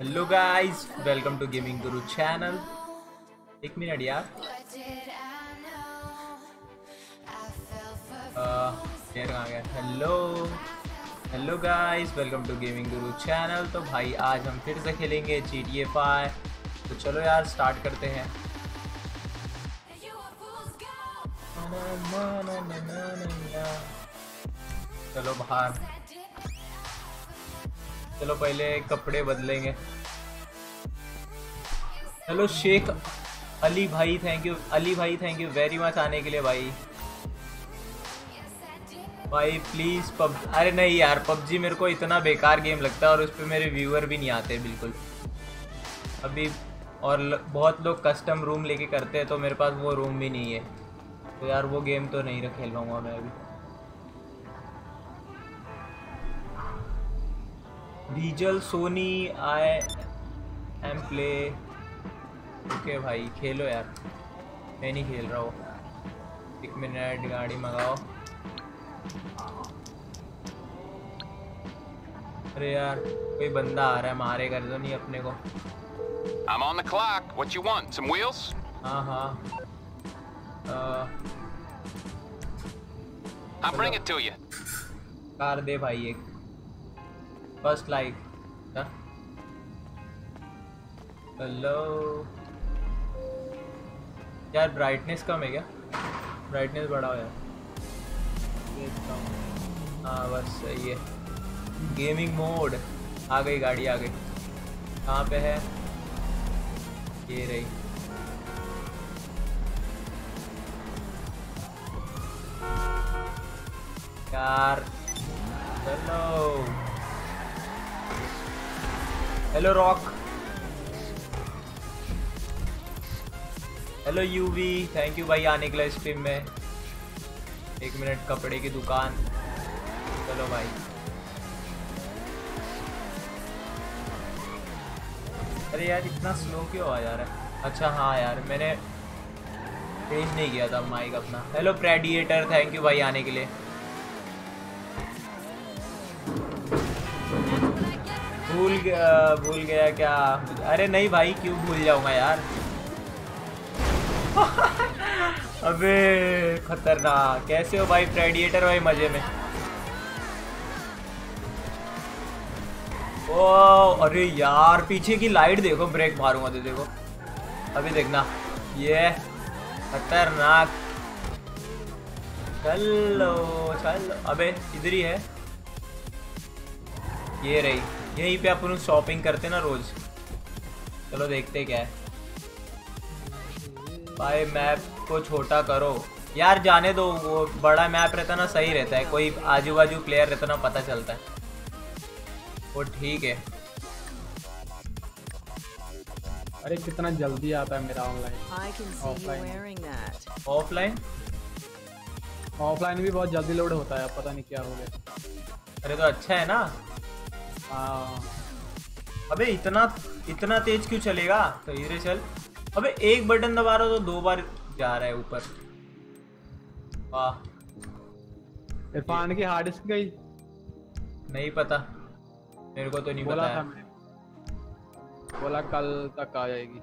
Hello guys welcome to gaming Guru channel एक minute यार share कहाँ गया hello hello guys welcome to gaming Guru channel तो भाई, आज हम फिर से खेलेंगे जी टी तो चलो यार स्टार्ट करते हैं. चलो बाहर. चलो पहले कपड़े बदलेंगे। चलो शेख अली भाई थैंक यू अली भाई थैंक यू वेरी मच आने के लिए भाई। भाई प्लीज़ पब अरे नहीं यार पबजी मेरे को इतना बेकार गेम लगता है और उस पर मेरे व्यूअर भी नहीं आते बिल्कुल। अभी और ल, बहुत लोग कस्टम रूम लेके करते हैं तो मेरे पास वो रूम भी नहीं है। तो यार वो गेम तो नहीं खेल पाऊँगा मैं अभी। Diesel Sony I am play okay भाई खेलो यार मैं नहीं खेल रहा हूँ एक मिनट गाड़ी मंगाओ अरे यार कोई बंदा आ रहा है मारे कर दो नहीं अपने को I'm on the clock. What you want? Some wheels? हाँ हाँ I'll bring it to you. Car दे भाई एक फ़र्स्ट लाइक हेलो यार ब्राइटनेस कम है क्या? ब्राइटनेस बढ़ाओ यार। हूँ, बस सही है। गेमिंग मोड आ गई गाड़ी, आ गई। कहाँ पे है? ये रही। यार hello hello rock hello UV thank you भाई, आने के लिए स्ट्रीम में। एक मिनट कपड़े की दुकान। चलो, भाई। अरे, यार, इतना स्लो क्यों आ जा रहा है अच्छा हाँ यार, मैंने चेंज नहीं किया था माइक अपना। हेलो प्रेडिएटर थैंक यू भाई, आने के लिए। भूल गया भूल गया क्या? अरे नहीं भाई, क्यों भूल जाऊँगा यार? अबे, खतरनाक। कैसे हो भाई प्रेडिएटर भाई, मज़े में? ओ, अरे यार, पीछे की लाइट देखो ब्रेक मारूँगा तो देखो। अभी देखना। ये खतरनाक। चलो चलो। अबे, इधर ही है। ये रही। यहीं पे अपन शॉपिंग करते ना रोज। चलो देखते क्या है। भाई मैप को छोटा करो। यार जाने दो वो बड़ा मैप रहता ना सही रहता है। कोई आजू बाजू प्लेयर रहता ना पता चलता है। वो ठीक है। अरे कितना जल्दी आता है मेरा ऑनलाइन that. ऑफलाइन ऑफलाइन भी बहुत जल्दी लोड होता है पता नहीं क्या हो गया। अरे तो अच्छा है ना। अबे इतना इतना तेज क्यों चलेगा? तो धीरे चल। अबे एक बटन दबा रहा हो तो दो बार जा रहा है ऊपर। वाह। इरफान की हार्ड डिस्क गई। नहीं पता। मेरे को तो नहीं बोला पता था है बोला कल तक आ जाएगी।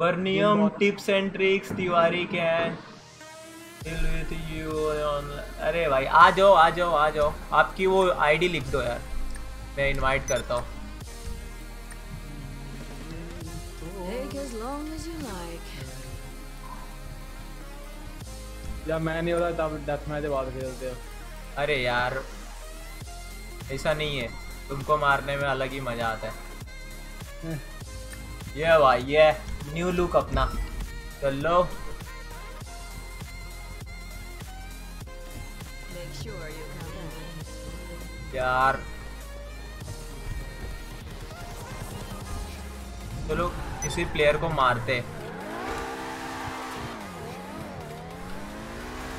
बर्नियम tips and tricks Tiwari you on- अरे भाई आ जाओ आ जाओ आ जाओ। आपकी वो आईडी लिख दो यार। मैं इनवाइट करता हूँ. जब मैं नहीं होता तब डेथ मैच बाद खेलते हो। अरे यार ऐसा नहीं है। तुमको मारने में अलग ही मज़ा आता है। ये भाई ये न्यू लुक अपना। चलो। Sure back. यार। चलो किसी प्लेयर को मारते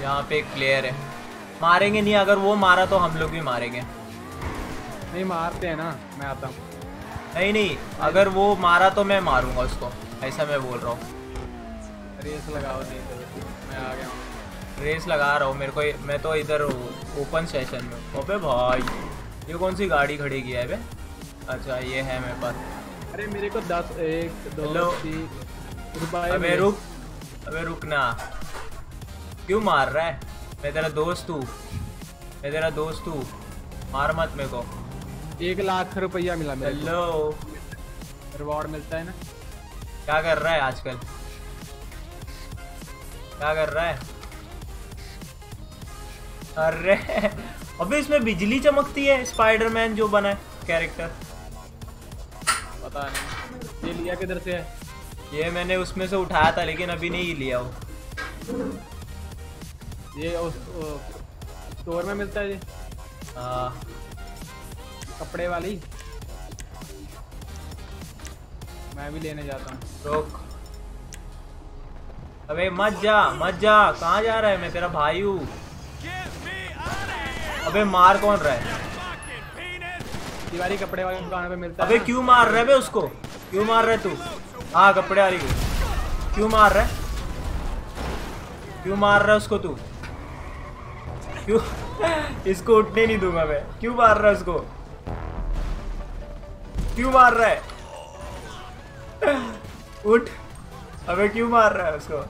यहाँ पे एक प्लेयर है। मारेंगे नहीं अगर वो मारा तो हम लोग भी मारेंगे। नहीं मारते हैं ना मैं आता हूँ। नहीं नहीं अगर वो मारा तो मैं मारूँगा उसको ऐसा मैं बोल रहा हूँ। रेस लगाओ नहीं तो मैं आ गया हूँ। रेस लगा रहा हूँ मेरे को मैं तो इधर ओपन सेशन में। ओपे भाई ये कौन सी गाड़ी खड़ी की है बे अच्छा ये है मेरे पास। अरे मेरे को दस एक दो अबे रुक अबे रुकना क्यों मार रहा है? मैं तेरा दोस्त हूँ। मैं तेरा दोस्त हूँ। मार मत मेरे को। एक लाख रुपया मिला मेरे हेलो रिवॉर्ड मिलता है ना? क्या कर रहा है आजकल? क्या कर रहा है? अरे अबे इसमें बिजली चमकती है स्पाइडरमैन जो बना है कैरेक्टर पता नहीं। ये लिया किधर से है? ये मैंने उसमें से उठाया था, लेकिन अभी नहीं लिया वो। ये उस स्टोर में मिलता है ये? हाँ। कपड़े वाली? मैं भी लेने जाता हूँ। रोक। अबे मत जा मत जा। कहाँ जा रहा है? मैं तेरा भाई हूँ। अबे मार कौन रहा है? तिवारी कपड़े वाली दुकान पे मिलता अबे है ना। क्यों मार रहा है बे उसको? क्यों मार रहा है तू? हाँ कपड़े वाली को क्यों मार रहा? है क्यों मार रहा है उसको तू? क्यों? इसको उठने नहीं दूँगा मैं। क्यों मार रहा है उसको? क्यों मार रहा? है उठ। अबे क्यों मार रहा है उसको?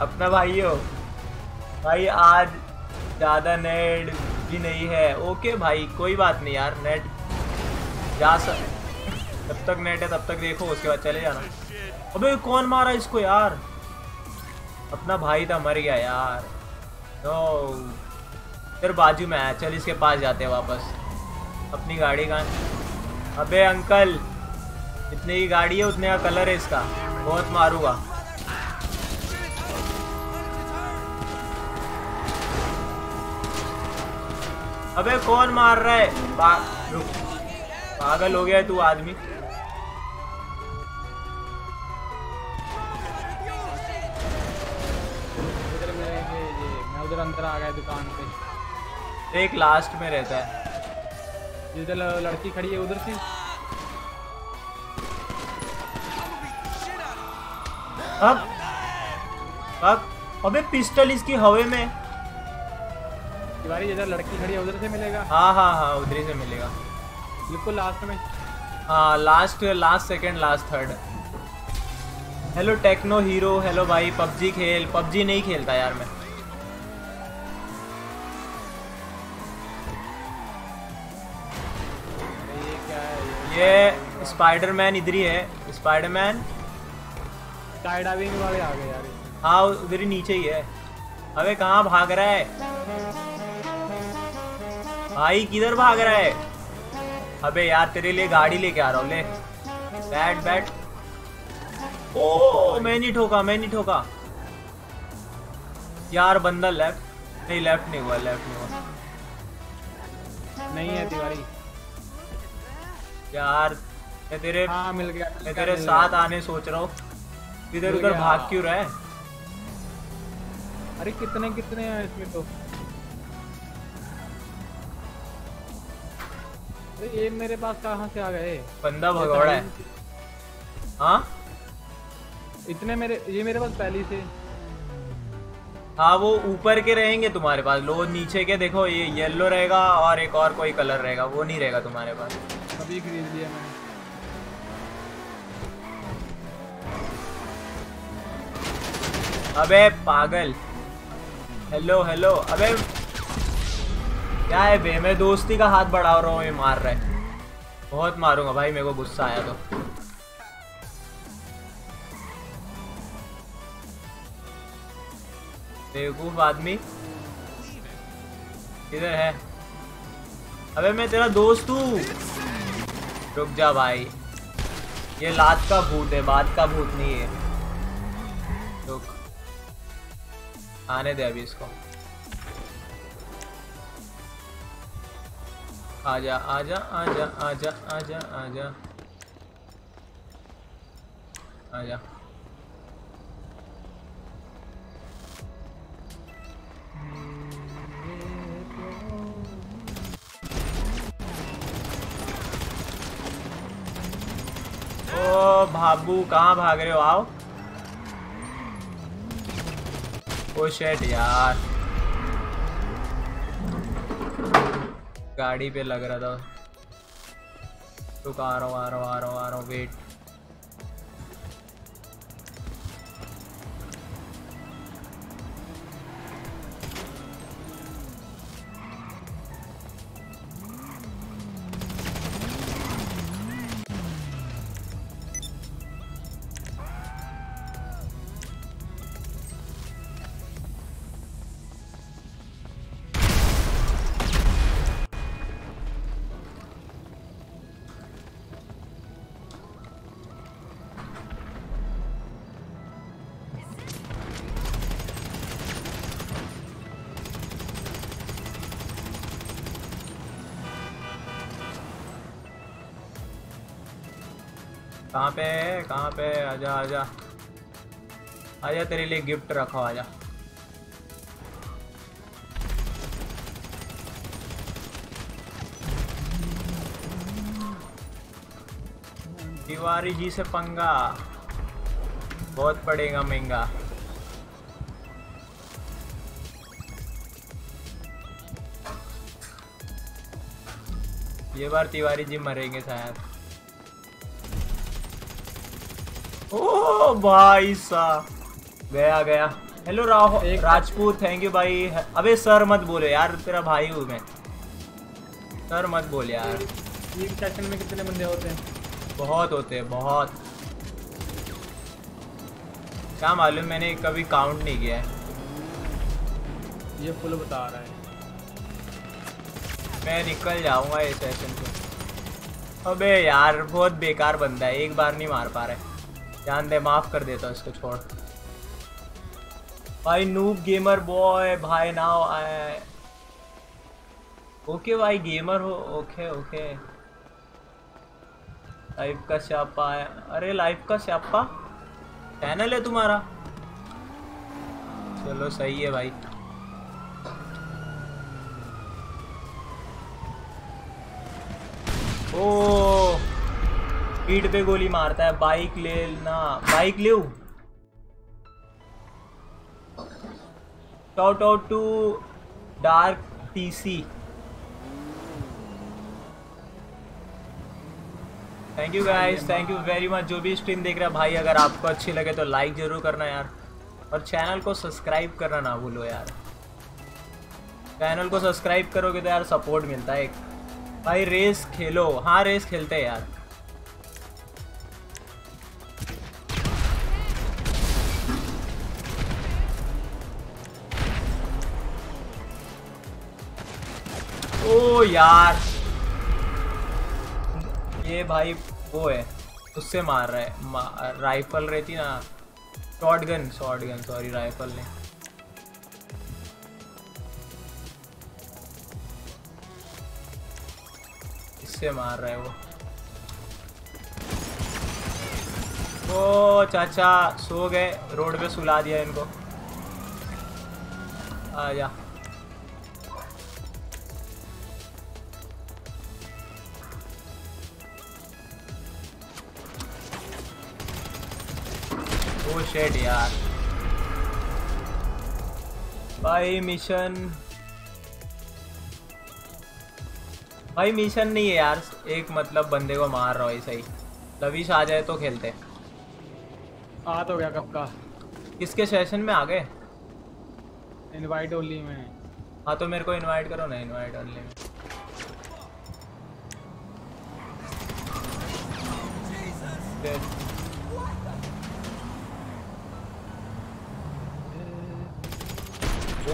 अपना भाई हो। भाई आज ज़्यादा नेट भी नहीं है। ओके भाई, कोई बात नहीं यार, नेट जा सक जब तक नेट है तब तक देखो, उसके बाद चले जाना। अबे, कौन मारा इसको यार? अपना भाई था, मर गया यार। नो फिर बाजू में आया, चल इसके पास जाते हैं वापस। अपनी गाड़ी कहाँ अबे, अंकल, इतने की गाड़ी है, उतने का कलर है इसका। बहुत मारूँगा। अबे कौन मार रहा है? पा, रुक। पागल हो गया तू आदमी। उधर अंदर आ गया दुकान पे। एक लास्ट में रहता है। जिधर लड़की खड़ी है उधर से। अब अब अबे पिस्टल इसकी हवे में। तिवारी जिधर लड़की खड़ी है उधर से मिलेगा? हाँ हाँ हाँ उधर ही से मिलेगा। बिल्कुल लास्ट में। हाँ last last second last third hello techno hero hello भाई पबजी खेल पबजी नहीं खेलता यार मैं। ये स्पाइडरमैन इधर ही है। स्पाइडरमैन स्काईडाइविंग वाले आ गए यार। हाँ उधर ही नीचे ही है। अबे कहाँ भाग रहा है? भाई किधर भाग रहा है? अबे यार तेरे लिए गाड़ी लेके आ रहा हूँ ले। बैठ बैठ। ओ मैं नहीं ठोका मैं नहीं ठोका। यार बंदा लेफ़्ट नहीं लेफ़्ट नहीं हुआ लेफ़्ट नहीं हुआ। नहीं है तिवारी। यार मैं तेरे हाँ मिल गया मैं तेरे साथ आने सोच रहा हूँ। इधर उधर भाग क्यों रहा है? अरे कितने कितने हैं इसमें तो? अरे ये मेरे पास कहाँ से आ गए? बंदा भगौड़ा है। हाँ? इतने मेरे ये मेरे पास पहले से। हाँ वो ऊपर के रहेंगे तुम्हारे पास। लो नीचे के देखो ये येलो रहेगा और एक और कोई कलर रहेगा। वो नहीं रहेगा तुम्हारे पास। अभी खरीद लिया मैंने। अबे पागल। हेलो हेलो अबे क्या है बे? मैं दोस्ती का हाथ बढ़ा रहा हूँ ये मार रहा बहुत मारूँगा भाई, मेरे को गुस्सा आया तो। बेवकूफ़ आदमी। किधर है? अबे, मैं तेरा दोस्त हूँ। रुक जा भाई। ये लात का भूत है, बात का भूत नहीं है। रुक। आने दे अभी इसको। आजा आजा आजा आजा आजा आजा। आजा। ओ भाबू, कहाँ भाग रहे हो? आओ। ओ शेट यार। गाड़ी पे लग रहा था। रुक, आ रहा हूँ, आ रहा हूँ, आ रहा हूँ, आ रहा हूँ वेट कहाँ पे है? कहाँ पे है? आजा आजा। आजा, तेरे लिए गिफ्ट रखा, आजा। तिवारी जी से पंगा। बहुत पड़ेगा महँगा। ये बार तिवारी जी मरेंगे शायद। ओ भाई साहब। गया गया। हेलो राह राजपूत थैंक यू भाई। अबे सर मत बोले यार तेरा भाई हूँ मैं। सर मत बोल यार। सेशन में कितने बंदे होते हैं? बहुत होते हैं बहुत। क्या मालूम मैंने कभी काउंट नहीं किया है। ये फुल बता रहा है। मैं निकल जाऊँगा इस सेशन से अबे यार बहुत बेकार बंदा है एक बार नहीं मार पा रहे जान दे, माफ़ कर देता इसको, छोड़। भाई नूब गेमर बॉय भाई नाउ आई ओके भाई गेमर हो ओके ओके लाइव का स्यापा है। अरे लाइफ का स्यापा? चैनल है तुम्हारा? चलो, सही है भाई। ओ! पीठ पे गोली मारता है, बाइक लेना बाइक ले shout out to dark TC thank you guys thank you very much जो भी स्ट्रीम देख रहा है भाई, अगर आपको अच्छी लगे तो लाइक ज़रूर करना यार। और चैनल को सब्सक्राइब करना ना भूलो यार। चैनल को सब्सक्राइब करोगे तो यार सपोर्ट मिलता है भाई रेस खेलो। हाँ रेस खेलते हैं यार। ओ यार। ये भाई वो है उससे मार रहा है मा, राइफल रहती ना। Short gun short gun sorry rifle नहीं इससे मार रहा है वो। ओ चाचा सो गए रोड पे सुला दिया इनको। आ जा। शेट यार भाई मिशन भाई मिशन नहीं है यार। एक मतलब बंदे को मार रहा हो ऐसा ही लविश आ जाए तो खेलते। आ तो गया कब का? किसके सेशन में आ गए? इनवाइट ओनली में। हाँ तो मेरे को इनवाइट करो ना इनवाइट ओनली में। Dead.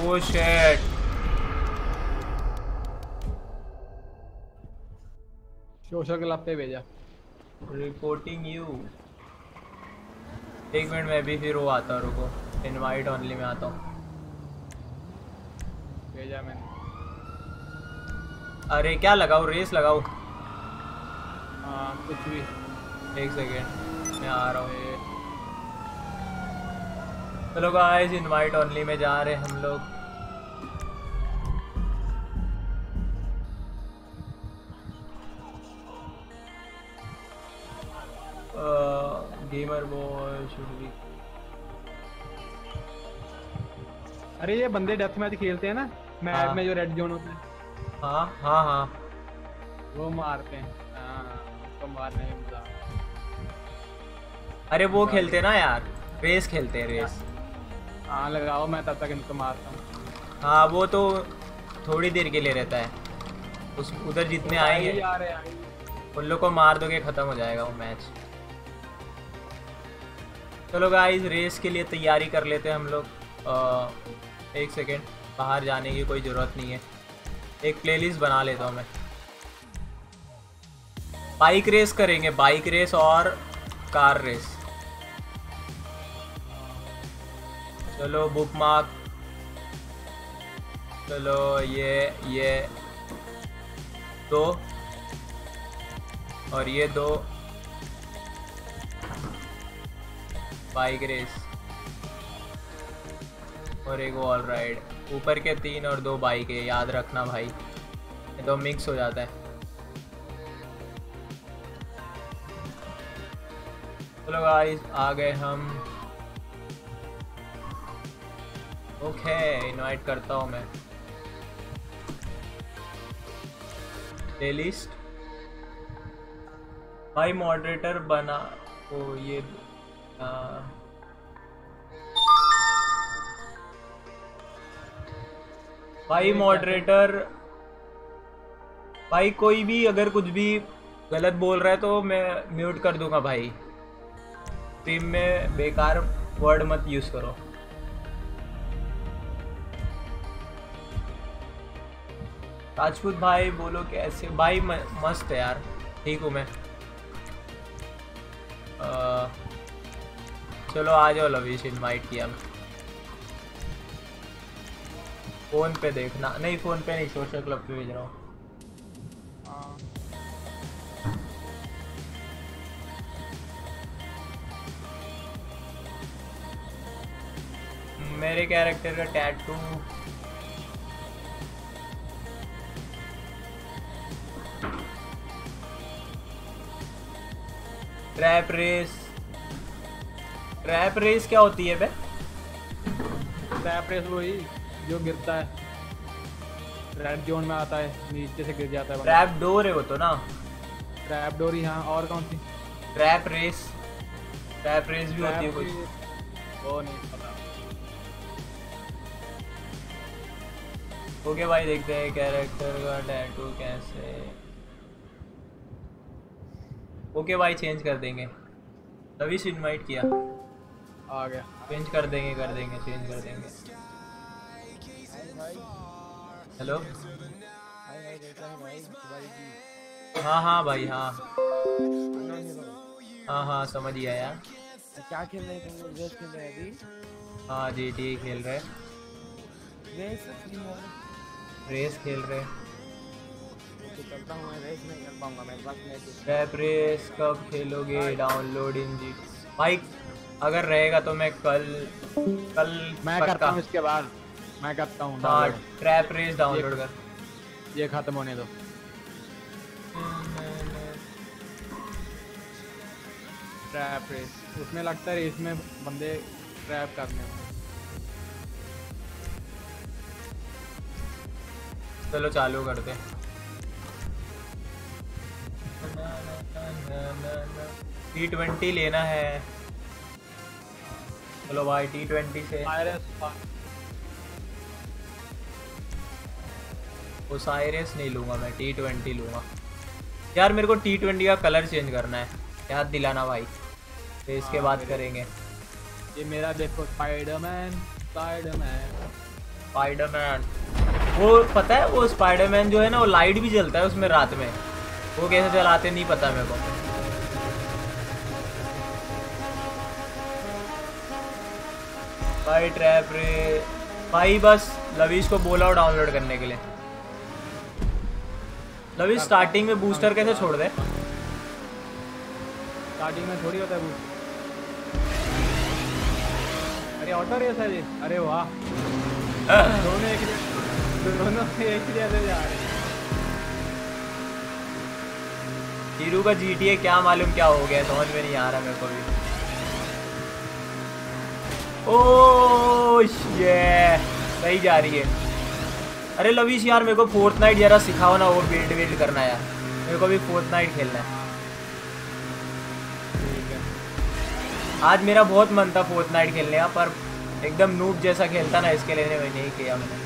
Oh shit. Social club पे भेजा। रिपोर्टिंग यू एक मिनट में भी फिर वो आता हूँ रुको। इनवाइट ओनली में आता हूँ। भेजा मैंने। अरे क्या लगाओ रेस लगाओ हाँ कुछ भी। एक सेकेंड मैं आ रहा हूँ। चलो गाइस इनवाइट ओनली में जा रहे हैं हम लोग। गेमर बॉय शुड बी अरे ये बंदे डेथ मैच खेलते हैं ना? मैप हाँ। में जो रेड जोन होता है। हाँ हाँ हाँ। वो मारते हैं। हाँ इसको मारने में मज़ा अरे वो खेलते ना यार। रेस खेलते हैं रेस हाँ लगाओ मैं तब तक इनको मारता हूँ। हाँ वो तो थोड़ी देर के लिए रहता है। उस उधर जितने आएँगे हैं। उन लोग को मार दोगे ख़त्म हो जाएगा वो मैच चलो गाइस रेस के लिए तैयारी कर लेते हैं हम लोग। एक सेकेंड बाहर जाने की कोई ज़रूरत नहीं है। एक प्लेलिस्ट बना लेता हूँ मैं। बाइक रेस करेंगे बाइक रेस और कार रेस चलो बुक मार्क चलो, ये ये। दो। और ये दो। बाइक रेस और एक वॉल राइड ऊपर के तीन और दो बाइक है याद रखना भाई। ये तो मिक्स हो जाता है। चलो गाइस आ गए हम। ओके इनवाइट करता हूँ मैं। प्लेलिस्ट भाई मॉडरेटर बना ओ ये आ, भाई मॉडरेटर भाई कोई भी अगर कुछ भी गलत बोल रहा है तो मैं म्यूट कर दूँगा भाई। टीम में बेकार वर्ड मत यूज़ करो। राजपूत भाई बोलो कैसे? भाई मस्त है यार। ठीक हूँ मैं। अ, चलो आ जाओ लवीश इनवाइट किया फ़ोन पे देखना। नहीं, फ़ोन पे नहीं सोशल क्लब पे भेज रहा हाँ। मेरे कैरेक्टर का tattoo trap race trap race क्या होती है बे? ट्रैप रेस वही जो गिरता है। रेड जोन में आता है नीचे से गिर जाता है ट्रैप डोर है वो तो ना? ट्रैप डोरी हाँ और कौन सी? ट्रैप रेस ट्रैप रेस भी होती है Trap कुछ की- वो नहीं पता। ओके भाई देखते हैं कैरेक्टर का टैटू कैसे। ओके भाई चेंज कर देंगे। तभी से इनवाइट किया। आ गया। चेंज कर देंगे कर देंगे चेंज कर देंगे। हेलो हाँ हाँ भाई हाँ। हाँ हाँ समझ गया यार। क्या खेल रहे हैं तुम खेल रहे हैं अभी? हाँ जी टी खेल रहे। रेस रेस खेल रहे। मैं रेस नहीं कर पाऊँगा मेरे पास मैच रेस कब खेलोगे? डाउनलोड इन जी भाई अगर रहेगा तो मैं कल कल मैं करता हूँ इसके बाद। मैं करता हूँ हाँ ट्रैप रेस डाउनलोड कर। ये खत्म होने दो। ट्रैप रेस उसमें लगता है रेस में बंदे ट्रैप करने हैं। चलो चालू करते हैं। टी ट्वेंटी लेना है। चलो भाई टी ट्वेंटी से। वायरस ओसाइरस नहीं लूँगा मैं टी ट्वेंटी लूँगा। यार मेरे को टी ट्वेंटी का कलर चेंज करना है। याद दिलाना भाई। फिर इसके हाँ, बाद करेंगे। ये मेरा देखो स्पाइडरमैन स्पाइडरमैन स्पाइडरमैन वो पता है वो स्पाइडरमैन जो है ना वो लाइट भी जलता है उसमें रात में। वो कैसे चलाते नहीं पता मेरे को। भाई ट्रैप रे। भाई बस लवीश को बोला और डाउनलोड करने के लिए। लवीश स्टार्टिंग में बूस्टर कैसे छोड़ दे? स्टार्टिंग में थोड़ी होता है boost। अरे ऑटो रेस है ये। अरे वाह। दोनों एक दोनों एक ही जैसे जा रहे हैं। हीरू का जीटीए क्या मालूम क्या हो गया समझ में नहीं आ रहा मेरे को भी। Oh, ओह ये सही जा रही है। अरे लवीश यार, मेरे को फोर्थ नाइट जरा सिखाओ ना, वो बिल्ड बिल्ड करना यार। मेरे को भी फोर्थ नाइट खेलना है। आज मेरा बहुत मन था फोर्थ नाइट खेलने का, पर एकदम नूब जैसा खेलता ना, इसके लिए मैं नहीं किया मैंने।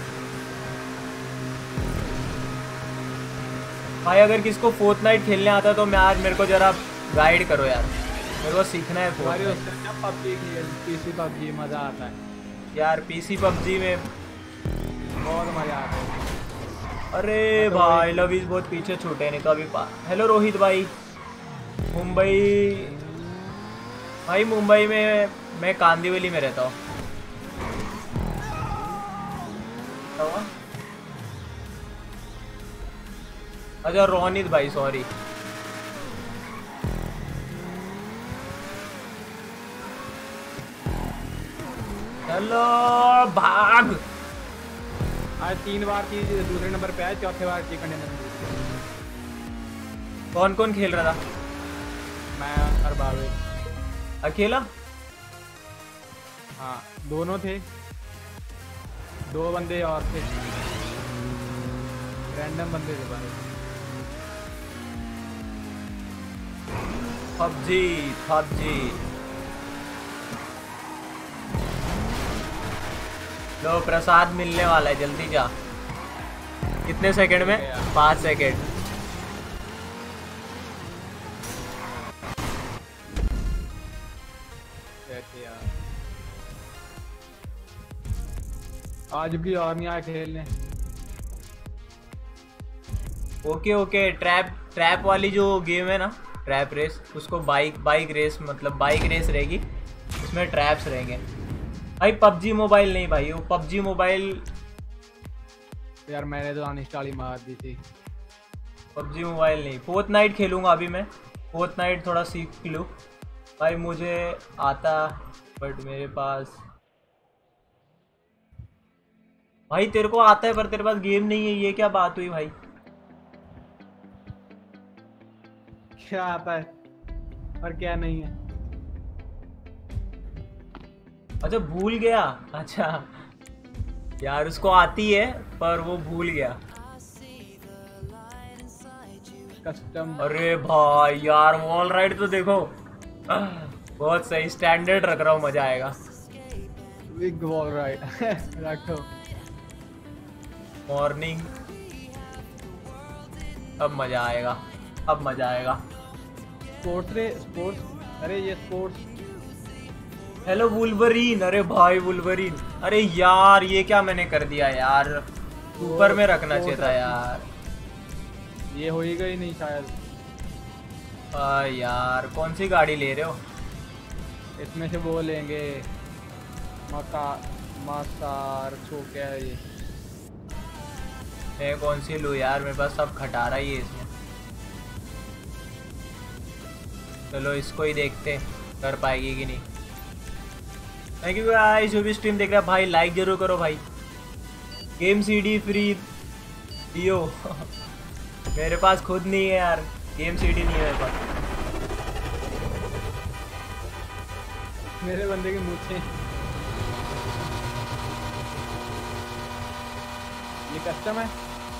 भाई, अगर किसको फोर्थ नाइट खेलने आता तो मैं आज मेरे को ज़रा गाइड करो यार। मेरे को सीखना है तुम्हारी फोर्थ पबजी खेल पीसी पबजी मज़ा आता है। यार पीसी पबजी में बहुत मज़ा आता है। अरे भाई लवीज बहुत पीछे छूटे नहीं तो अभी पा हेलो रोहित भाई। मुंबई भाई मुंबई में मैं कांदीवली में रहता हूँ। अच्छा रोनित भाई सॉरी चलो भाग। आज तीन बार की दूसरे नंबर पे आए चौथे बार चिकन डिनर कौन कौन खेल रहा था? मैं और बाबे अकेला? हाँ दोनों थे। दो बंदे और थे। रैंडम बंदे थे बारे पबजी पबजी लो प्रसाद मिलने वाला है जल्दी जा। कितने सेकंड में? पाँच सेकंड आज भी और नहीं आए खेलने। ओके ओके ट्रैप ट्रैप वाली जो गेम है ना ट्रैप रेस उसको बाइक बाइक रेस मतलब बाइक रेस रहेगी उसमें ट्रैप्स रहेंगे। भाई पबजी मोबाइल नहीं भाई वो पबजी मोबाइल यार मैंने तो अनइंस्टॉल ही मार दी थी। पबजी मोबाइल नहीं। फोर्थ नाइट खेलूँगा अभी मैं। फोर्थ नाइट थोड़ा सीख लूँ। भाई मुझे आता बट मेरे पास भाई तेरे को आता है पर तेरे पास गेम नहीं है। ये क्या बात हुई भाई? क्या आता है और क्या नहीं है। अच्छा भूल गया। अच्छा। यार उसको आती है पर वो भूल गया। कस्टम अरे भाई यार वॉल राइड तो देखो। बहुत सही स्टैंडर्ड रख रहा हूँ मज़ा आएगा। बिग वॉल राइट रखो। मॉर्निंग अब मज़ा आएगा अब मज़ा आएगा। स्पोर्ट्स रे स्पोर्ट्स अरे ये स्पोर्ट्स हेलो वुल्वरीन अरे भाई वुल्वरीन अरे यार ये क्या मैंने कर दिया यार? ऊपर में रखना चाहिए था यार। ये हो ही गई नहीं शायद। आ, यार कौन सी गाड़ी ले रहे हो? इसमें से वो लेंगे। मका मसार छो क्या है ये? मैं कौन सी? लूँ यार मेरे पास सब खटारा ही है इसमें। चलो इसको ही देखते कर पाएगी कि नहीं। थैंक यू गाइस जो भी स्ट्रीम देख रहा है भाई लाइक ज़रूर करो भाई। गेम सीडी फ्री दियो मेरे पास खुद नहीं है यार गेम सीडी नहीं है मेरे पास। मेरे बंदे की मूछे ये कस्टम है?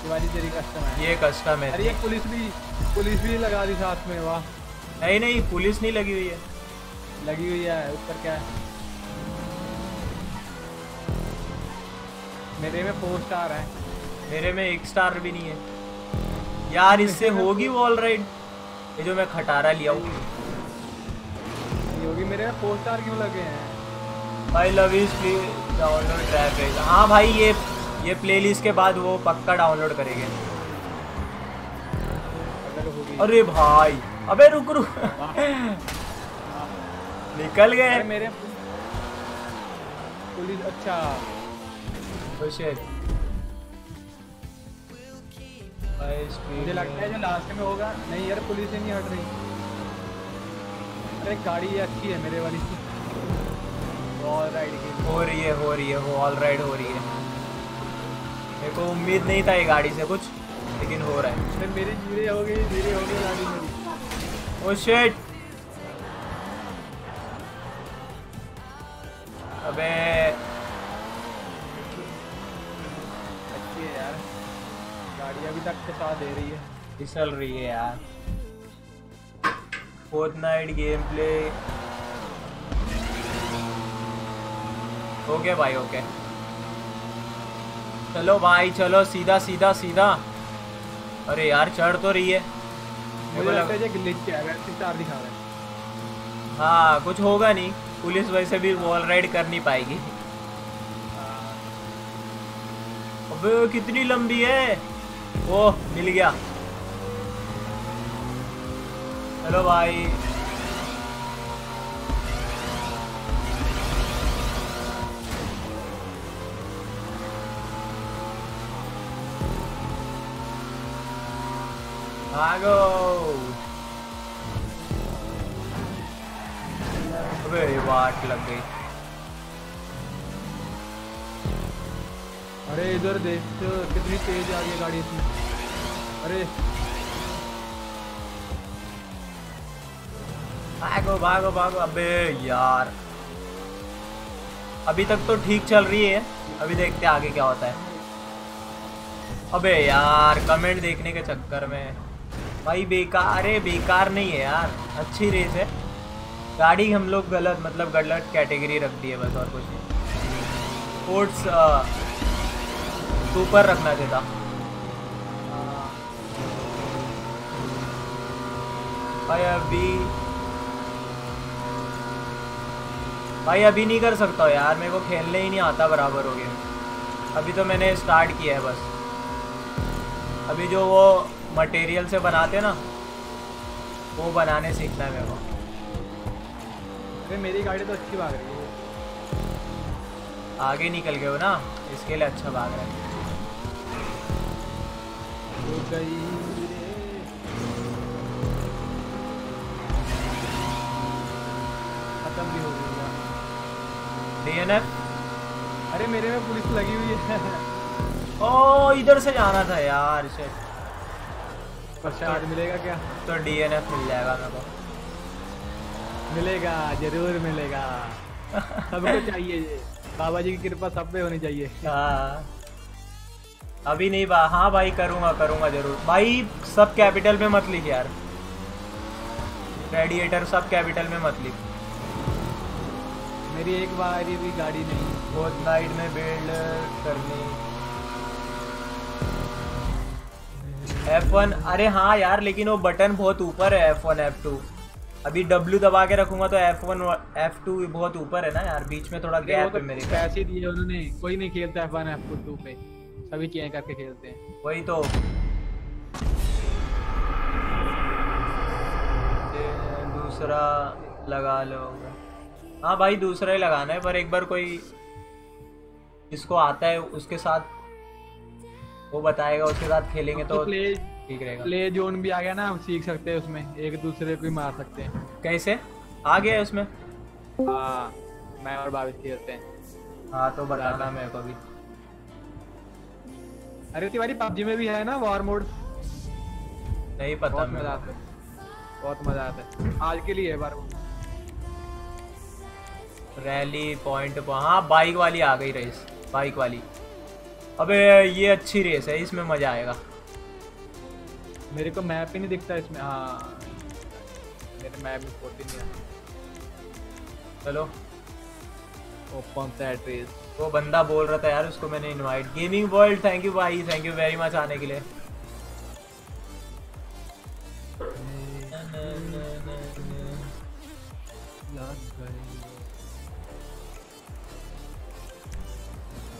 शिवाजी तेरी कस्टम है? ये कस्टम है। अरे ये पुलिस भी पुलिस भी लगा दी साथ में वाह। नहीं नहीं पुलिस नहीं लगी हुई है। लगी हुई है ऊपर क्या है? मेरे में फोर स्टार है। मेरे में एक स्टार भी नहीं है। यार इससे होगी वॉल राइड ये जो मैं खटारा लिया हूँ। ये होगी मेरे में फोर स्टार क्यों लगे हैं? भाई लव इज़ डाउनलोड ट्रैप है हाँ भाई ये ये प्लेलिस्ट के बाद वो पक्का डाउनलोड करेंगे। अरे भाई अबे रुक रुक। निकल गए। मेरे पुलिस अच्छा। Oh shit. मुझे लगता है जो लास्ट में होगा नहीं यार पुलिस नहीं हट रही। अरे गाड़ी ये अच्छी है मेरे वाली। वॉल राइड की हो रही है हो रही है हो ऑल राइड हो रही है। मेरे को उम्मीद नहीं था ये गाड़ी से कुछ लेकिन हो रहा है। अरे मेरी धीरे हो गई धीरे हो गई गाड़ी मेरी। ओ शिट अबे अच्छी है यार। गाड़ी अभी तक के साथ दे रही है। फिसल रही है यार। Fortnite game play okay भाई ओके चलो भाई चलो सीधा सीधा सीधा। अरे यार चढ़ तो रही है। मुझे लगता है ग्लिच है दिखा रहा है। हाँ कुछ होगा नहीं। पुलिस वैसे भी वॉल राइड कर नहीं पाएगी। अबे कितनी लंबी है? ओह मिल गया। चलो भाई। भागो। अबे वाट लग गई। अरे इधर देख तो कितनी तेज आ है गाड़ी इसमें अरे। भागो भागो भागो। अबे यार। अभी तक तो ठीक चल रही है। अभी देखते हैं आगे क्या होता है। अबे यार कमेंट देखने के चक्कर में। भाई बेकार, अरे बेकार नहीं है यार। अच्छी रेस है। गाड़ी हम लोग गलत मतलब गलत कैटेगरी रख दी है बस और कुछ नहीं। स्पोर्ट्स सुपर रखना था भाई अभी भाई अभी नहीं कर सकता हूँ यार मेरे को खेलने ही नहीं आता बराबर हो गया। अभी तो मैंने स्टार्ट किया है बस। अभी जो वो मटेरियल से बनाते हैं ना वो बनाने सीखना है मेरे को। अरे मेरी गाड़ी तो अच्छी भाग रही है। आगे निकल गए हो ना इसके लिए अच्छा भाग रहा है। हो गई खत्म भी हो गई डीएनएफ? अरे मेरे में पुलिस लगी हुई है। ओ इधर से जाना था यार इसे प्रसाद मिलेगा क्या? तो डीएनएफ मिल जाएगा मेरे को। मिलेगा ज़रूर मिलेगा। सबको चाहिए। बाबा जी की कृपा सब पे होनी चाहिए। हाँ। अभी नहीं बा हाँ भाई करूँगा करूँगा ज़रूर। भाई सब कैपिटल में मत लिख यार। रेडिएटर सब कैपिटल में मत लिख। मेरी एक बार ये भी गाड़ी नहीं। बहुत नाइट में बिल्ड करनी। F1 अरे हाँ यार लेकिन वो बटन बहुत ऊपर है F1 F2 अभी W दबा के रखूँगा तो F1 F2 बहुत ऊपर है ना यार बीच में थोड़ा गैप तो है मेरे पैसे दिए उन्होंने कोई नहीं खेलता है वन एफ़ टू पे। सभी चेंज करके खेलते हैं। वही तो। दूसरा लगा लो। हाँ भाई दूसरा ही लगाना है पर एक बार कोई जिसको आता है उसके साथ वो बताएगा उसके साथ खेलेंगे तो प्ले ठीक रहेगा। प्ले जोन भी आ गया ना हम सीख सकते हैं उसमें एक दूसरे को ही मार सकते हैं। कैसे? आ गया है उसमें? हाँ मैं और बाबिश खेलते हैं। हाँ तो बताना मेरे को भी। अरे तिवारी पबजी में भी है ना वॉर मोड नहीं पता बहुत मज़ा आता है। बहुत मज़ा आता है। आज के लिए है बार रैली पॉइंट हाँ बाइक वाली आ गई रेस बाइक वाली। अबे ये अच्छी रेस है इसमें मज़ा आएगा। मेरे को मैप ही नहीं दिखता इसमें। हाँ। मेरे मैप में फोर्टी नहीं चलो। ओपन दैट रेस वो बंदा बोल रहा था यार उसको मैंने invite gaming world thank you भाई थैंक यू वेरी मच आने के लिए।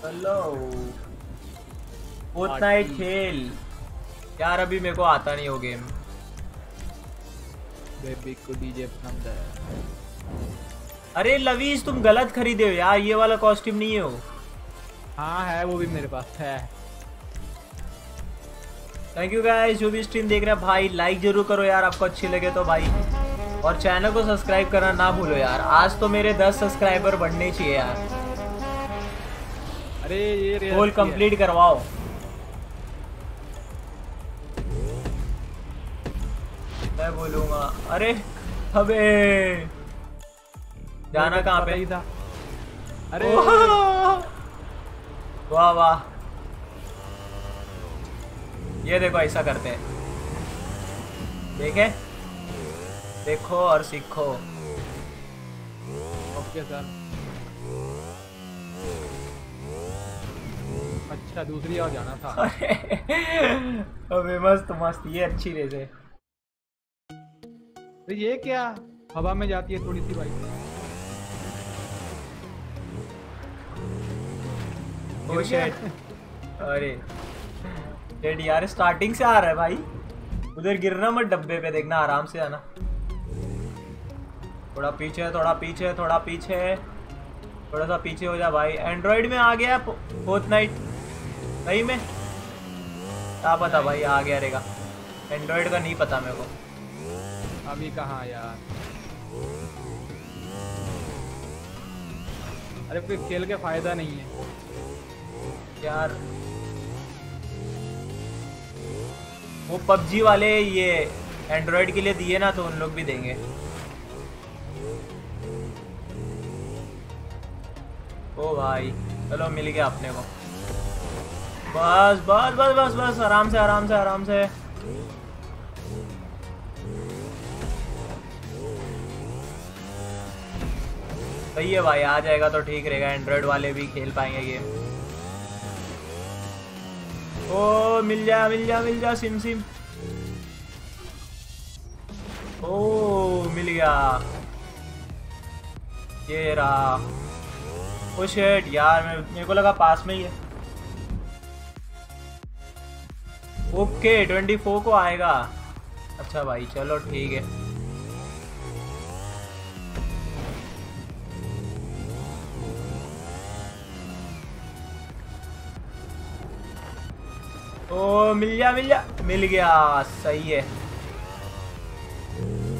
Hello Fortnite. खेल। यार अभी मेरे को आता नहीं हो गेम बेबी को डीजे पसंद है। अरे लवीज तुम गलत खरीदे हो यार ये वाला कॉस्ट्यूम नहीं है वो। हाँ है वो भी मेरे पास है। थैंक यू गाइस जो भी स्ट्रीम देख रहे हैं भाई लाइक ज़रूर करो यार आपको अच्छी लगे तो भाई। और चैनल को सब्सक्राइब करना ना भूलो यार आज तो मेरे 10 सब्सक्राइबर बढ़ने चाहिए यार। अरे ये गोल कंप्लीट करवाओ। मैं बोलूँगा अरे अबे। जाना कहाँ पे? था। अरे। वाह वाह। ये देखो ऐसा करते हैं। देखे। देखो और सीखो। Okay sir. अच्छा दूसरी और जाना था। अबे मस्त मस्त। ये अच्छी रेस है। तो ये क्या? हवा में जाती है थोड़ी सी बाइक। शिट अरे। यार स्टार्टिंग से आ रहा है भाई। उधर गिरना मत डब्बे पे देखना आराम से आना। थोड़ा पीछे थोड़ा पीछे थोड़ा पीछे। थोड़ा सा पीछे हो जा भाई। एंड्रॉइड में आ गया फोर्थ नाइट सही में? क्या पता भाई आ गया रहेगा। एंड्रॉइड का नहीं पता मेरे को। अभी कहाँ यार? अरे फिर खेल के फ़ायदा नहीं है। यार। वो पबजी वाले ये एंड्रॉइड के लिए दिए ना तो उन लोग भी देंगे। ओ भाई, चलो मिल गया अपने को। बस बस बस बस बस, आराम से आराम से आराम से। सही है भाई, आ जाएगा तो ठीक रहेगा एंड्रॉइड वाले भी खेल पाएँगे गेम। ओ, मिल जा मिल जा मिल जा, सिम सिम। ओ, मिल गया। ये रहा। ओ शेट यार, मैं, मेरे को लगा पास में ही है। ओके, ट्वेंटी फोर को आएगा। अच्छा भाई, चलो ठीक है। ओ मिल गया मिल गया। मिल गया सही है।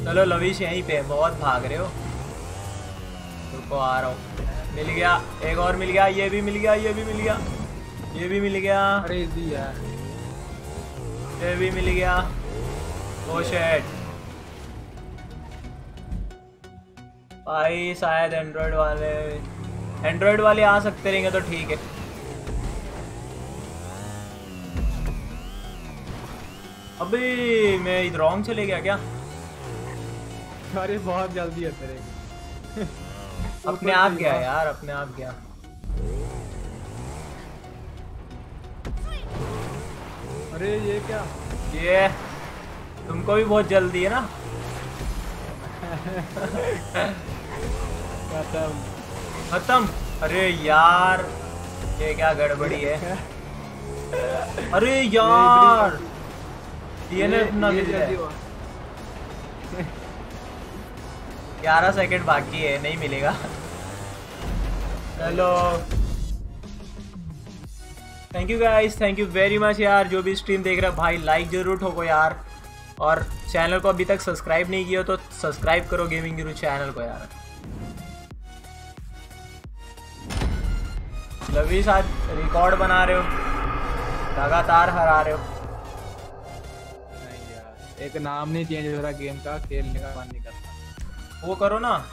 चलो लविश यहीं पे बहुत भाग रहे हो। रुको आ रहा हूँ। मिल गया एक और मिल गया ये भी मिल गया ये भी मिल गया ये भी मिल गया। अरे इजी ये भी मिल गया। ओ शेट भाई शायद एंड्रॉइड वाले एंड्रॉइड वाले आ सकते रहेंगे तो ठीक है। अबे मैं इधर रॉन्ग चले गया। क्या अरे बहुत जल्दी है तेरे। अपने आप गया यार अपने आप गया। अरे ये क्या? ये तुमको भी बहुत जल्दी है ना? खत्म। खत्म? अरे यार ये क्या गड़बड़ी है? अरे यार! डीएनएफ ना मिल जाए। ग्यारह सेकंड बाकी है नहीं मिलेगा। चलो। Thank you guys thank you very much यार जो भी स्ट्रीम देख रहा भाई लाइक ज़रूर ठोको यार। और चैनल को अभी तक सब्सक्राइब नहीं किया तो सब्सक्राइब करो गेमिंग गुरु चैनल को यार। लवीस आज रिकॉर्ड बना रहे हो लगातार हरा रहे हो। एक नाम नहीं चेंज हो रहा गेम का खेलने का मन नहीं करता। वो करो ना।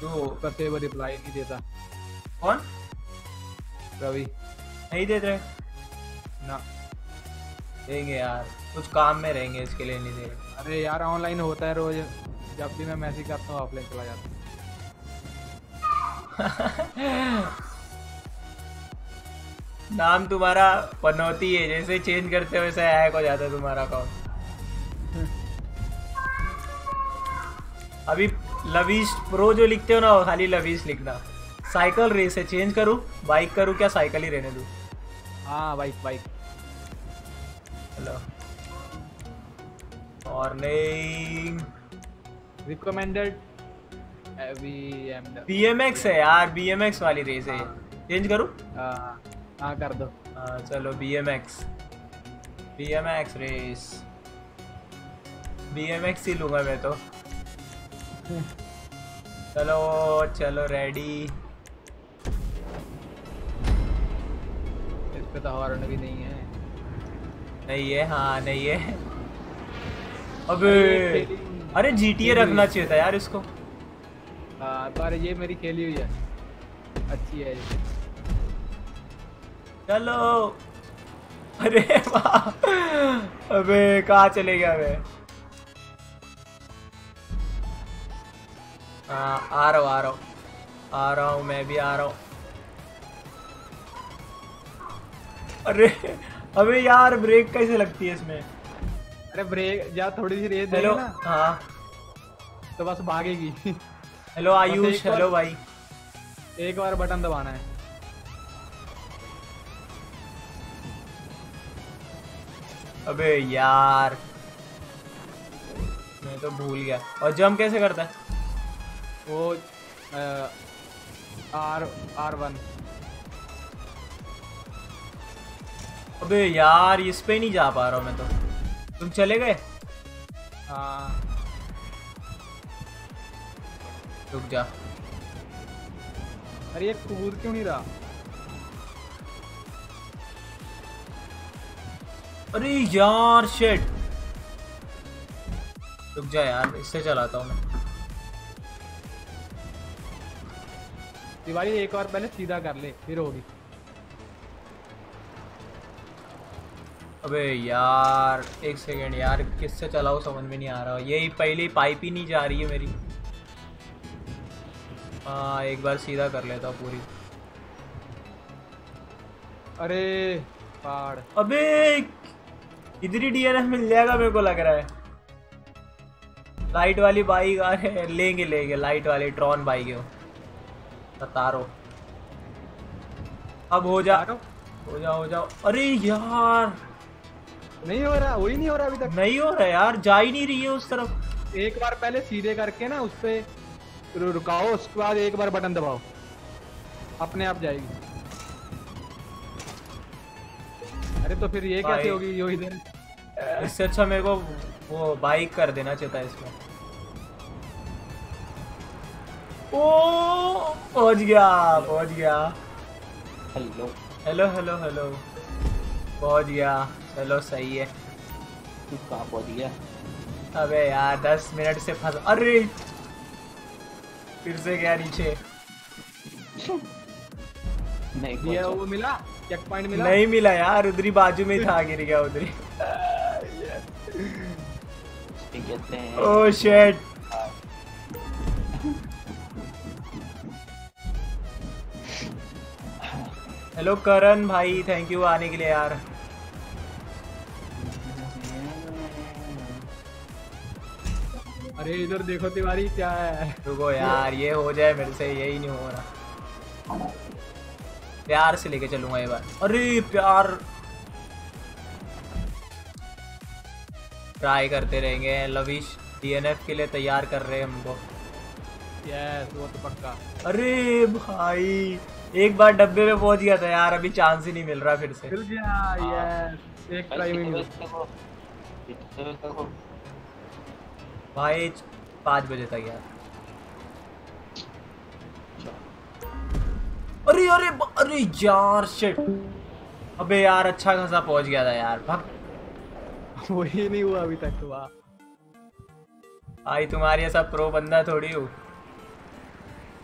जो करते हुए रिप्लाई नहीं देता। कौन? रवि। नहीं देते रहे। ना। देंगे यार। कुछ काम में रहेंगे इसके लिए नहीं दे अरे यार ऑनलाइन होता है रोज। जब भी मैं मैसेज करता हूँ ऑफलाइन चला जाता हूँ। नाम तुम्हारा पनौती है। जैसे चेंज करते हो वैसे हैक हो जाता है तुम्हारा अकाउंट अभी लवीश प्रो जो लिखते हो ना खाली लवीश लिखना। साइकिल रेस है चेंज करूँ? बाइक करूँ क्या? साइकिल ही रहने दूँ। हाँ bike bike hello. Morning recommended V M B है यार बीएमएक्स वाली रेस है। चेंज करूँ? हाँ कर दो। हाँ चलो B M X B M X race B M X ही लूँगा मैं तो। चलो चलो रेडी इस पे तो हॉर्न भी नहीं है। नहीं है हाँ नहीं है। अबे! अरे खेली- अरे जी टी ए खेली रखना चाहिए था यार इसको। हाँ पर ये मेरी खेली हुई है। अच्छी है ये। चलो। अरे वाह! अबे कहाँ चले गया मैं? आ रहा हूँ आ रहा हूँ। आ रहा हूँ मैं भी आ रहा हूँ। अरे अबे यार ब्रेक कैसे लगती है इसमें? अरे ब्रेक जा थोड़ी सी रेस हेलो हाँ। तो बस भागेगी। हेलो आयुष हेलो भाई। एक बार बटन दबाना है। अबे यार मैं तो भूल गया। और जंप कैसे करता है? वो आर आर वन। अबे यार इस पे नहीं जा पा रहा हूँ मैं तो। तुम चले गए? हाँ। रुक जा। अरे ये कूद क्यों नहीं रहा? अरे यार शेट रुक जा यार इससे चलाता हूँ मैं। दिवाली एक बार पहले सीधा कर ले फिर होगी। अबे यार एक सेकेंड यार किससे चलाओ समझ में नहीं आ रहा। यही पहली पाइप ही नहीं जा रही है मेरी। हाँ एक बार सीधा कर लेता पूरी। अरे पहाड़। अबे इधर ही डीएनएफ मिल जाएगा मेरे को लग रहा है। लाइट वाली बाइक आ रहे लेंगे लेंगे। लाइट वाली ट्रॉन बाइक है तारो। अब हो जा। हो जाओ हो जाओ अरे यार। नहीं हो रहा वही नहीं हो रहा अभी तक। नहीं हो रहा यार जा ही नहीं रही है उस तरफ़। एक बार पहले सीधे करके ना उस पे रुकाओ उसके बाद एक बार बटन दबाओ। अपने आप जाएगी। अरे तो फिर ये कैसे होगी यो इधर? इससे अच्छा मेरे को वो बाइक कर देना चाहता है इसमें। ओ पहुँच गया पहुँच गया। हेलो हेलो हेलो हेलो पहुँच गया। चलो सही है। तू कहाँ पहुँच गया? अबे यार दस मिनट से फंस अरे! फिर से गया नीचे। नहीं ये वो मिला? चेक पॉइंट मिला? नहीं मिला यार उधरी बाजू में ही था गिर गया उधरी। ठीक कहते हैं ओ शेट हेलो करण भाई थैंक यू आने के लिए यार। अरे इधर देखो तिवारी क्या है? रुको यार ये हो जाए मेरे से यही नहीं हो रहा। प्यार से लेके चलूँगा ये बार। अरे प्यार। ट्राई करते रहेंगे लविश डीएनएफ के लिए तैयार कर रहे हैं हमको यस वो तो पक्का। अरे भाई। एक बार डब्बे में पहुँच गया था यार अभी चांस ही नहीं मिल रहा फिर से। मिल गया यस एक ट्राई में मिल। भाई पाँच बजे तक यार। अरे अरे अरे यार शिट अबे यार अच्छा खासा पहुँच गया था यार भाग वही नहीं हुआ अभी तक हुआ भाई तुम्हारी ऐसा प्रो बंदा थोड़ी हो।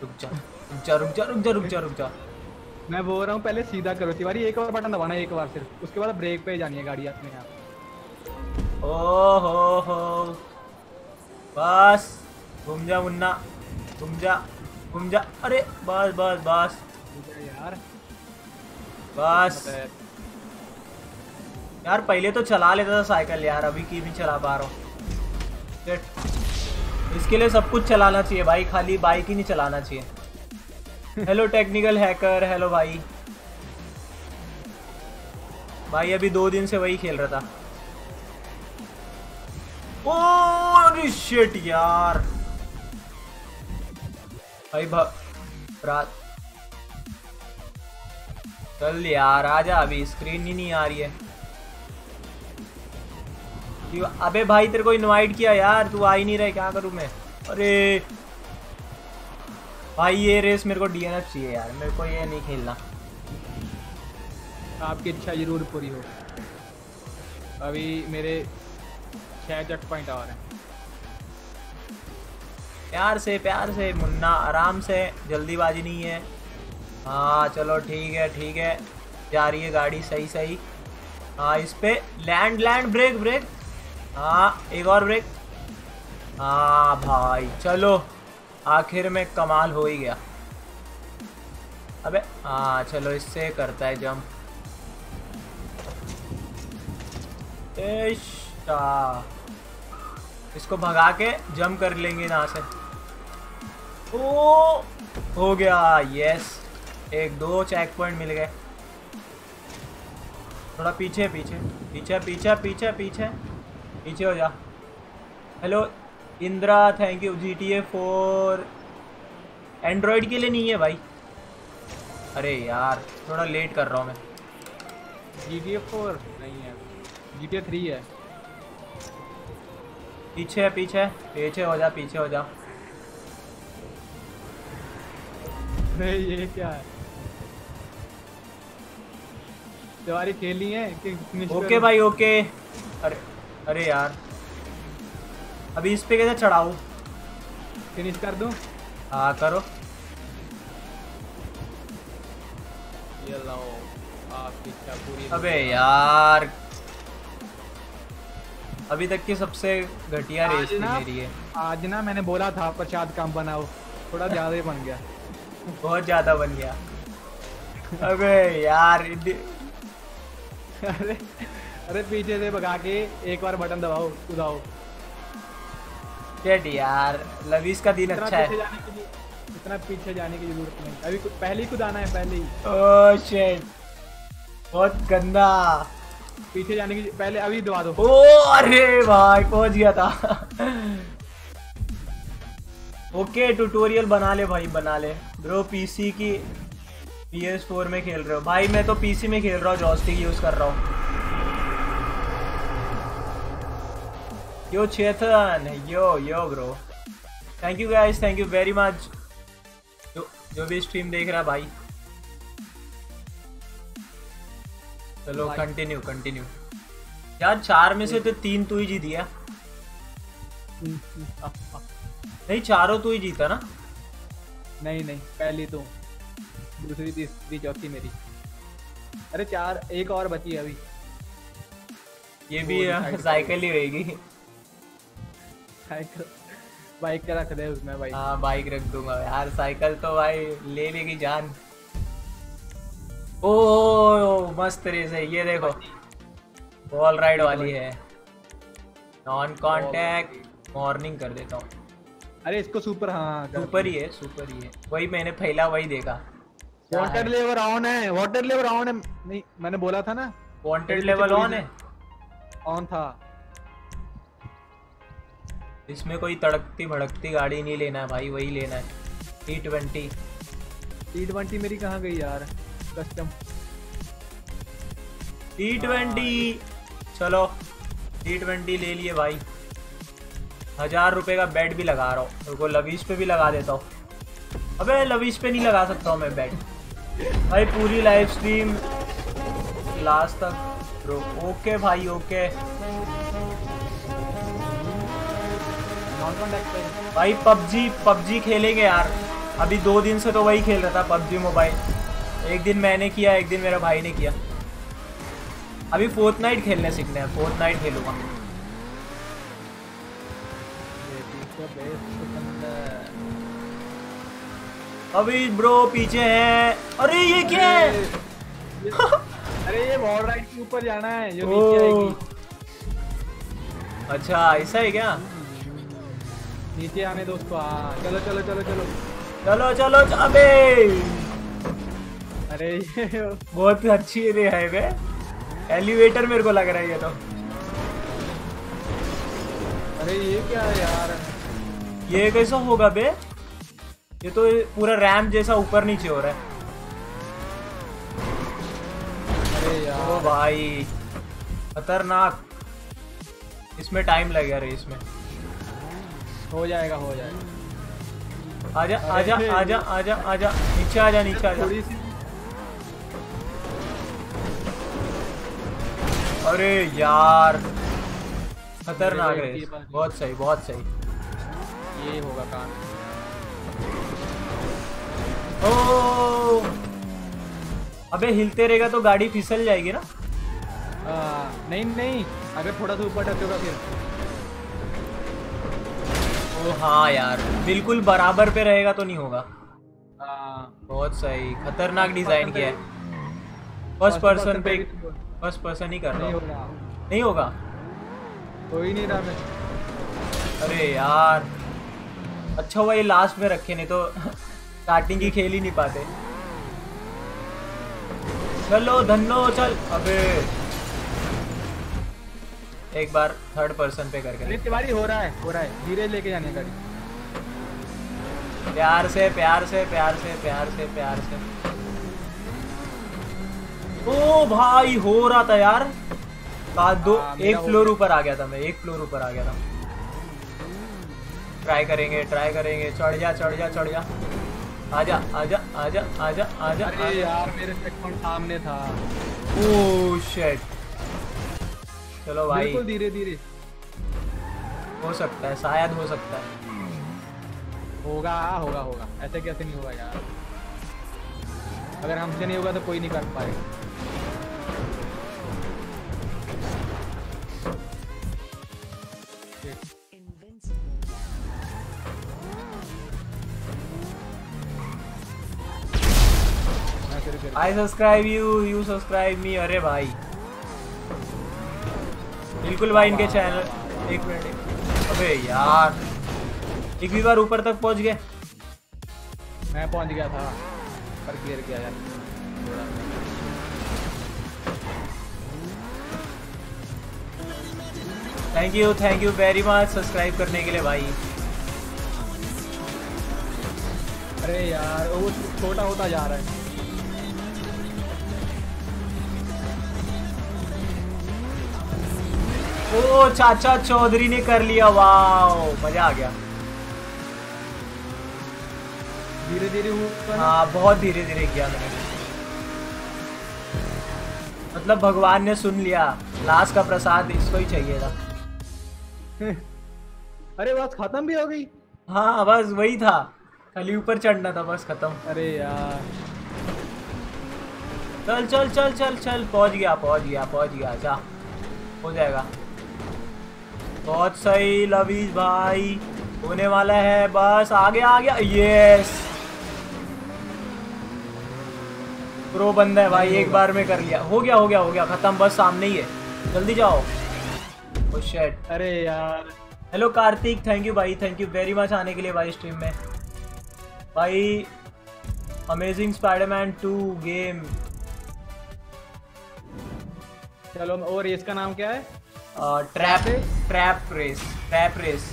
रुक जा। रुक जा रुक जा रुक जा रुक जा रुक जा। मैं बोल रहा हूँ पहले सीधा करो तिवारी एक बार बटन दबाना एक बार सिर्फ़। उसके बाद ब्रेक पे जानी है गाड़ी अपने आप। ओ हो। हो बस घूम जा मुन्ना घूम जा घूम जा। अरे बस बस बस। यार। बस। यार पहले तो चला लेता था साइकिल यार अभी की नहीं चला पा रहा हूँ। इसके लिए सब कुछ चलाना चाहिए भाई खाली बाइक ही नहीं चलाना चाहिए। हेलो टेक्निकल हैकर हेलो भाई। भाई, अभी दो दिन से वही खेल रहा था। ओ शिट यार। भाई रात चल यार, आजा अभी। स्क्रीन ही नहीं आ रही है। अबे भाई, तेरे को इनवाइट किया यार। तू आ ही नहीं रहा क्या करूँ मैं? अरे! भाई ये रेस मेरे को डीएनएफ चाहिए यार मेरे को ये नहीं खेलना। आपकी इच्छा ज़रूर पूरी हो। अभी मेरे पॉइंट आ रहे हैं। प्यार से प्यार से मुन्ना आराम से जल्दीबाजी नहीं है। हाँ चलो ठीक है ठीक है। जा रही है गाड़ी सही सही। हाँ इस पे लैंड लैंड ब्रेक ब्रेक हाँ एक और ब्रेक हाँ भाई चलो। आखिर में कमाल हो ही गया। अबे हाँ चलो इससे करता है इश्शा। इसको भगा के जम कर लेंगे यहाँ से। ओ, हो गया यस एक, दो चेक पॉइंट मिल गए। थोड़ा पीछे पीछे। पीछे पीछे पीछे पीछे। पीछे हो जा। Hello Indira thank you G T A four Android के लिए नहीं है भाई। अरे यार थोड़ा लेट कर रहा हूँ मैं। जी टी ए फोर नहीं है। जी टी ए थ्री है। पीछे है पीछे पीछे हो जा पीछे हो जा। ये क्या है? तुम्हारी खेली है कि ओके भाई ओके अरे अरे यार। अभी इस पे कैसे चढ़ाऊँ? फिनिश कर दूँ? हाँ करो। ये लो आपकी इच्छा पूरी अबे यार। अभी तक की सबसे घटिया रेस थी मेरी है आज ना मैंने बोला था प्रसाद कम बनाओ। थोड़ा ज़्यादा ही बन गया। बहुत ज़्यादा बन गया। अबे यार अरे अरे पीछे से भगा के एक बार बटन दबाओ कूदाओ यार। लवीस का दिन अच्छा है। जाने की भी- इतना पीछे जाने की ज़रूरत नहीं। अभी कु- पहले ही कुदाना है पहले ही। ओह शेट बहुत गंदा। पीछे जाने की पहले अभी दबा दो। ओ अरे भाई पहुँच गया था। ओके ट्यूटोरियल बना ले भाई बना ले। ब्रो पीसी की PS4 में खेल रहे हो। भाई मैं तो पीसी में खेल रहा हूँ जॉस्टिक यूज़ कर रहा हूँ। Yo Chetan yo yo bro thank you guys thank you very much जो जो भी स्ट्रीम देख रहा भाई चलो कंटिन्यू कंटिन्यू यार चार में से तो तीन तू ही जीत गया नहीं चारों तू ही जीता ना? नहीं नहीं पहली तो। दूसरी तीसरी चौथी मेरी। अरे चार एक और बची है अभी। ये भी साइकिल ही होएगी। साइकिल बाइक का रख दे उसमें भाई। हाँ बाइक रख दूँगा यार साइकिल तो भाई ले लेगी जान। ओ, ओ ओ मस्त रेस है ये देखो। वॉल राइड वाली है। नॉन कांटेक्ट मॉर्निंग कर देता हूँ। अरे इसको सुपर हाँ सुपर ही है सुपर ही है। वही मैंने पहला वही देखा। वाटर लेवल ऑन है वाटर लेवल ऑन है। नहीं मैंने बोला था ना वांटेड लेवल ऑन है? ऑन था। इसमें कोई तड़कती भड़कती गाड़ी नहीं लेना है भाई वही लेना है। टी ट्वेंटी टी ट्वेंटी मेरी कहाँ गई यार? कस्टम टी ट्वेंटी चलो टी ट्वेंटी ले लिए भाई। हज़ार रुपए का बेड भी लगा रहा हूँ। रुको लवीश पे भी लगा देता हूँ। अबे लवीश पे नहीं लगा सकता हूँ मैं बेड भाई पूरी लाइव स्ट्रीम लास्ट तक। ओके भाई ओके भाई पबजी पबजी खेलेंगे यार। अभी दो दिन से तो वही खेल रहा था पबजी मोबाइल। एक दिन मैंने किया एक दिन मेरा भाई ने किया। अभी फोर्थ नाइट खेलने सीखने हैं फोर्थ नाइट खेलूँगा। अभी ब्रो पीछे है। अरे ये क्या है? अरे ये वॉल राइड के ऊपर जाना है जो नीचे आएगी। अच्छा ऐसा है क्या? नीचे आने दो उसको। हाँ चलो चलो चलो चलो। चलो चलो अबे। अरे ये बहुत अच्छी रे है बे एलिवेटर मेरे को लग रहा है ये तो। अरे ये क्या है यार? ये कैसा होगा बे? ये तो पूरा रैम जैसा ऊपर नीचे हो रहा है। अरे यार। ओ भाई खतरनाक। इसमें टाइम लगेगा रे इसमें। हो जाएगा हो जाएगा। आजा अरे आजा आजा आजा आजा। नीचे आजा नीचे आजा। अरे यार खतरनाक है बहुत सही बहुत सही। ये होगा काम। ओ! अबे हिलते रहेगा तो गाड़ी फिसल जाएगी ना? आ, नहीं नहीं। अगर थोड़ा सा ऊपर टच होगा फिर। ओ हाँ यार बिल्कुल बराबर पे रहेगा तो नहीं होगा। आ, बहुत सही खतरनाक डिज़ाइन किया है। फ़र्स्ट पर्सन पे फ़र्स्ट पर्सन ही कर रहा हूँ। नहीं होगा? हो ही नहीं रहा मैं। अरे यार अच्छा हुआ ये लास्ट में रखे नहीं तो स्टार्टिंग की खेल ही नहीं पाते। चलो धन्नो चल। अबे। एक बार थर्ड पर्सन पे करके अरे तिवारी हो रहा है हो रहा है। धीरे लेके जाने गाड़ी प्यार से प्यार से प्यार से प्यार से प्यार से। ओ भाई हो रहा था यार। का दो मेरा एक फ्लोर ऊपर आ गया था मैं एक फ्लोर ऊपर आ गया था। ट्राई करेंगे ट्राई करेंगे। चढ़ जा चढ़ जा चढ़ जा। आजा आजा आजा आजा आजा अरे यार मेरे चेक पॉइंट सामने था। ओ शिट चलो भाई। बिल्कुल धीरे धीरे। हो सकता है शायद हो सकता है। होगा होगा होगा। ऐसे कैसे नहीं होगा यार? अगर हमसे नहीं होगा तो कोई नहीं कर पाएगा। I subscribe you you subscribe me अरे भाई। बिल्कुल भाई इनके चैनल। एक मिनट अबे यार एक भी बार ऊपर तक पहुँच गए। मैं पहुँच गया था पर क्लियर किया यार। Thank you thank you very much subscribe करने के लिए भाई। अरे यार वो छोटा होता जा रहा है। ओ चाचा चौधरी ने कर लिया वाह मज़ा आ गया। धीरे धीरे हाँ बहुत धीरे धीरे किया मैंने। मतलब भगवान ने सुन लिया लास्ट का प्रसाद इसको ही चाहिए था। अरे बस खत्म भी हो गई। हाँ बस वही था खाली ऊपर चढ़ना था बस खत्म। अरे यार। चल चल चल चल चल पहुँच गया पहुँच गया पहुँच गया जा हो जाएगा। बहुत सही लवीज भाई। होने वाला है बस आ गया आ गया यस प्रो बंदा है भाई एक बार में कर लिया। हो गया हो गया हो गया खत्म बस सामने ही है। जल्दी जाओ। ओ शेट अरे यार। हेलो कार्तिक थैंक यू भाई थैंक यू वेरी मच आने के लिए भाई स्ट्रीम में। भाई अमेजिंग स्पाइडरमैन टू गेम चलो और इसका नाम क्या है? Trap trap race trap race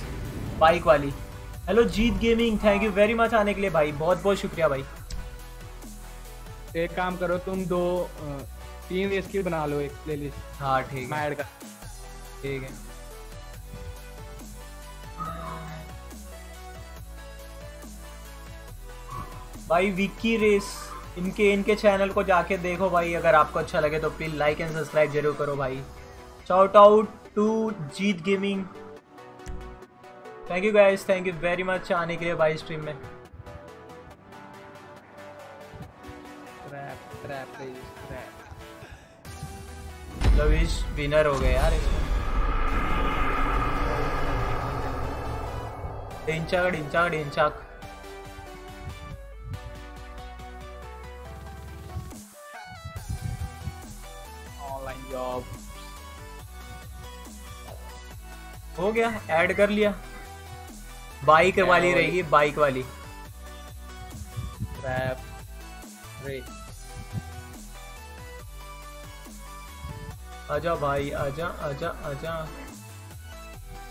bike वाली। Hello Jeet gaming thank you very much आने के लिए भाई बहुत बहुत शुक्रिया भाई। एक काम करो तुम दो तीन रेस की बना लो एक प्लेलिस्ट हाँ ठीक मैं है। ऐड कर ठीक है। भाई विक्की रेस इनके इनके चैनल को जाके देखो भाई अगर आपको अच्छा लगे तो प्लीज़ लाइक एंड सब्सक्राइब ज़रूर करो भाई। Shout out to Jeet gaming thank you guys thank you very much आने के लिए भाई स्ट्रीम में। Trap trap race Lavish winner हो गए यार इसमें। डिंचाक डिंचाक डिंचाक ऑनलाइन जॉब हो गया ऐड कर लिया। बाइक वाली रहेगी बाइक वाली। रेस आजा भाई आजा आजा आजा।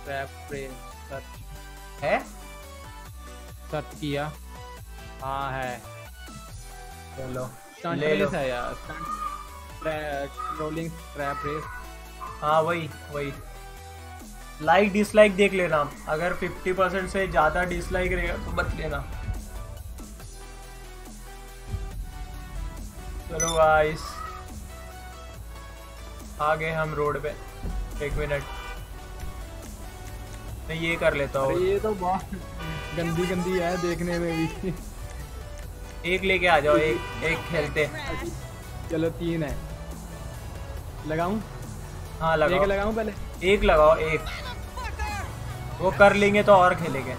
ट्रैप रेस सर्च है? सर्च किया। हाँ है। चलो ले लो। है यार। रोलिंग ट्रैप रेस हाँ वही वही। लाइक डिसलाइक देख लेना। अगर 50 परसेंट से ज़्यादा डिसलाइक रहेगा तो मत लेना। चलो गाइस आ गए हम रोड पे। एक मिनट मैं ये कर लेता हूँ। ये तो बहुत गंदी गंदी है देखने में भी। एक लेके आ जाओ एक एक खेलते। चलो तीन है। लगाऊँ? हाँ लगाओ। एक लगाऊँ पहले? एक लगाओ एक। वो कर लेंगे तो और खेलेंगे।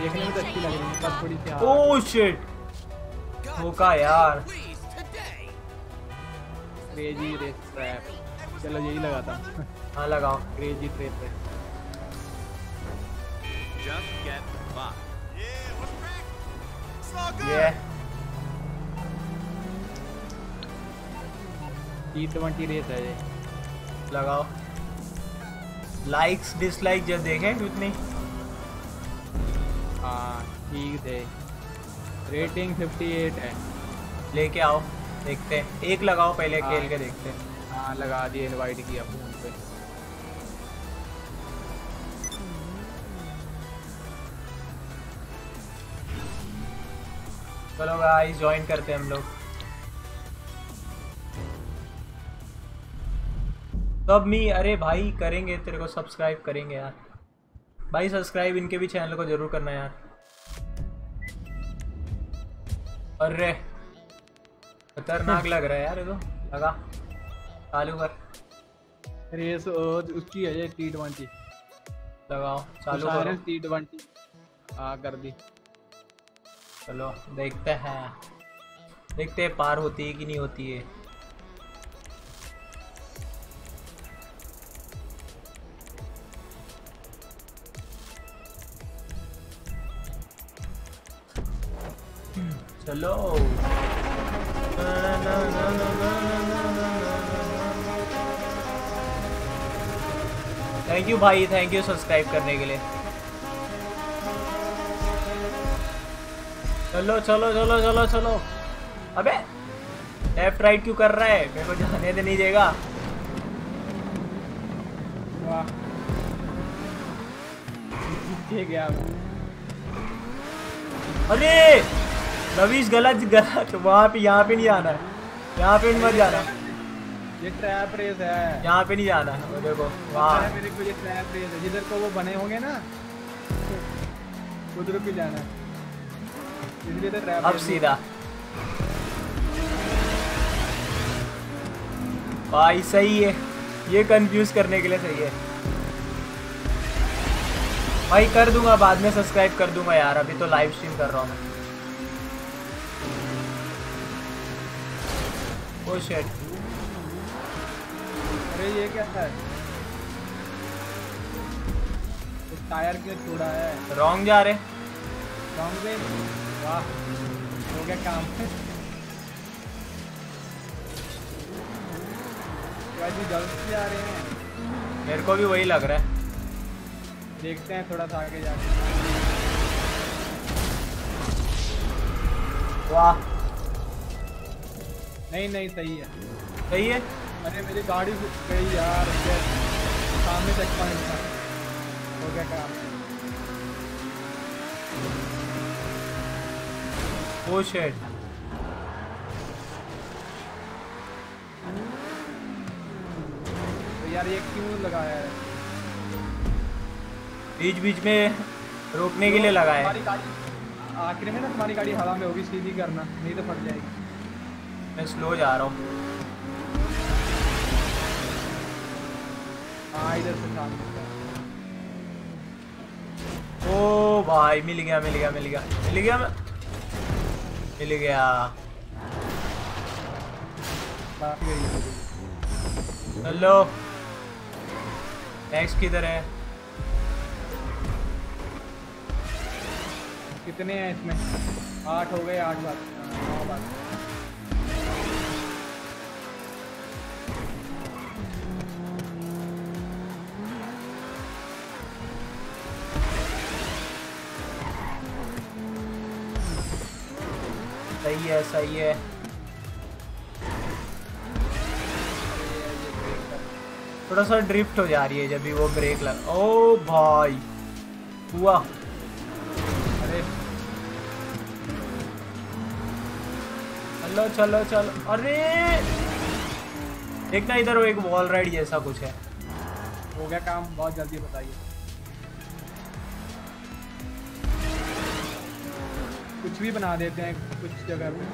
देखने में तो अच्छी लग रही है बस थोड़ी सी ओ शिट धोखा यार। क्रेजी रेस ट्रैप चलो यही लगाता हूँ। हाँ लगाओ। क्रेजी ट्रेप पे टी ट्वेंटी रेस है ये। लगाओ। लाइक्स डिसलाइक जब देखें कितनी हाँ ठीक थे रेटिंग 58 है। लेके आओ देखते हैं। एक लगाओ पहले हाँ। खेल के देखते हैं। हाँ लगा दिए इनवाइट किया फ़ोन पे। चलो गाइस ज्वाइन करते हैं हम लोग। तब मी अरे भाई करेंगे तेरे को सब्सक्राइब करेंगे यार। भाई सब्सक्राइब इनके भी चैनल को ज़रूर करना यार। अरे खतरनाक लग रहा है यार तो। लगा चालू कर। रेस उसकी है ये टी ट्वेंटी लगाओ चालू करो। टी ट्वेंटी हाँ कर दी। चलो देखते हैं। देखते हैं पार होती है कि नहीं होती है। चलो। थैंक यू भाई थैंक यू सब्सक्राइब करने के लिए। चलो चलो चलो चलो चलो। अबे लेफ़्ट राइट क्यों कर रहा है? मेरे को जाने दे, नहीं देगा। वाह। अब अरे! रवीश गलत गलत वहाँ पे यहाँ पे नहीं जाना है। यहाँ पे मत जाना। ये ट्रैप रेस है। यहाँ पे नहीं जाना। है देखो वहाँ। मेरे को ये ट्रैप रेस है। जिधर को वो बने होंगे ना उधर को जाना है। इसलिए तो ट्रैप अब सीधा। भाई सही है। ये कंफ्यूज करने के लिए सही है। भाई कर दूँगा बाद में सब्सक्राइब कर दूँगा यार। अभी तो लाइव स्ट्रीम कर रहा हूँ मैं। ओ शिट अरे ये क्या तो टायर क्यों छोड़ा है? रॉन्ग जा रहे। रॉन्ग वे वाह हो गया काम। वैसे जल्द आ रहे हैं। मेरे को भी वही लग रहा है। देखते हैं थोड़ा सा आगे जाके। वाह। नहीं नहीं, सही है। सही है? अरे, मेरी गाड़ी रुक गई यार सामने चेक पॉइंट था। हो गया शिट तो यार, ये क्यों लगाया है? बीच बीच में रोकने के लिए लगाया है। आखिर में ना तुम्हारी गाड़ी हवा में होगी, सीधी करना, नहीं तो फट जाएगी। मैं स्लो जा रहा हूँ। हाँ इधर से ओ भाई, मिल गया मिल गया मिल गया। मिल गया मैं? मिल गया। है। हेलो। नेक्स्ट किधर है? कितने हैं इसमें? आठ हो गए, आठ बात। नौ बात। सही है सही है थोड़ा सा ड्रिफ्ट हो जा रही है जब भी वो ब्रेक लग ओ भाई। हुआ। अरे। चलो चलो चलो। अरे। देखना इधर वो एक वॉल राइड जैसा कुछ है। हो गया काम, बहुत जल्दी बताइए। कुछ भी बना देते हैं कुछ जगह। पे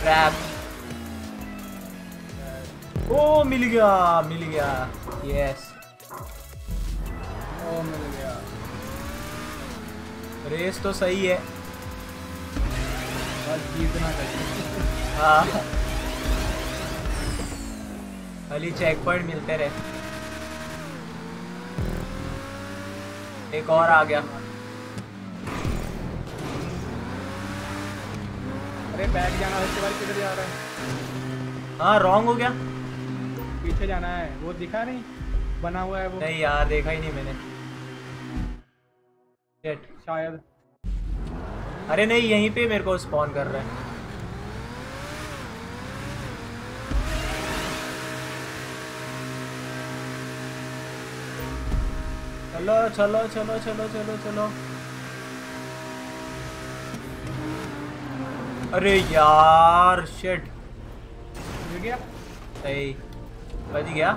ट्रैप ओ मिल गया मिल गया। यस ओ मिल गया। रेस तो सही है। बस जीतना चाहिए हाँ। खाली चेक पॉइंट मिलते रहे। एक और आ गया। अरे बैग जाना है इसके बाद किधर जा रहा है? हाँ रॉन्ग हो गया। पीछे जाना है। वो दिखा नहीं? बना हुआ है वो। नहीं यार देखा ही नहीं मैंने। शायद। अरे नहीं यहीं पे मेरे को स्पॉन कर रहा है। चलो चलो चलो चलो चलो चलो। अरे यार शिट गया? सही। बच गया।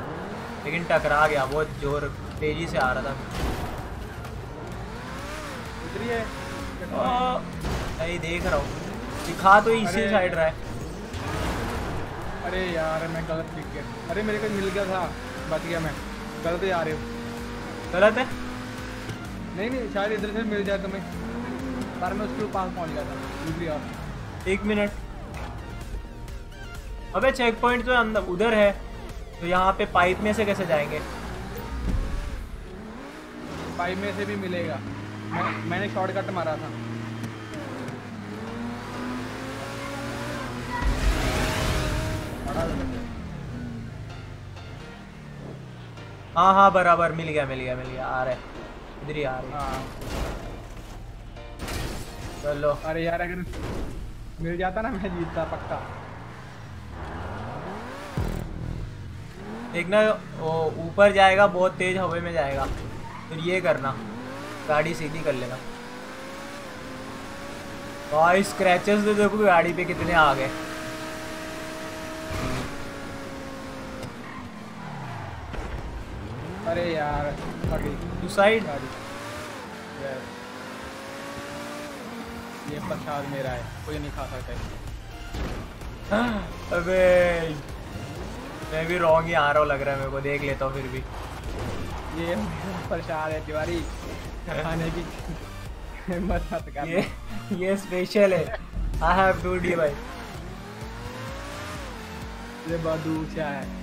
लेकिन टकरा गया बहुत ज़ोर तेज़ी से आ रहा था। है। नहीं देख रहा हूँ। दिखा तो इसी साइड रहा है। अरे यार मैं गलत दिख गया। अरे मेरे को मिल गया था। बच गया मैं। गलत ही आ रहे हो। गलत है? नहीं नहीं शायद इधर से मिल जाए तुम्हें। पर मैं उसके पास पहुँच गया था दूसरी और एक मिनट। अबे चेक पॉइंट तो अंदर उधर है। तो यहाँ पे पाइप में से कैसे जाएँगे? पाइप में से भी मिलेगा। मैं, मैंने शॉर्टकट मारा था। हाँ हाँ बराबर मिल गया मिल गया मिल गया आ रहे इधर ही आ रहे हाँ। चलो। अरे यार अगर मिल जाता ना मैं जीतता पक्का। देखना वो ऊपर जाएगा बहुत तेज हवा में जाएगा। फिर ये करना गाड़ी सीधी कर लेना। भाई स्क्रैचेस तो देखो गाड़ी पे कितने आ गए। अरे यार गई सुसाइड ये प्रसाद मेरा है कोई नहीं खा सकता अबे मैं भी रॉन्ग ही आ रहा हूँ लग रहा है मेरे को देख लेता हूँ फिर भी। ये मेरा प्रसाद है तिवारी खाने की। हिम्मत मत कर। ये ये स्पेशल है। आई हैव टू डी भाई। ये बहुत दूर से आया है।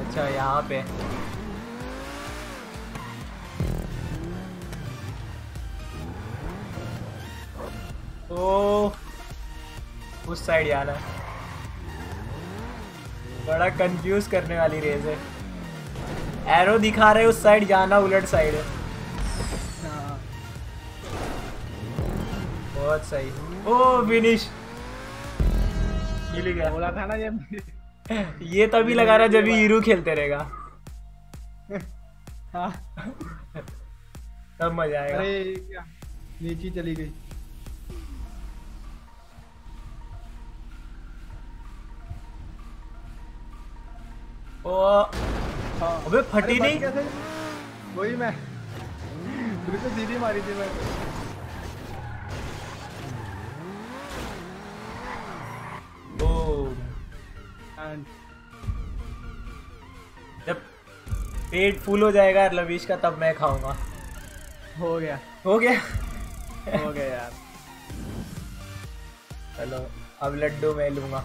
अच्छा यहाँ पे। तो उस साइड जाना बड़ा कंफ्यूज करने वाली रेस है। एरो दिखा रहे उस साइड जाना उलट साइड हाँ, बहुत सही। ओ फिनिश मिल गया बोला था ना ये ये तभी लगा रहा जब हीरो खेलते रहेगा। हाँ। तब मज़ा आएगा। अरे क्या? नीचे चली गई। ओ हाँ अबे फटी नहीं। वही मैं। बिल्कुल सीधी मारी थी मैं। ओ And जब पेट फुल हो जाएगा लवीश का तब मैं खाऊँगा। हो गया। हो गया? हो गया यार। चलो अब लड्डू मैं लूँगा।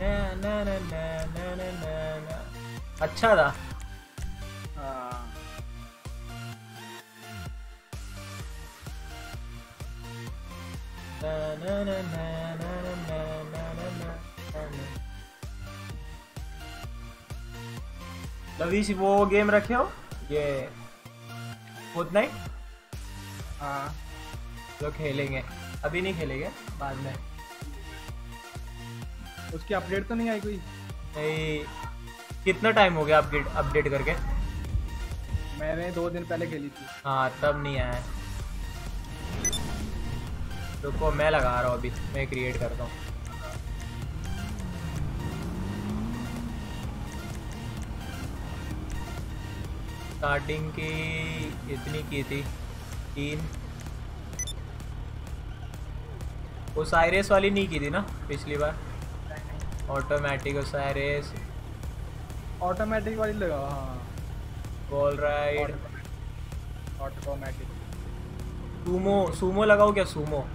ना, ना, ना, ना, ना, ना, ना, ना। अच्छा था। हाँ। लवीश वो गेम रखे हो? ये नाइट हाँ जो खेलेंगे। अभी नहीं खेलेंगे बाद में। उसकी अपडेट तो नहीं आई कोई? नहीं कितना टाइम हो गया अपडेट अपडेट करके? मैंने दो दिन पहले खेली थी। हाँ तब नहीं आया। रुको मैं लगा रहा हूँ अभी मैं क्रिएट करता हूँ। स्टार्टिंग की इतनी की थी तीन। वो साइरेस वाली नहीं की थी ना पिछली बार? ऑटोमेटिक साइरेस ऑटोमेटिक वाली लगा हाँ। Ball ride automatic sumo sumo लगाओ क्या? सूमो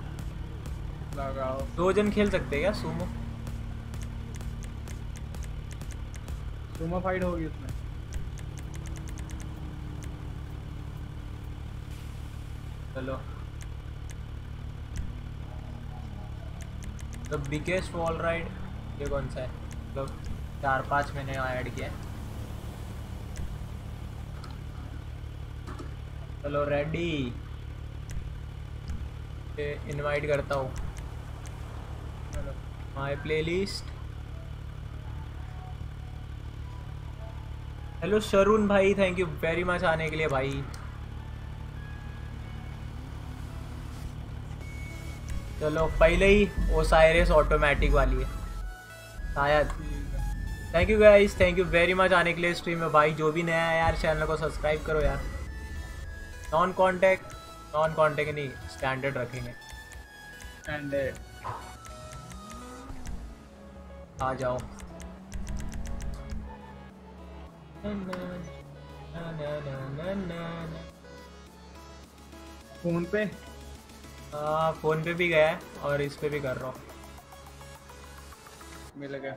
लगाओ। दो जन खेल सकते हैं क्या? सुमो सुमा फाइट होगी उसमें। चलो। द बिगेस्ट वॉल राइड ये कौन सा है? मतलब चार पाँच मैंने ऐड किया है। चलो रेडी इनवाइट करता हूँ। माय प्लेलिस्ट हेलो शरून भाई थैंक यू वेरी मच आने के लिए भाई। चलो, पहले ही ओसाइरस ऑटोमेटिक वाली है। शायद। Thank you guys thank you very much आने के लिए स्ट्रीम में। भाई, जो भी नया है यार चैनल को सब्सक्राइब करो यार। नॉन कांटेक्ट नॉन कांटेक्ट नहीं स्टैंडर्ड रखेंगे। एंड आ जाओ। फ़ोन पे? हाँ फ़ोन पे भी गया है और इस पे भी कर रहा हूँ। मिल गया।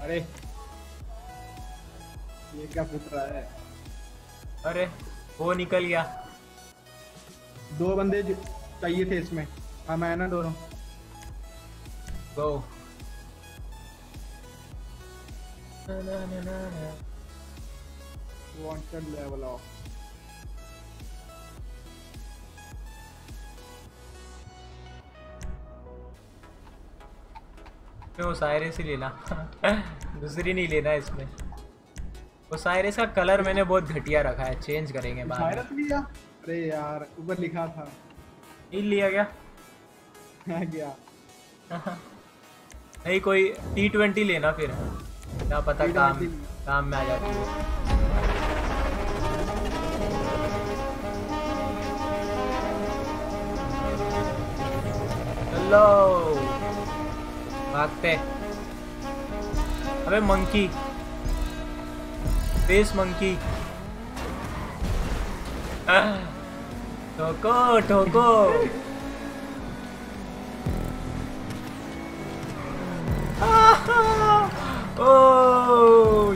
अरे। ये क्या फुट रहा है? अरे वो निकल गया। दो बंदे चाहिए थे इसमें। हाँ मैं ना दोनों। गो वांटेड लेवल ऑफ़ मैं ओसाइरस ही लेना? दूसरी नहीं लेना इसमें। ओसाइरस का कलर मैंने बहुत घटिया रखा है। चेंज करेंगे बाद में। वायरस लिया? अरे यार ऊपर लिखा था। नहीं लिया गया आ गया नहीं कोई टी ट्वेंटी लेना फिर। क्या पता काम काम में आ जाती है। हेलो भागते। अबे मंकी फेस मंकी। ठोको ठोको।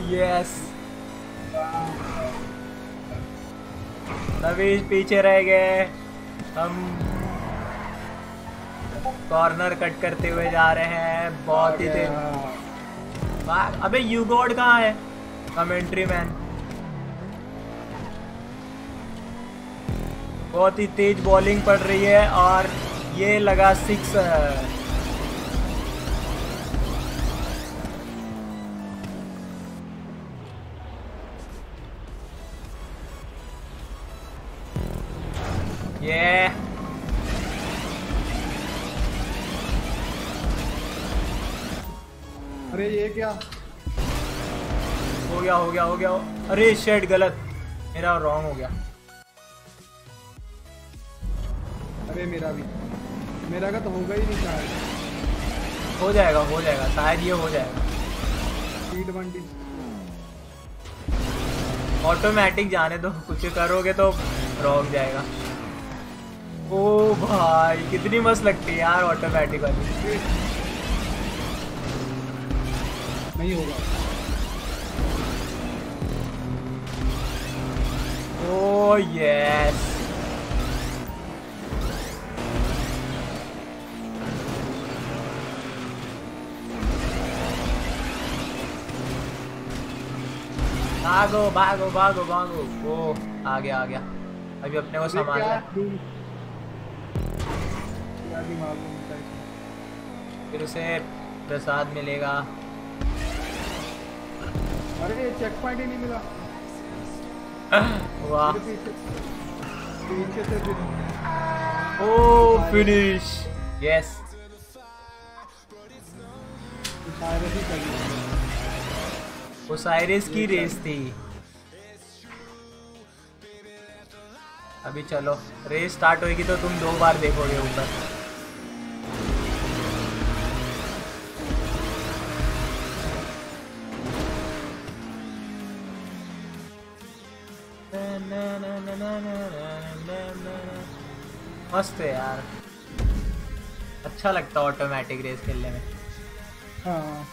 yes सभी पीछे रह गए। हम कॉर्नर कट करते हुए जा रहे हैं बहुत ही तेज अबे यू गॉड कहाँ है? Commentary man. बहुत ही तेज बॉलिंग पड़ रही है और ये लगा सिक्स ये अरे ये क्या? हो गया हो गया हो गया। अरे शेड गलत। मेरा रॉन्ग हो गया। अरे मेरा भी। मेरा का तो होगा ही नहीं शायद। हो जाएगा हो जाएगा। शायद ये हो जाएगा। ऑटोमेटिक जाने दो। कुछ करोगे तो रॉन्ग जाएगा। ओ भाई कितनी मस्त लगती है यार ऑटोमेटिक वाली। नहीं होगा। ओ यस भागो भागो भागो भागो। ओ आ गया आ गया। अभी अपने को है? फिर उसे प्रसाद मिलेगा। अरे चेक पॉइंट ही नहीं मिला। वाह। ओ फिनिश यस ओसाइरिस की रेस थी। अभी चलो रेस स्टार्ट होगी तो तुम दो बार देखोगे ऊपर। मस्त है यार। अच्छा लगता है ऑटोमेटिक रेस खेलने में। हाँ।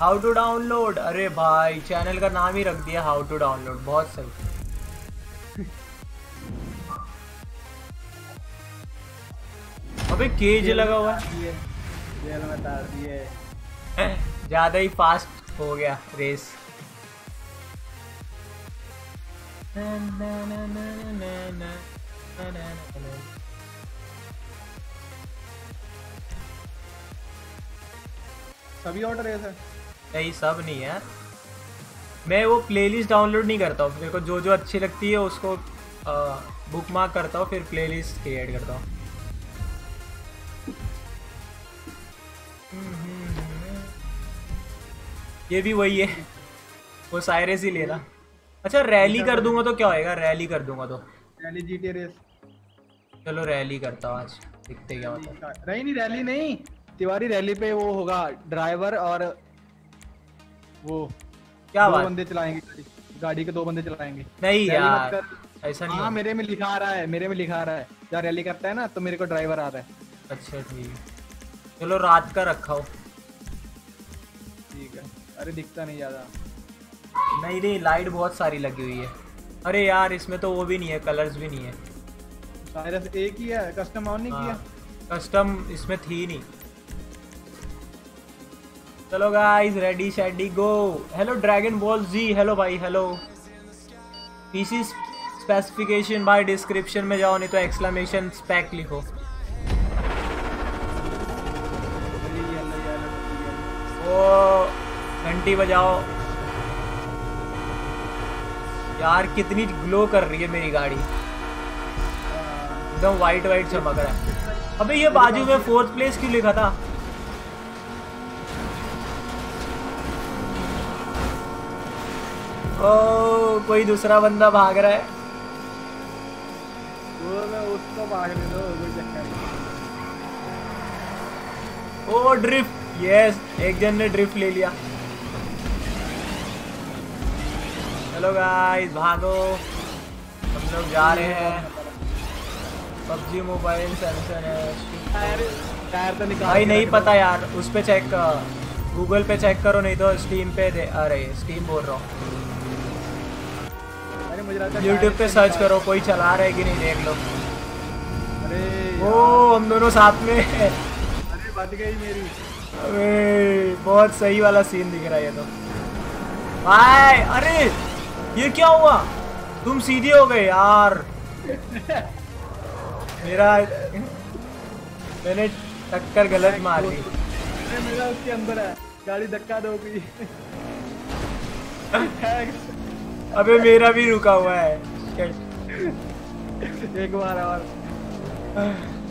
हाउ टू डाउनलोड अरे भाई चैनल का नाम ही रख दिया हाउ टू डाउनलोड बहुत सही। अबे केज लगा हुआ है। जेल में डाल दिए ज़्यादा ही फास्ट हो गया रेस सभी ऑर्डर ऐसे नहीं, सब नहीं है। मैं वो प्लेलिस्ट डाउनलोड नहीं करता हूँ। मेरे को जो जो अच्छी लगती है, उसको बुक मार्क करता हूँ, फिर प्लेलिस्ट क्रिएट करता हूँ। ये भी वही है। वो साइरस ही लेना अच्छा रैली कर दूँगा तो क्या होएगा? रैली कर दूँगा तो। रैली जीटी रेस चलो रैली करता हूँ आज। दिखते क्या होता है। नहीं नहीं रैली नहीं। तिवारी रैली पे वो होगा ड्राइवर और वो क्या दो बंदे चलाएँगे गाड़ी। गाड़ी के दो बंदे चलाएँगे। नहीं यार ऐसा नहीं हाँ मेरे में लिखा आ रहा है मेरे में लिखा आ रहा है। जब रैली करता है ना तो मेरे को ड्राइवर आ रहा है। अच्छा ठीक है। चलो रात का रखा हो ठीक है। अरे दिखता नहीं ज़्यादा। नहीं नहीं लाइट बहुत सारी लगी हुई है। अरे यार इसमें तो वो भी नहीं है कलर्स भी नहीं है। साइरस एक ही है कस्टम ऑन नहीं किया? कस्टम इसमें थी नहीं। चलो guys ready shady go hello dragon ball Z hello भाई hello PC specification by description में जाओ नहीं तो एक्सक्लेमेशन स्पेक लिखो। ओ घंटी बजाओ। यार कितनी ग्लो कर रही है मेरी गाड़ी। एकदम वाइट वाइट चमक रहा है। अबे ये बाजू में फोर्थ प्लेस क्यों लिखा था? ओ कोई दूसरा बंदा भाग रहा है। वो मैं उसको भागने दो कोई चक्कर नहीं ओ ड्रिफ्ट यस एक जन ने ड्रिफ्ट ले लिया। चलो गाइस भागो। हम लोग जा रहे हैं। पबजी मोबाइल सैमसंग है। टायर तो निकाल भाई नहीं पता यार उस पे चेक गूगल पे चेक करो नहीं तो स्टीम पे दे अरे स्टीम बोल रहा हूँ। अरे यूट्यूब पे सर्च करो कोई चला रहा है कि नहीं देख लो। अरे ओ हम दोनों साथ में अरे बच गई मेरी। अबे बहुत सही वाला सीन दिख रहा है ये तो। भाई अरे! ये क्या हुआ? तुम सीधे हो गए यार। मेरा मैंने टक्कर गलत मार दी। मेरा उसके अंदर है। गाड़ी धक्का दो अबे मेरा भी रुका हुआ है। एक बार और।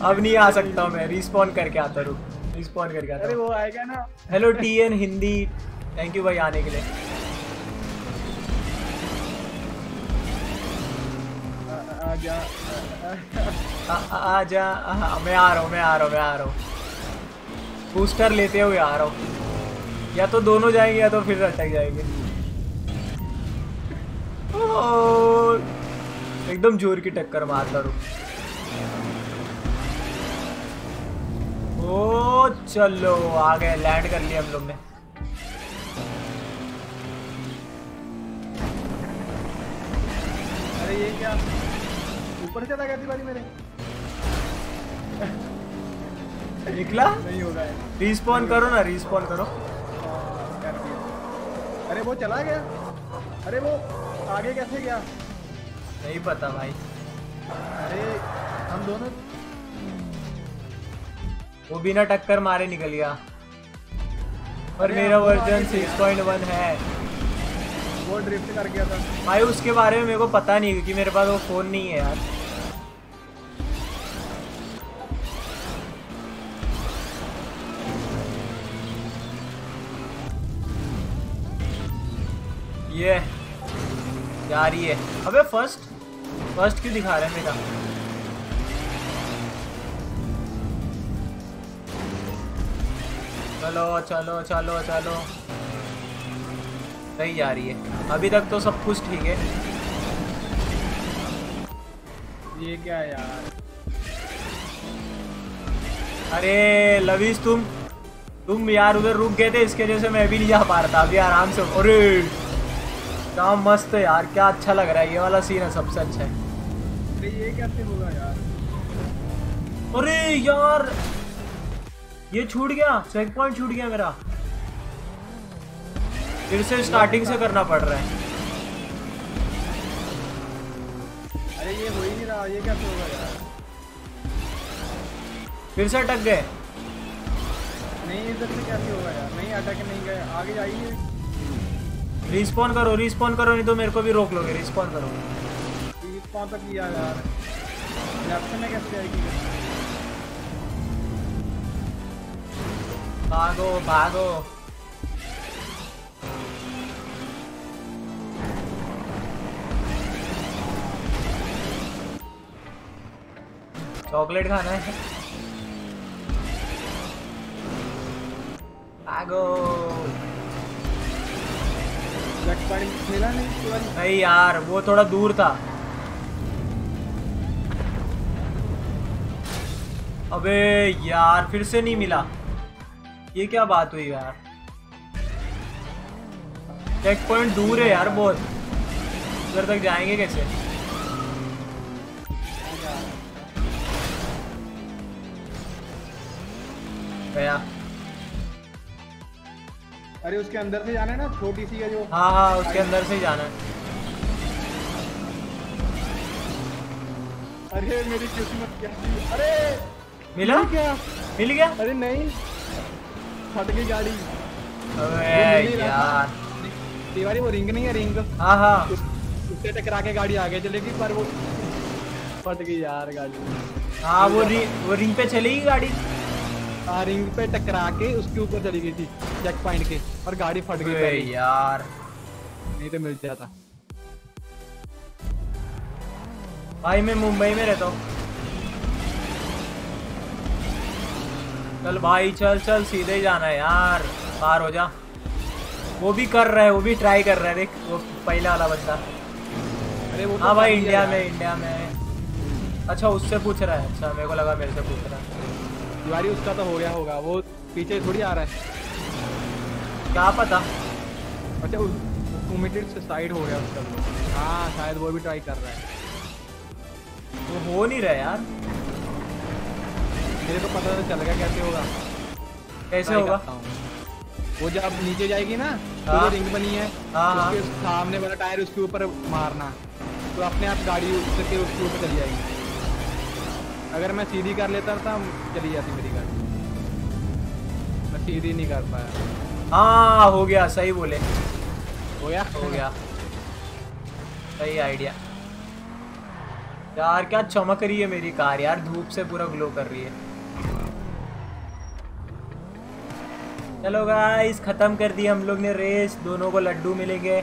अब नहीं आ सकता मैं। रिस्पॉन करके आता रुक रिस्पॉन करके आता अरे वो आएगा ना। Hello T N Hindi thank you भाई आने के लिए। आ, आ, आ जा आ, आ, आ, आ, आ जा आ, मैं आ रहा हूँ मैं आ रहा हूँ मैं आ रहा हूँ। बूस्टर लेते हुए आ रहा हूँ? या तो दोनों जाएँगे या तो फिर अटक जाएँगे। एकदम ज़ोर की टक्कर मारता रुक ओ चलो आ गए लैंड कर लिया हम लोग ने। अरे ये क्या? ऊपर चला गया तिवारी मेरे? निकला? नहीं होगा। रिस्पॉन करो ना रिस्पॉन करो। अरे वो चला गया। अरे वो आगे कैसे गया? नहीं पता भाई। अरे हम दोनों वो बिना टक्कर मारे निकल गया। और मेरा वर्जन आगे थे 6.1 है। वो ड्रिफ्ट कर गया था। भाई उसके बारे में मेरे को पता नहीं क्योंकि मेरे पास वो फ़ोन नहीं है यार। ये जा रही है। अबे फ़र्स्ट फ़र्स्ट क्यों दिखा रहे हैं मेरा चलो चलो चलो चलो। सही जा रही है। अभी तक तो सब कुछ ठीक है। ये क्या यार? अरे लवीस तुम तुम यार उधर रुक गए थे, इसके वजह से मैं भी नहीं जा पा रहा था। अभी आराम से अरे! क्या मस्त है यार क्या अच्छा लग रहा है ये वाला सीन है सबसे अच्छा है। अरे ये कैसे होगा यार? अरे यार ये छूट गया चेक पॉइंट छूट गया मेरा। फिर से स्टार्टिंग से करना पड़ रहा है। अरे ये हो ही नहीं रहा ये कैसे होगा यार? फिर से अटक गए। नहीं इधर से कैसे होगा यार? नहीं अटक नहीं गए आगे जाइए। रिस्पॉन करो रिस्पॉन करो नहीं तो मेरे को भी रोक लोगे रिस्पॉन करो। तीस पाँच तक किया यार। लेफ़्ट में कैसे जाएगी? भागो भागो। चॉकलेट खाना है। भागो। मिला नहीं नहीं यार वो थोड़ा दूर था। अबे यार फिर से नहीं मिला। ये क्या बात हुई यार? चेक पॉइंट दूर है यार बहुत। उधर तक जाएँगे कैसे? गया। अरे उसके अंदर से जाना है ना छोटी सी है जो। हाँ हाँ उसके अंदर से ही जाना है। अरे मेरी किस्मत क्या थी? अरे! मिला? क्या मिल गया? अरे नहीं फट गई गाड़ी। अबे मिल रहा यार। दीवारी वो रिंग नहीं है रिंग। हाँ हाँ। उससे टकरा के गाड़ी आगे चलेगी पर वो फट गई यार गाड़ी। हाँ वो रि, वो रिंग पे चलेगी गाड़ी? हाँ रिंग पे टकरा के उसके ऊपर चली गई थी। चेक पॉइंट के और गाड़ी फट गई यार। नहीं तो मिल जाता। भाई मैं मुंबई में रहता हूँ। चल भाई चल चल सीधे ही जाना है यार। पार हो जा। वो भी कर रहा है वो भी ट्राई कर रहा है देख वो पहला वाला बंदा। अरे वो तो हाँ भाई इंडिया में इंडिया में। अच्छा उससे पूछ रहा है। अच्छा मेरे को लगा मेरे से पूछ रहा है। उसका तो हो गया होगा। वो पीछे थोड़ी आ रहा है। क्या पता? अच्छा कमिटेड से साइड हो गया उसका तो। हाँ शायद वो भी ट्राई कर रहा है। वो हो नहीं रहा यार। मेरे को पता तो चल गया कैसे होगा। कैसे होगा। वो जब नीचे जाएगी ना तो हाँ। रिंग बनी है। हाँ, हाँ। उसके सामने वाला टायर उसके ऊपर मारना। तो अपने आप गाड़ी उतर के उसके ऊपर चली जाएगी। अगर मैं सीधी कर लेता था चली जाती मेरी गाड़ी। मैं सीधी नहीं कर पाया। हाँ हो गया सही बोले। हो गया? हो गया। सही आइडिया यार क्या चमक रही है मेरी कार? यार धूप से पूरा ग्लो कर रही है। चलो गाइस खत्म कर दी हम लोग ने रेस दोनों को लड्डू मिलेंगे।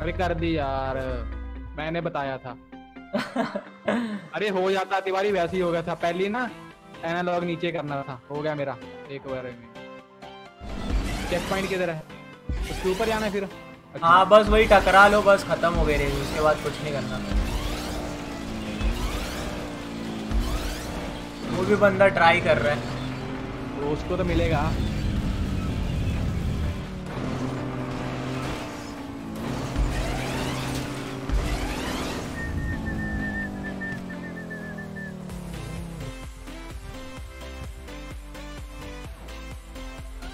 अरे कर दी यार। मैंने बताया था। अरे हो जाता तिवारी वैसे ही हो गया था। पहले ना एनालॉग नीचे करना था। हो गया मेरा। एक बार में। चेक पॉइंट किधर है? उसके ऊपर जाना है फिर। अच्छा, हाँ बस वही टकरा लो बस खत्म हो गई रेस उसके बाद कुछ नहीं करना। वो भी बंदा ट्राई कर रहा है। तो उसको तो मिलेगा।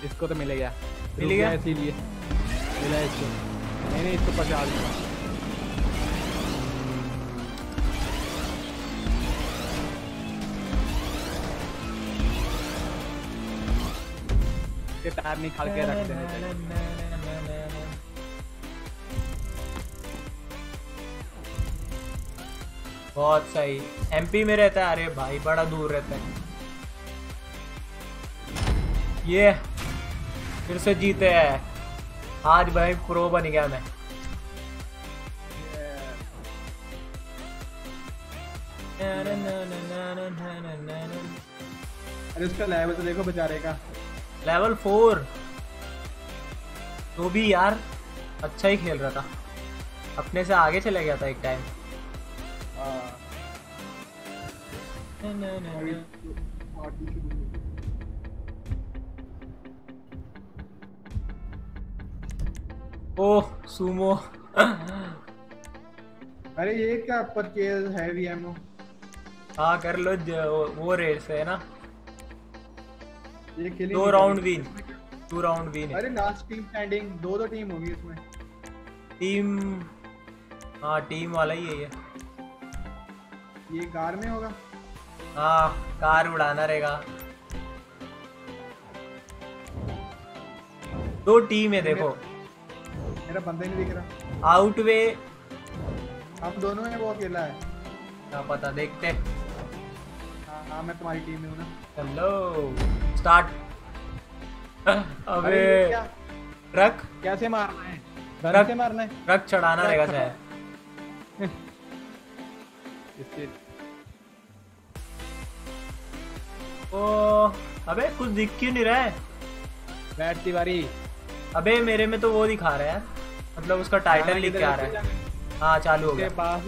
इसको तो मिलेगा। मिल रुक गया? इसीलिए। मिला इसको। नहीं इसको पचास दिया। टायर निकाल के रख देने बहुत सही। एमपी में रहता है अरे भाई बड़ा दूर रहता है। ये फिर से जीते हैं। आज भाई प्रो बन गया मैं। अरे उसका लेवल तो देखो बेचारे का। लेवल फोर तो भी यार अच्छा ही खेल रहा था। अपने से आगे चला गया था एक टाइम हाँ ओह सुमो। अरे ये क्या परचेज हैवी एमो हाँ कर लो वो- वो रेट से है ना? ये किलिंग दो round win two round win अरे लास्ट टीम स्टैंडिंग दो दो टीम होगी इसमें। टीम हाँ टीम वाला ही है ये। ये कार में होगा? हाँ कार उड़ाना रहेगा। दो टीम है देखो। मेरा बंदा ही नहीं दिख रहा। आउट वे हम दोनों हैं वो अकेला है। क्या पता देखते हाँ। हाँ मैं तुम्हारी टीम में हूँ ना। हेलो स्टार्ट अबे। ट्रक कैसे मारना है? रख- से मारना है? ट्रक चढ़ाना रहेगा शायद इससे ओ अबे कुछ दिख क्यों नहीं रहा है? बैठ तिवारी। अबे मेरे में तो वो दिखा रहा है। मतलब उसका टाइटल लिख के आ रहा है। हाँ चालू हो गया। पास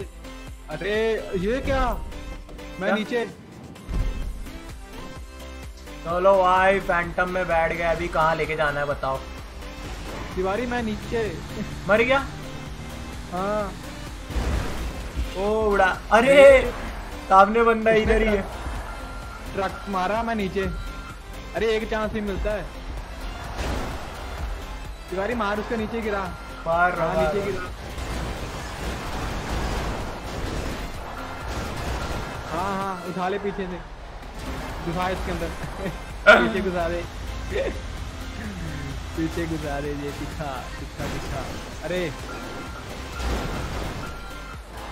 अरे ये क्या? मैं नीचे। चलो भाई फैंटम में बैठ गया। अभी कहाँ लेके जाना है बताओ। तिवारी मैं नीचे। मर गया? हाँ। ओ उड़ा। अरे सामने बंदा इधर ही है। ट्रक मारा मैं नीचे। अरे एक चांस ही मिलता है। तिवारी मार उसके नीचे गिरा। मार रहा हाँ नीचे गिरा। हाँ हाँ उठा ले पीछे से। घुसा इसके अंदर। पीछे घुसा दे। पीछे घुसा दे ये दिखा दिखा दिखा। अरे।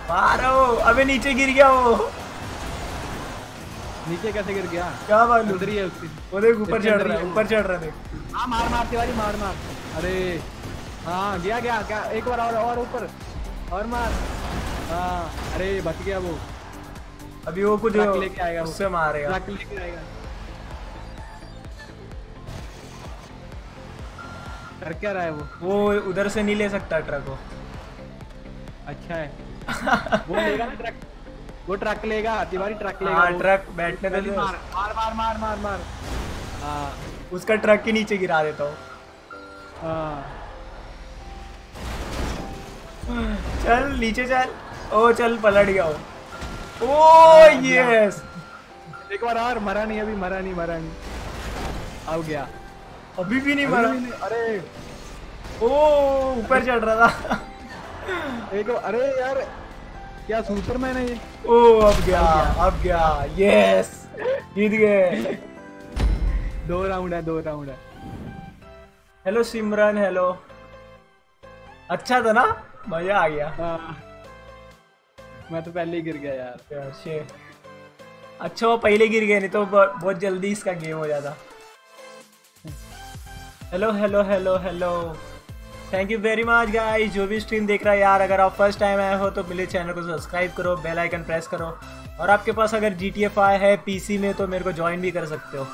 मारो अबे नीचे गिर गया वो। नीचे कैसे गिर गया? क्या मालूम? उधर ही है उसकी। वो देख ऊपर चढ़ रहा है है ऊपर चढ़ रहा है देख। हाँ मार मार तिवारी मार मार। अरे हाँ गया गया क्या एक बार और और ऊपर और मार। हाँ अरे बच गया वो। अभी वो कुछ लेके आएगा वो। उससे मारेगा। लेके आएगा। कर क्या रहा है वो? वो उधर से नहीं ले सकता ट्रक वो। अच्छा है। वो लेगा ना ट्रक। वो ट्रक लेगा तिवारी ट्रक लेगा हाँ ट्रक बैठने पहले दे। मार मार मार मार मार मार। हाँ। उसका ट्रक के नीचे गिरा देता हाँ। चल नीचे चल। ओ चल पलट गया ओ यस एक बार और मरा नहीं अभी मरा नहीं मरा नहीं। अब गया। अभी भी नहीं मरा। अरे। ओ ऊपर चढ़ रहा था। एक अरे यार क्या सुपरमैन है ये? ओ अब गया अब गया। यस जीत गए। दो राउंड है दो राउंड है। हेलो सिमरन हेलो अच्छा था ना? मज़ा आ गया। हाँ। मैं तो पहले ही गिर गया यार। अच्छा वो पहले गिर गए नहीं तो बहुत जल्दी इसका गेम हो जाता। Hello hello hello hello thank you very much guys जो भी स्ट्रीम देख रहा है यार अगर आप फ़र्स्ट टाइम आए हो तो मेरे चैनल को सब्सक्राइब करो बेल आइकन प्रेस करो। और आपके पास अगर जी टी एफ़ है पीसी में तो मेरे को ज्वाइन भी कर सकते हो।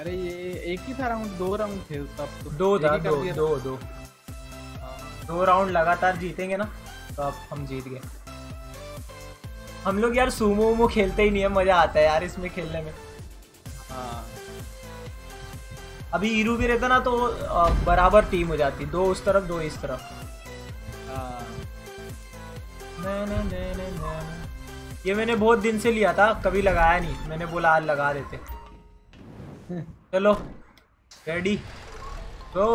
अरे ये एक ही था राउंड दो राउंड थे तब तो। दो था दो दो दो। दो राउंड लगातार जीतेंगे ना तो अब हम जीत गए। हम लोग यार सूमो वूमो खेलते ही नहीं है मज़ा आता है यार इसमें खेलने में। हाँ। अभी ईरू भी रहता ना तो बराबर टीम हो जाती दो उस तरफ़ दो इस तरफ़। हाँ। ना, ना, ना, ना, ना। ये मैंने बहुत दिन से लिया था कभी लगाया नहीं मैंने बोला आज लगा देते। चलो रेडी गो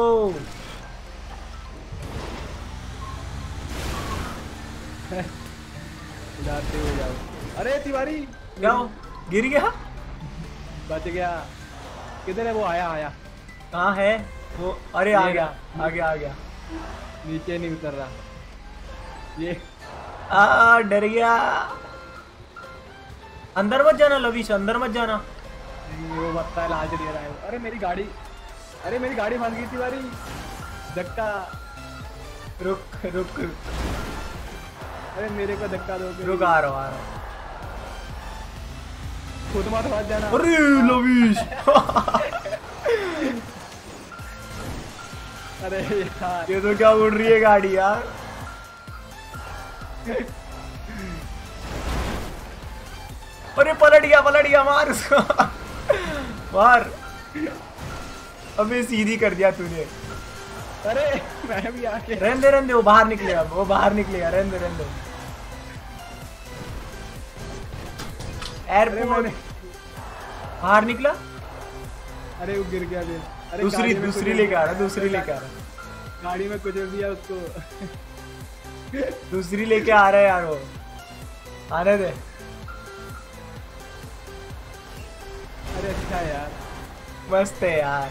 उड़ाते हो जाओ। अरे तिवारी! जाओ गिर गया? बच गया। किधर है वो आया आया? कहाँ है? वो अरे आ गया आ गया आ गया नीचे नहीं उतर रहा। ये। आ डर गया। अंदर मत जाना लविश अंदर मत जाना। वो बत्ता है लाज ले रहा है। अरे मेरी गाड़ी अरे मेरी गाड़ी फंस गई तिवारी धक्का। रुक रुक। रुक अरे मेरे को धक्का दो। रुक आ रहा आ रहा खुद मत फंस जाना। अरे लविश। अरे यार। ये तो क्या उड़ रही है गाड़ी यार? अरे पलट गया पलट गया मार उसको। अबे सीधी कर दिया तूने। अरे मैं भी आके रहने दे रहने दे वो बाहर निकलेगा वो बाहर निकलेगा रहने दे रहने दे। एयरपोर्ट बाहर निकला? अरे वो गिर गया फिर अरे दूसरी दूसरी लेके आ रहा दूसरी लेके आ रहा। गाड़ी में कुछ दिया उसको। दूसरी लेके आ रहा है यार वो। आने दे। अरे अच्छा है यार। मस्त है यार।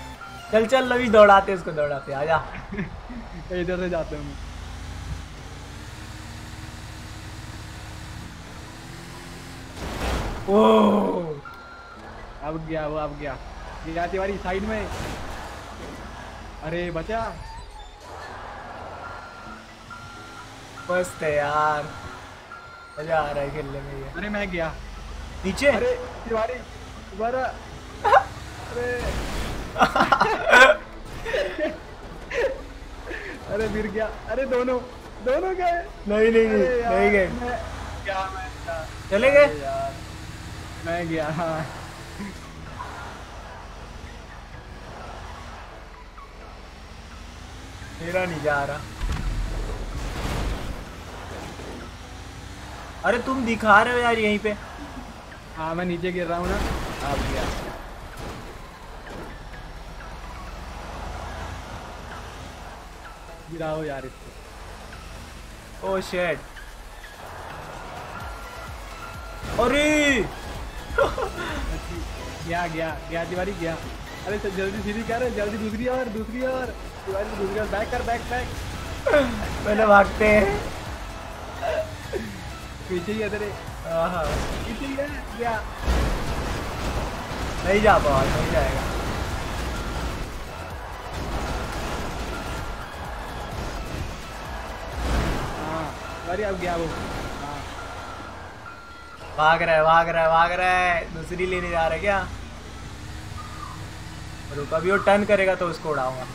चल चल लवी दौड़ाते उसको दौड़ाते आजा इधर से जाते हूँ ओ। अब गया वो अब गया। गया तिवारी साइड में। अरे बचा। मस्त है यार। मज़ा आ रहा है खेलने में ये। अरे मैं गया। नीचे? अरे तिवारी दोबारा अरे अरे गिर गया। अरे दोनों दोनों गए। नहीं नहीं नहीं नहीं गए। गया मैं चले गए? मैं गया। हाँ मेरा नहीं जा रहा। अरे तुम दिखा रहे हो यार यहीं पे। हाँ मैं नीचे गिर रहा हूँ ना। आप गया। गिराओ यार इसको। ओ शेट अरे! गया गया गया तिवारी गया। अरे तो जल्दी सीधी कर जल्दी दूसरी और दूसरी और तिवारी दूसरी और बैक कर बैक बैक पहले भागते हैं। पीछे ही है तेरे। आहा, पीछे ही है गया। नहीं जा पाओ नहीं जाएगा। तिवारी अब गया वो हाँ। भाग रहा है भाग रहा है भाग रहा। है दूसरी लेने जा रहा है क्या रुक अभी वो टर्न करेगा तो उसको उड़ाऊँगा।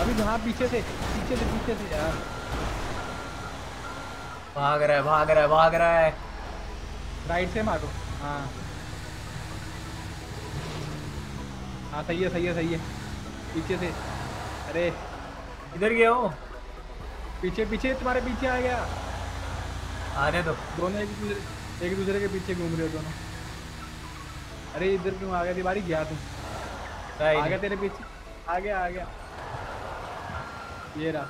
अभी हाँ पीछे से पीछे से पीछे से यार। भाग रहा है भाग रहा है भाग रहा। है राइट से मारो। हाँ। हाँ सही है सही है सही है। पीछे से। अरे इधर गया वो। पीछे पीछे तुम्हारे पीछे आ गया। आने दो दोनों एक दूसरे एक दूसरे के पीछे घूम रहे हो दोनों। अरे इधर क्यों आ गया? तिवारी गया तुम आ गया तेरे पीछे। आ गया आ गया। ये रहा।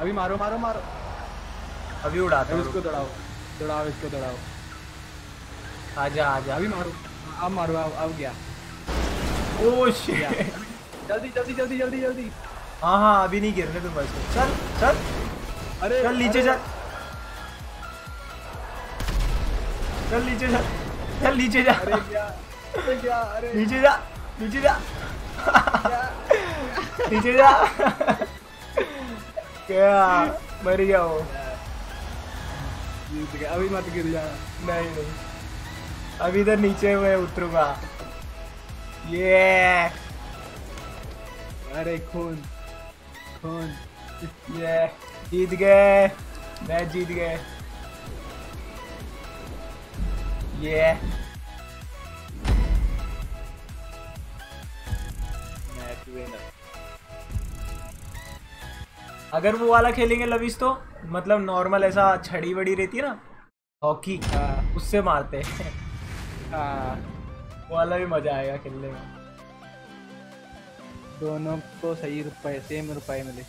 अभी मारो मारो मारो। अभी उड़ाता अभी इसको दौड़ाओ। दौड़ाओ इसको दौड़ाओ। आजा आजा। अभी मारो। अब मारो अब अब गया। ओ शिट जल्दी जल्दी जल्दी जल्दी जल्दी। हाँ हाँ अभी नहीं गिरने तुम बस चल चल। अरे चल नीचे चल चल नीचे जा। चल नीचे जा। अरे क्या? अरे क्या? अरे। नीचे जा नीचे जा। नीचे जा। क्या? मर गया वो। जीत गया। अभी मत गिर जाना नहीं नहीं। अभी इधर नीचे मैं उतरूँगा। ये अरे खून खून। ये जीत गए मैच जीत गए। ये। मैच विनर अगर वो वाला खेलेंगे लविस तो मतलब नॉर्मल ऐसा छड़ी वड़ी रहती है ना हॉकी हाँ। उससे मारते हैं। हाँ वो वाला भी मज़ा आएगा खेलने में। दोनों को सही रुपए सेम रुपए मिले।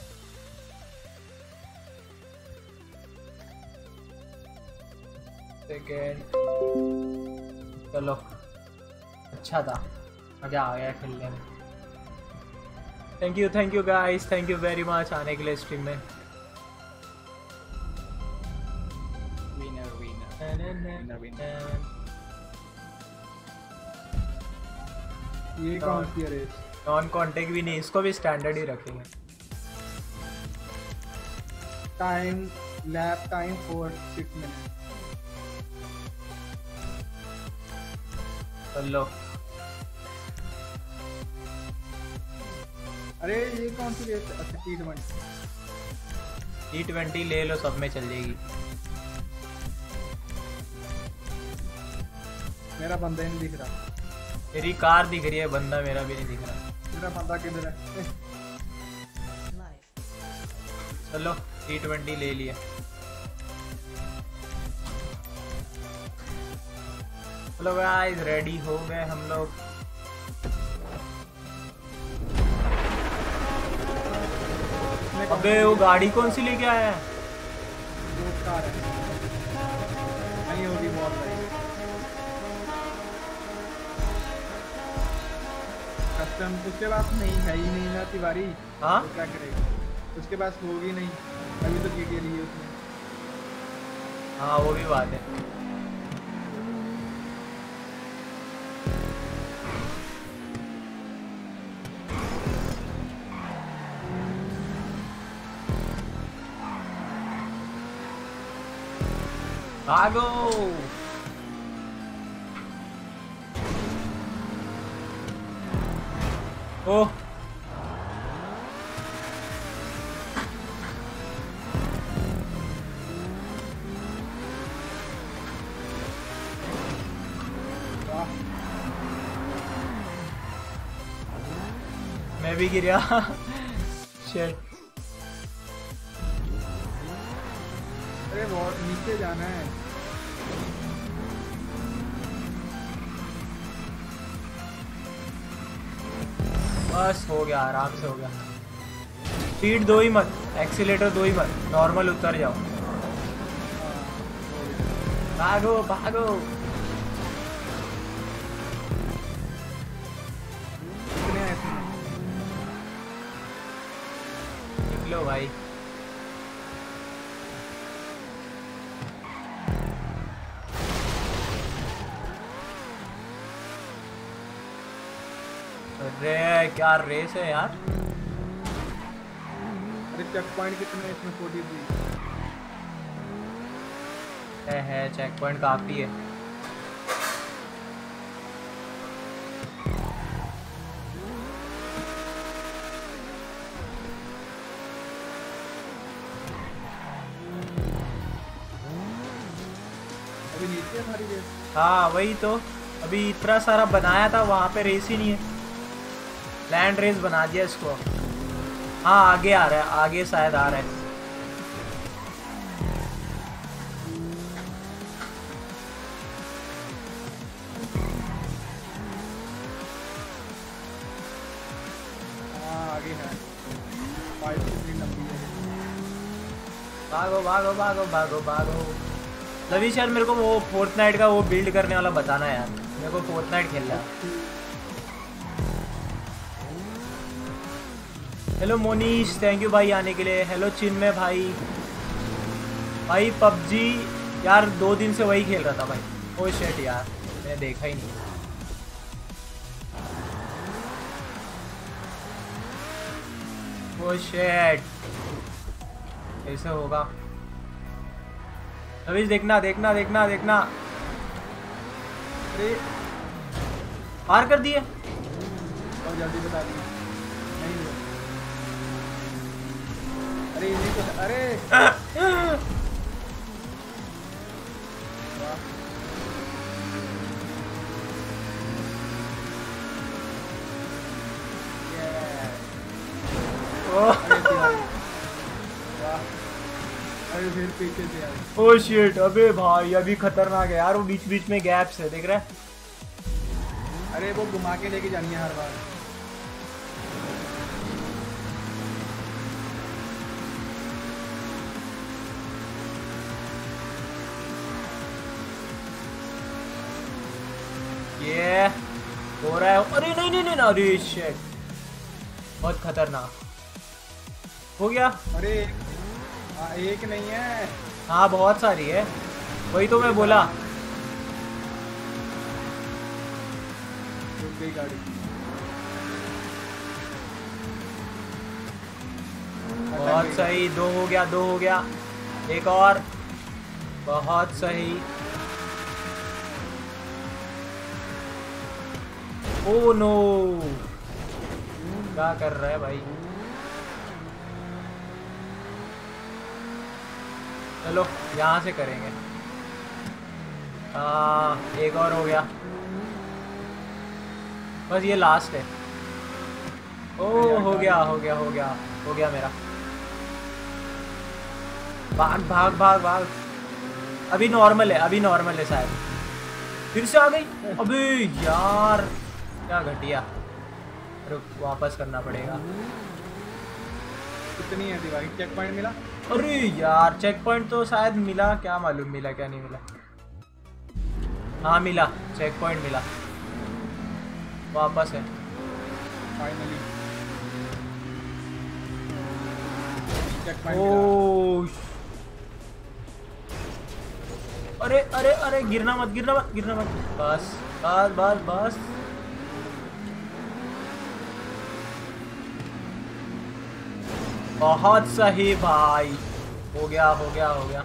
चलो। अच्छा था। मज़ा आ गया खेलने में। Thank you thank you guys thank you very much आने के लिए स्ट्रीम में। ये कौन सी रेस नॉन कांटेक्ट भी नहीं इसको भी स्टैंडर्ड ही रखेंगे। Time lap time four six minute चलो। अरे ये कौन सी रेस अच्छा टी ट्वेंटी टी ट्वेंटी ले लो सब में चल जाएगी। मेरा बंदा ही नहीं दिख रहा। मेरी कार दिख रही है बंदा मेरा भी नहीं दिख रहा। मेरा बंदा किधर है? चलो ई ट्वेंटी ले लिया। चलो गाइस रेडी हो गए हम लोग। अबे वो गाड़ी कौन सी लेके आया है? कार है। कस्टम उसके पास नहीं है ही नहीं ना तिवारी। हाँ? तो क्या करेगा? उसके पास होगी नहीं। अभी तो जी ली है उसने। हाँ वो भी बात है। भागो! वाह मैं भी गिरा शिट अरे बहुत नीचे जाना है। बस हो गया, आराम से हो गया। स्पीड दो ही मत एक्सीटर दो ही मत नॉर्मल उतर जाओ। भागो भागो। क्या रेस है यार। अरे चेक पॉइंट कितने इसमें फोर्टी थ्री है, है चेक पॉइंट काफ़ी है। हाँ वही तो। अभी इतना सारा बनाया था वहाँ पे रेस ही नहीं है। लैंड रेस बना दिया इसको। हाँ आगे आ रहा है, आगे शायद आ रहा है। हाँ भागो भागो भागो भागो भागो। रवीश यार मेरे को वो फोर्थ नाइट का वो बिल्ड करने वाला बताना यार। मेरे को फोर्थ नाइट खेलना है। हेलो मोनीश थैंक यू भाई, आने के लिए। हेलो चिन्मय भाई। भाई, पबजी, यार, दो दिन से वही खेल रहा था भाई। ओ शेट यार। मैंने देखा ही नहीं। ओ शेट कैसे होगा। रवीश, देखना देखना देखना देखना। अरे पार कर दिए। और जल्दी बता दी नहीं हुआ अरे इन्हीं को अरे! पीछे से ओ शिट अबे भाई अभी खतरनाक है यार वो बीच बीच में गैप्स है देख रहा है? अरे वो घुमा के लेके जानी है हर बार। अरे शिट बहुत खतरनाक। हो गया? अरे हाँ, एक नहीं है। हाँ बहुत सारी है। वही तो मैं बोला। बहुत सही दो हो गया दो हो गया। एक और। बहुत सही। ओ नो क्या कर रहा है भाई? चलो यहाँ से करेंगे। हाँ एक और हो गया। बस ये लास्ट है। ओ हो गया हो गया हो गया हो गया मेरा। भाग भाग भाग भाग। अभी नॉर्मल है अभी नॉर्मल है शायद। फिर से आ गई? अबे यार। क्या घटिया? रुक वापस करना पड़ेगा। कितनी है दिवाली चेक पॉइंट मिला? अरे यार चेक पॉइंट तो शायद मिला। क्या मालूम मिला क्या नहीं मिला? हाँ मिला। चेक पॉइंट मिला। वापस है। फाइनली अरे अरे अरे गिरना मत गिरना मत गिरना मत। बस बस बस बस। बहुत सही भाई। हो गया हो गया हो गया।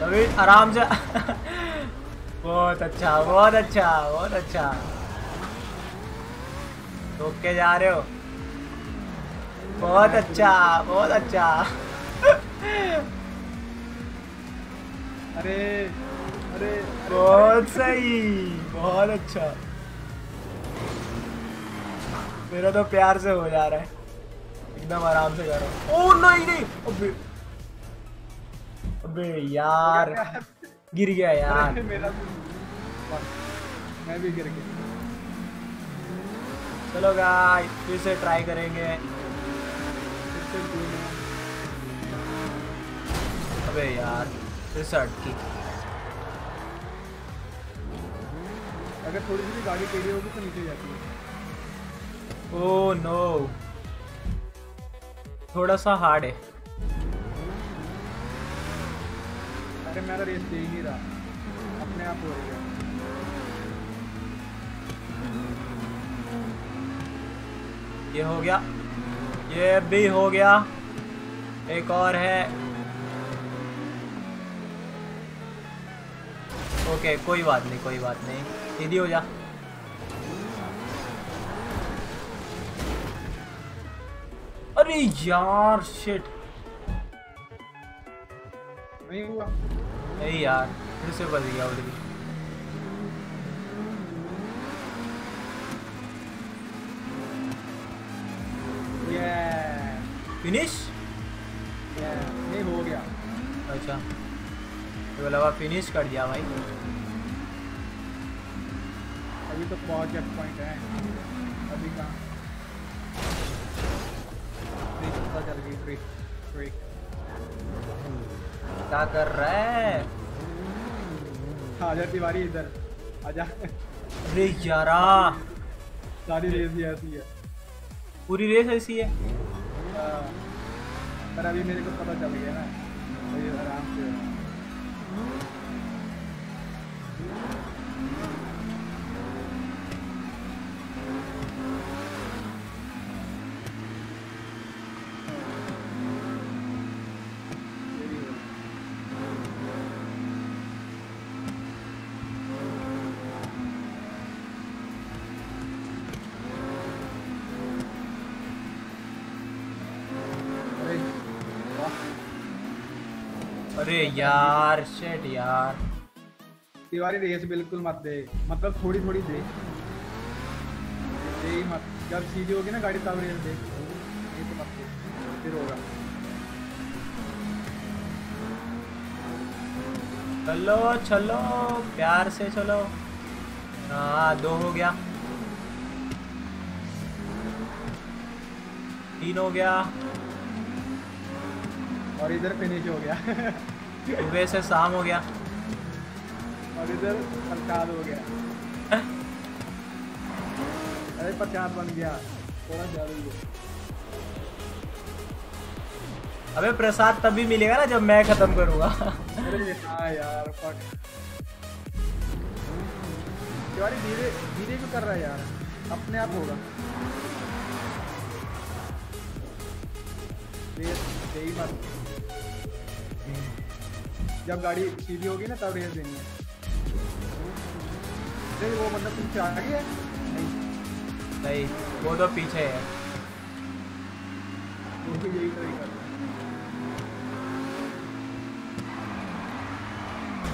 तभी आराम से बहुत अच्छा बहुत अच्छा बहुत अच्छा। रोक के जा रहे हो। बहुत अच्छा बहुत अच्छा। अरे अरे। बहुत सही, बहुत अच्छा। मेरा तो प्यार से हो जा रहा है। एकदम आराम से करो ओ नहीं नहीं। अबे। अबे यार। गिर गया यार। मेरा मैं भी गिर गया। चलो गाय फिर से ट्राई करेंगे। अबे यार। फिर से अटकी। अगर थोड़ी सी भी गाड़ी टेढ़ी होगी तो नीचे जाती है। ओ नो थोड़ा सा हार्ड है। अरे मेरा रेस दे ही नहीं रहा। अपने आप हो गया ये हो गया। ये भी हो गया। एक और है। ओके कोई बात नहीं कोई बात नहीं। सीधी हो जा। अरे यार शिट नहीं हुआ। नहीं यार फिर से बच गया उधर ये फिनिश ये नहीं हो गया। अच्छा। तो लगा फिनिश कर दिया भाई. अभी तो पॉइंट है। पता चल गई ब्रेक ब्रेक क्या कर रहा है? आजा तिवारी इधर आजा अरे यारा। सारी रेस ऐसी है। पूरी रेस ऐसी है। पर अभी मेरे को पता चल गया ना। तो ये आराम से। यार शेट यार। तिवारी रेस बिल्कुल मत दे मतलब थोड़ी थोड़ी दे दे ही मत। जब सीधी होगी ना गाड़ी तब रेस दे ये तो मत दे फिर होगा। चलो चलो। प्यार से चलो। हाँ दो हो गया। तीन हो गया। और इधर फिनिश हो गया। सुबह से शाम हो गया। और इधर प्रसाद हो गया। अरे प्रसाद बन गया। थोड़ा ज़्यादा अबे प्रसाद तभी मिलेगा ना जब मैं खत्म करूँगा। अरे हाँ यार फक तिवारी धीरे धीरे क्यों कर रहा है यार। अपने आप होगा। रेस दे ही मत। जब गाड़ी सीधी होगी ना तब रेस देनी है। अरे वो मतलब तुमसे आ गया। नहीं। नहीं वो तो पीछे है। वो भी यही ट्राई कर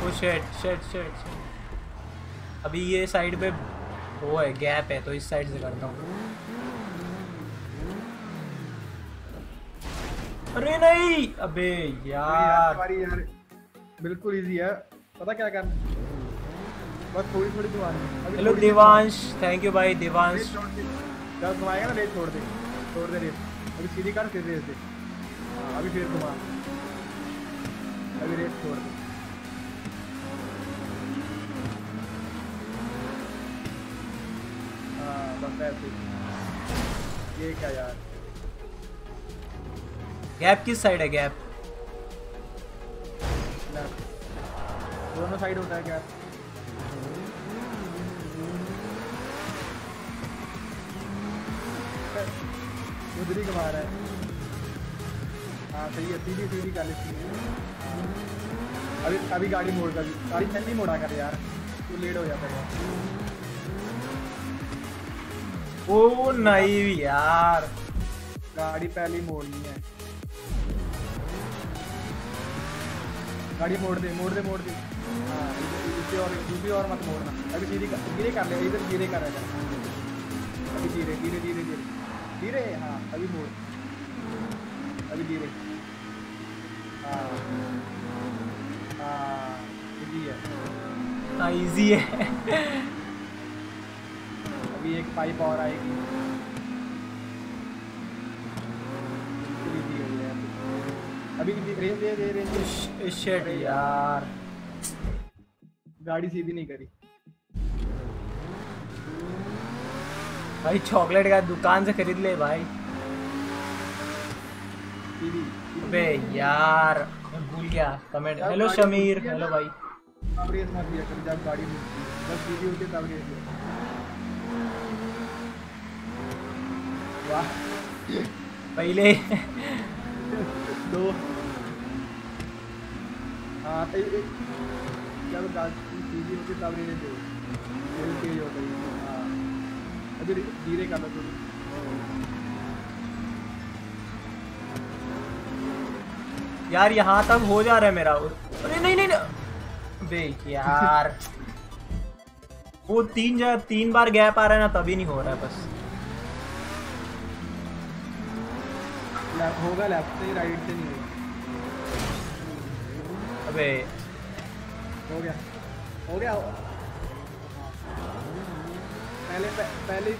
ओ शेट शेट शेट शेट अभी ये साइड पे वो है गैप है तो इस साइड से करता हूँ। अरे नहीं! अबे है यार यार बिल्कुल इजी है। पता क्या करना बस थोड़ी थोड़ी तुम्हारी हेलो थोड़ी सी देवांश थैंक यू भाई देवांश। जब घुमाएगा ना रेस छोड़ दे। छोड़ दे रेस। अभी सीधी कर फिर रेस दे। हाँ अभी फिर घुमा अभी रेस छोड़ दे। ही। ये क्या यार? गैप किस साइड है गैप? लेफ़्ट दोनों साइड होता है क्या? उधर ही घुमा रहा है? हाँ सही है सीधी सीधी कर लेती अभी अभी गाड़ी मोड़ कर गाड़ी पहले ही मोड़ा कर यार। तू लेट हो जाता है ओ नहीं यार। गाड़ी पहले ही मोड़नी है। गाड़ी मोड़ दे मोड़ दे मोड़ दे। हाँ और दूसरी और मत मोड़ना। अभी धीरे धीरे कर ले, इधर धीरे कर रहा अभी धीरे धीरे धीरे धीरे। धीरे हाँ अभी मोड़। अभी धीरे। हाँ। हाँ इजी है। हाँ इजी है। अभी एक पाइप और आएगी बिल्कुल easy हो गया अभी रेंज दे दे रेंज शेट यार। गाड़ी सीधी नहीं करी। भाई चॉकलेट का दुकान से खरीद ले भाई। अबे यार मैं भूल गया। कमेंट हेलो शमीर हेलो भाई। रेस मत दिया कर जब गाड़ी है बस सीधी होती तब रेस वाह। पहले दो। हाँ तो जब सीधी होती तब दो। तेज हो गई। हाँ। अभी धीरे कर लो थोड़ी यार यहाँ तक हो जा रहा है मेरा अरे नहीं नहीं नहीं। बे यार। वो तीन जगह तीन बार गैप आ रहा है ना तभी नहीं हो रहा है बस। लेफ़्ट होगा लेफ़्ट से राइट से नहीं होगा। अबे। हो गया। हो गया। पहले पहले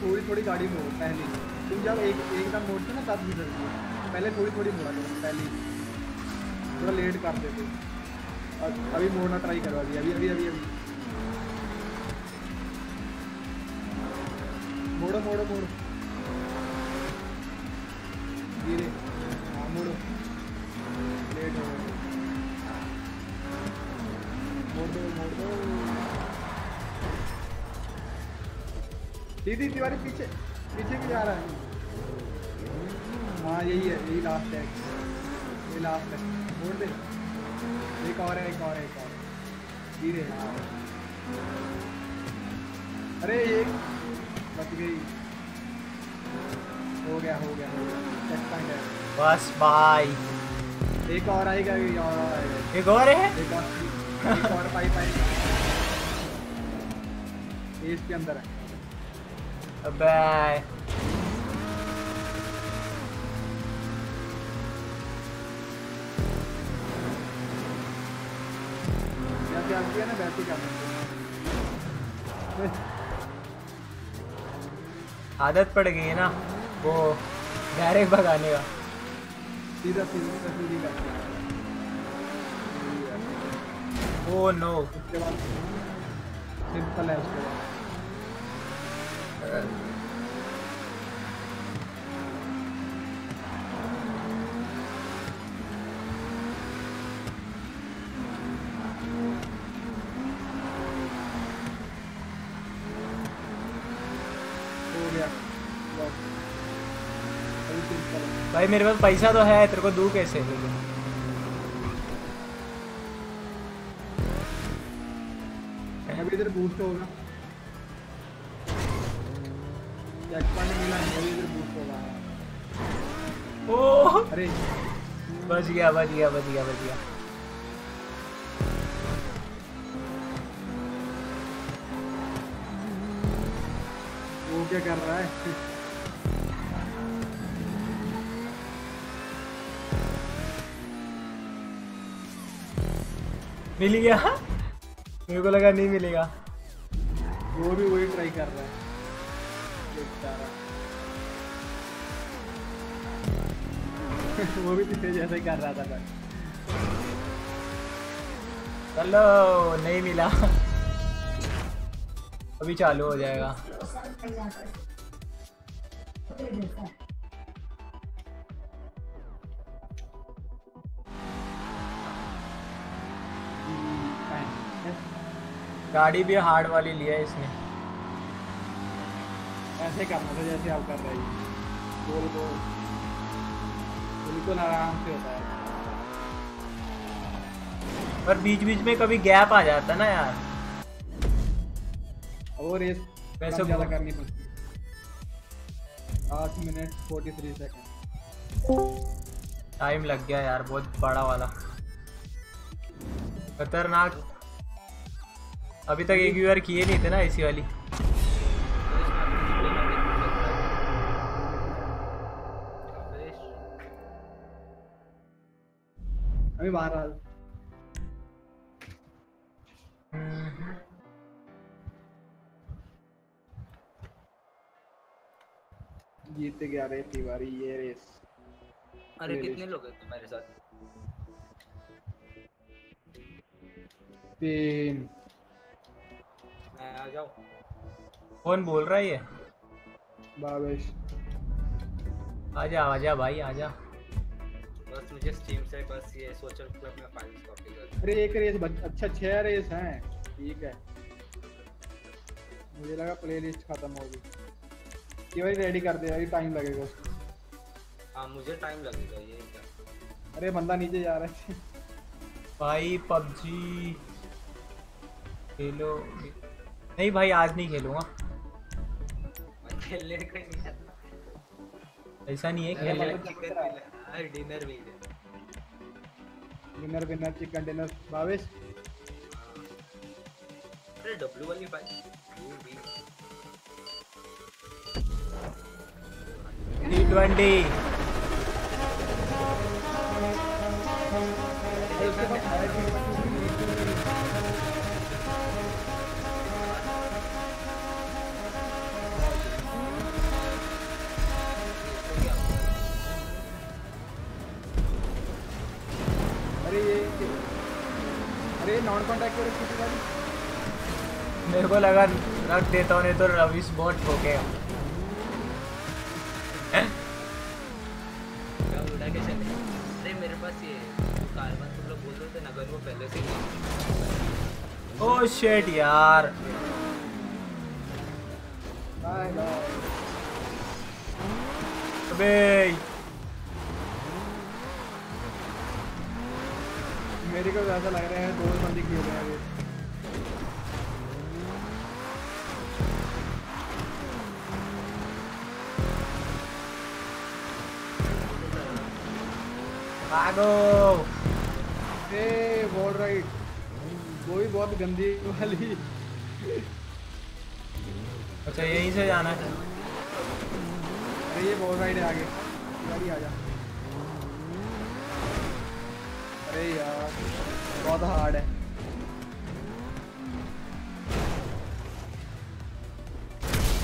थोड़ी थोड़ी गाड़ी मोड़ पहले। तुम जब एक एकदम मोड़ते ना तब भी करती है पहले थोड़ी थोड़ी मोड़ा करो पहले। थोड़ा लेट कर देते। और अभी मोड़ना ट्राई करो अभी अभी अभी अभी अभी। मोड़ो मोड़ो मोड़ो। दीदी तिवारी पीछे पीछे भी जा रहा है। हाँ यही है यही लास्ट है। ये लास्ट है। मोड़ दे। एक और है एक और है एक और। धीरे। अरे एक। बच गई। हो गया हो गया हो गया। चेक पॉइंट है। बस भाई एक और आएगा एक और आएगा। एक और है? एक और पाइप आएगा ये इसके अंदर है। ही आदत पड़ गई है ना, वो डायरेक्ट भगाने का। सीधा सीधा सीधी ओ नो सिंपल है उसके बाद। भाई मेरे पास पैसा तो है तेरे को दू कैसे? इधर बूस्ट होगा। मिला इधर होगा ओ अरे बच गया बच गया बच गया बच गया। वो क्या कर रहा है? मिल गया? मेरे को लगा नहीं मिलेगा। वो भी वही ट्राई कर रहा है। वो भी तेरे जैसा कर रहा था चलो, नहीं मिला। अभी चालू हो जाएगा। गाड़ी भी हार्ड वाली लिया इसने। ऐसे करना था जैसे आप कर रहे हैं। बोल दो। बिल्कुल आराम से होता है। पर बीच बीच में कभी गैप आ जाता है ना यार। और रेस वैसे ज़्यादा करनी पड़ती। है आठ minute forty three second time लग गया यार बहुत बड़ा वाला। खतरनाक। अभी तक एक व्यूअर किए नहीं थे ना इसी वाली। अभी बाहर आ जीत गया रे तिवारी ये रेस अरे कितने लोग हैं तुम्हारे साथ? तीन। आ जाओ कौन बोल रहा है ये? बावेश आजा आजा भाई आजा। मुझे स्टीम से बस ये सोशल क्लब में फाइल्स कॉपी कर अरे एक रेस अच्छा छह रेस हैं। ठीक है। मुझे लगा प्लेलिस्ट खत्म होगी तिवारी रेडी कर दे अभी टाइम लगेगा उसको। हाँ मुझे टाइम लगेगा ये क्या अरे बंदा नीचे जा रहा है। भाई पबजी। खेलो। नहीं भाई आज नहीं खेलूँगा। मैं खेलने का नहीं ऐसा नहीं है अरे खेल चिकन हर डिनर भी है। Dinner winner chicken dinner Bhavesh अरे डब्ल्यू वाली टी ट्वेंटी उसके नॉन कॉन्टैक्ट पर किसी वाली मेरे को लगा रख देता हूँ नहीं तो रविश बहुत ठोकेगा क्या उड़ा के चले। अरे मेरे पास ये कार्बन तुम लोग बोल रहे थे नगर वो पहले से ओ शेट यार। बाय बाय अबे मेरे को ऐसा लग रहा है दो बंदे खेल रहे हैं ये। भागो। ए वॉल राइड वो भी बहुत गंदी वाली। अच्छा यहीं से जाना है। अरे ये वॉल राइड है आगे। गाड़ी आ जा। अरे यार। बहुत हार्ड है।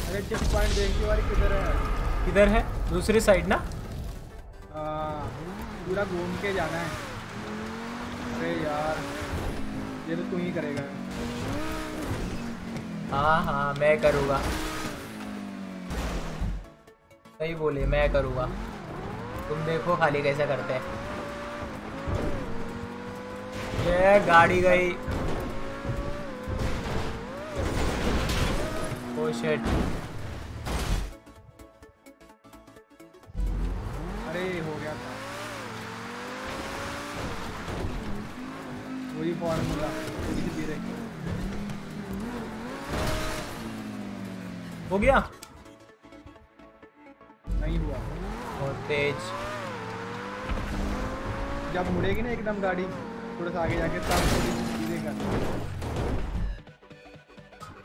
अरे चेक पॉइंट देखने वाली किधर है? किधर है? दूसरी साइड ना? पूरा घूम के जाना है। अरे यार ये तो तू ही करेगा। हाँ हाँ मैं करूँगा। सही बोले मैं करूँगा। तुम देखो खाली कैसे करते हैं। ये गाड़ी गई। ओ शिट अरे हो गया था। वही फॉर्मूला हो गया? नहीं हुआ। बहुत तेज। जब मुड़ेगी ना एकदम गाड़ी थोड़ा सा आगे जाके चीज़ें कर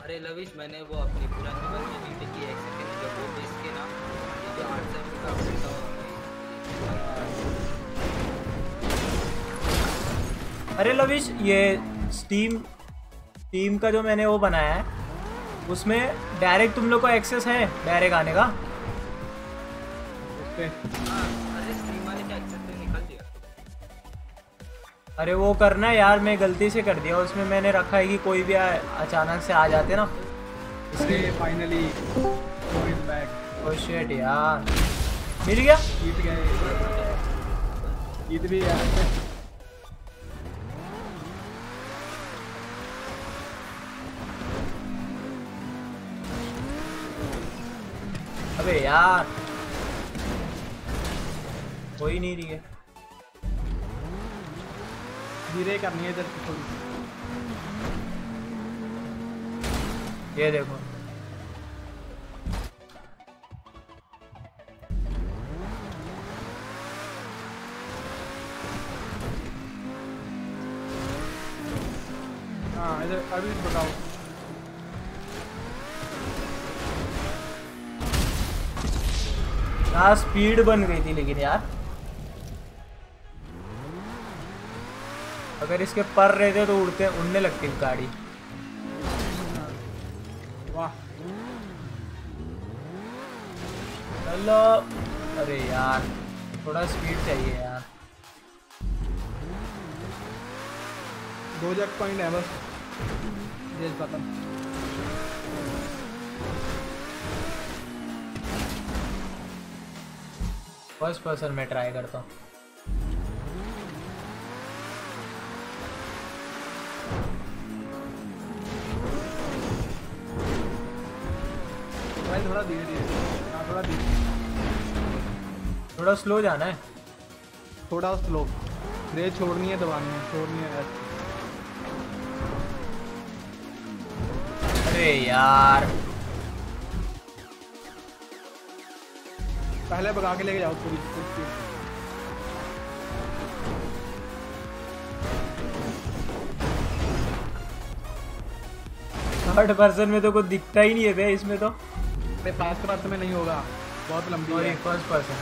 अरे लविश मैंने वो अपनी पुरानी बस में नीचे की एक सेकंड जब वो बेस के ना ये जो सेवन का अपडेट अरे लविश ये स्टीम स्टीम का जो मैंने वो बनाया है उसमें डायरेक्ट तुम लोग को एक्सेस है डायरेक्ट आने का? उस पे। अरे वो करना यार मैं गलती से कर दिया। उसमें मैंने रखा है कि कोई भी अचानक से आ जाते ना। इसलिए फाइनली बैक शिट यार। मिल गया? जीत गए। जीत भी गया अबे यार कोई नहीं रही है। धीरे करनी है इधर थोड़ी ये देखो। हाँ अभी बताओ। स्पीड बन गई थी लेकिन यार। अगर इसके पर रहते तो उड़ते उड़ने लगती गाड़ी। वाह। चलो। अरे यार थोड़ा स्पीड चाहिए यार। दो जग पॉइंट है बस। रेस खत्म फ़र्स्ट पर्सन में ट्राई करता हूँ। थोड़ा धीरे धीरे। हाँ थोड़ा धीरे थोड़ा स्लो जाना है। थोड़ा स्लो रेस छोड़नी है दबानी है। छोड़नी है। अरे यार। पहले भगा के लेके जाओ पूरी पूरी थर्ड पर्सन में तो कुछ दिखता ही नहीं है इसमें तो। अरे फास्ट पर्स में नहीं होगा। बहुत लंबी है। फ़र्स्ट पर्सन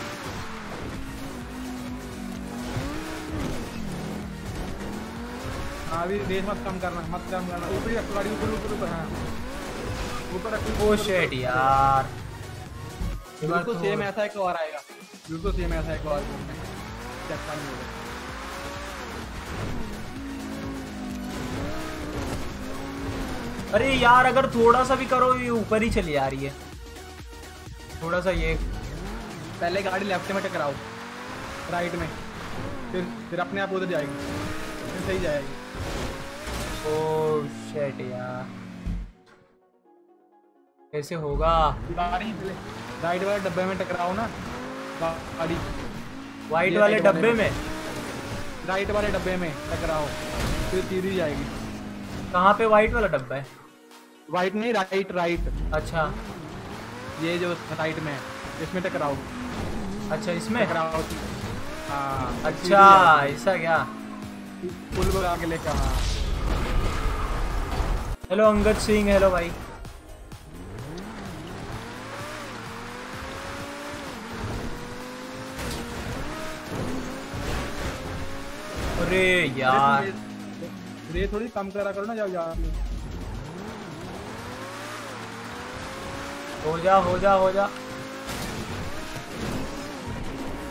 हाँ अभी रेस मत कम करना मत कम करना। ऊपर ही रखो गाड़ी ऊपर ऊपर ऊपर हाँ। ऊपर रखो ओ शेट यार। बिल्कुल सेम ऐसा एक और आएगा। बिल्कुल सेम ऐसा एक और। चेक नहीं होगा अरे यार अगर थोड़ा सा भी करो ये ऊपर ही चली आ रही है। थोड़ा सा ये पहले गाड़ी लेफ़्ट में टकराओ राइट में फिर फिर अपने आप उधर जाएगी फिर सही जाएगी। ओ शेट यार कैसे होगा? गाड़ी राइट वाले डब्बे में टकराओ ना गाड़ी। वाइट वाले डब्बे में। में राइट वाले डब्बे में टकराओ फिर सीधी जाएगी। कहाँ पे वाइट वाला डब्बा है? वाइट नहीं राइट राइट अच्छा। ये जो साइड में है इसमें टकराओ अच्छा इसमें? टकराओ हाँ अच्छा ऐसा क्या? पुल के लेकर हाँ हेलो अंगद सिंह हेलो भाई। अरे यार। रे थोड़ी कम करा करो ना जाओ यार हो जा हो जा हो जा।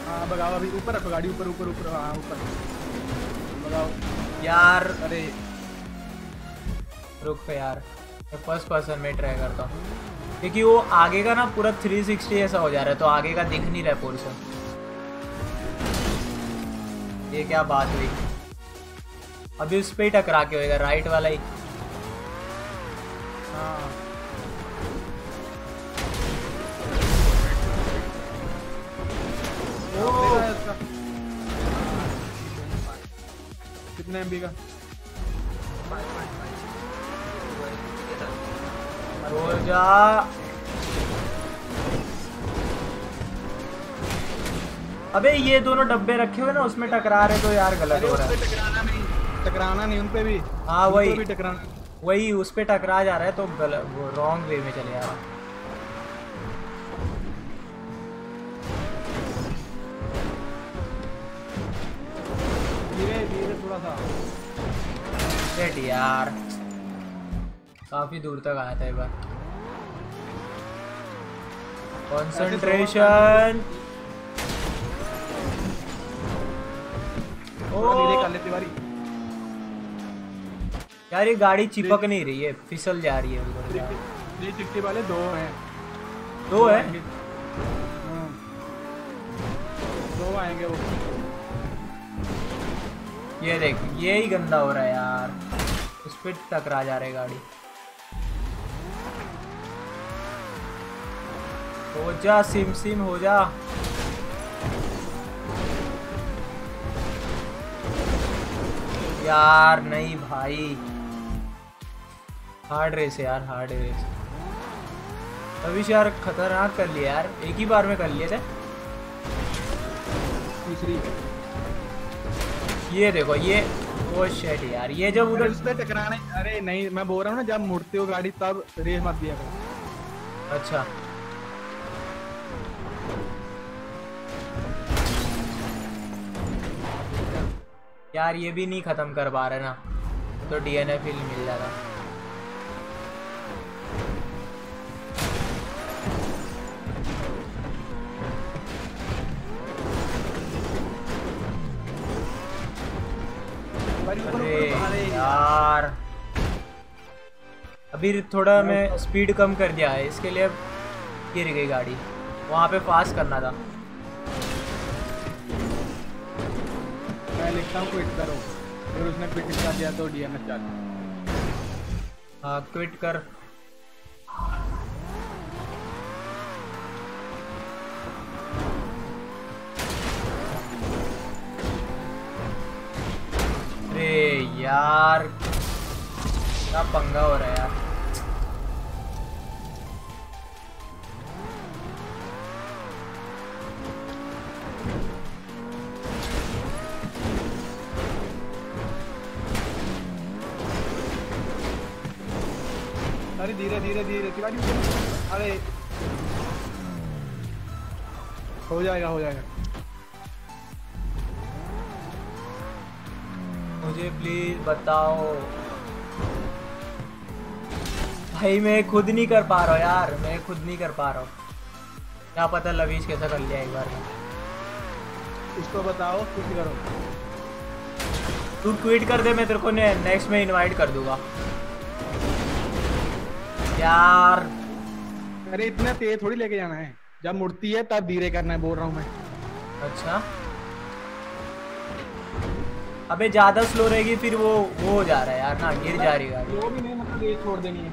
हाँ भगाओ अभी ऊपर रखो गाड़ी ऊपर ऊपर ऊपर। हाँ ऊपर। भगाओ यार अरे। रुक पे यार मैं फ़र्स्ट पर्सन में ट्राई करता हूँ। क्योंकि वो आगे का ना पूरा 360 ऐसा हो जा रहा है तो आगे का दिख नहीं रहा है पोर्शन ये क्या बात हुई? अभी उस पर ही टकरा के होएगा राइट वाला ही। हाँ। कितने एमबी का? हो जा अबे ये दोनों डब्बे रखे हुए ना उसमें टकरा रहे तो यार गलत हो रहा है। टकराना नहीं टकराना नहीं उन पे भी। हाँ, वही। भी टकराना। वही उस पे टकरा जा रहा है तो गलत वो रॉन्ग वे में चले जा रहा धीरे धीरे थोड़ा सा। Shit यार। काफ़ी दूर तक आया था एक बार। कंसंट्रेशन यार ये गाड़ी चिपक नहीं रही है फिसल जा रही है थ्री सिक्सटी वाले दो हैं। दो है? हाँ। दो आएँगे वो। ये देख ये ही गंदा हो रहा है यार। उस पर टकरा जा रही गाड़ी। हो जा, सिम सिम, हो जा। यार, नहीं भाई। हार्ड रेस यार हार्ड रेस अभी यार खतरनाक कर लिया यार। एक ही बार में कर लिए थे। तीसरी। ये देखो ये ओ शेट यार। ये जब उधर टकराने अरे नहीं मैं बोल रहा हूँ ना जब मुड़ते हो गाड़ी तब रेस मत दिया करो। अच्छा। यार ये भी नहीं खत्म कर पा रहे ना तो डीएनए फिल मिल जाता। यार। अभी थोड़ा मैं स्पीड कम कर दिया है इसके लिए गिर गई गाड़ी। वहाँ पे पास करना था। मैं लिखता हूँ क्विट करो। अगर उसने क्विट कर दिया तो डीएमएस जाता हाँ क्विट कर। अरे यार, क्या पंगा हो रहा है यार। अरे धीरे धीरे धीरे अरे। हो जाएगा हो जाएगा। मुझे प्लीज़ बताओ। भाई मैं खुद नहीं कर पा रहा यार मैं खुद नहीं कर पा रहा हूँ। क्या पता लवीज कैसा कर लिया एक बार में। उसको बताओ कुछ करो। तू ट्वीट कर दे मैं तेरे को ने, नेक्स्ट में इनवाइट कर दूँगा। यार। अरे इतना तेज थोड़ी लेके जाना है। जब मुड़ती है तब धीरे करना है बोल रहा हूँ मैं। अच्छा। अबे ज़्यादा स्लो रहेगी फिर वो वो हो जा रहा है यार। ना गिर जा रही है गाड़ी। वो भी नहीं मतलब रेस छोड़ देनी है।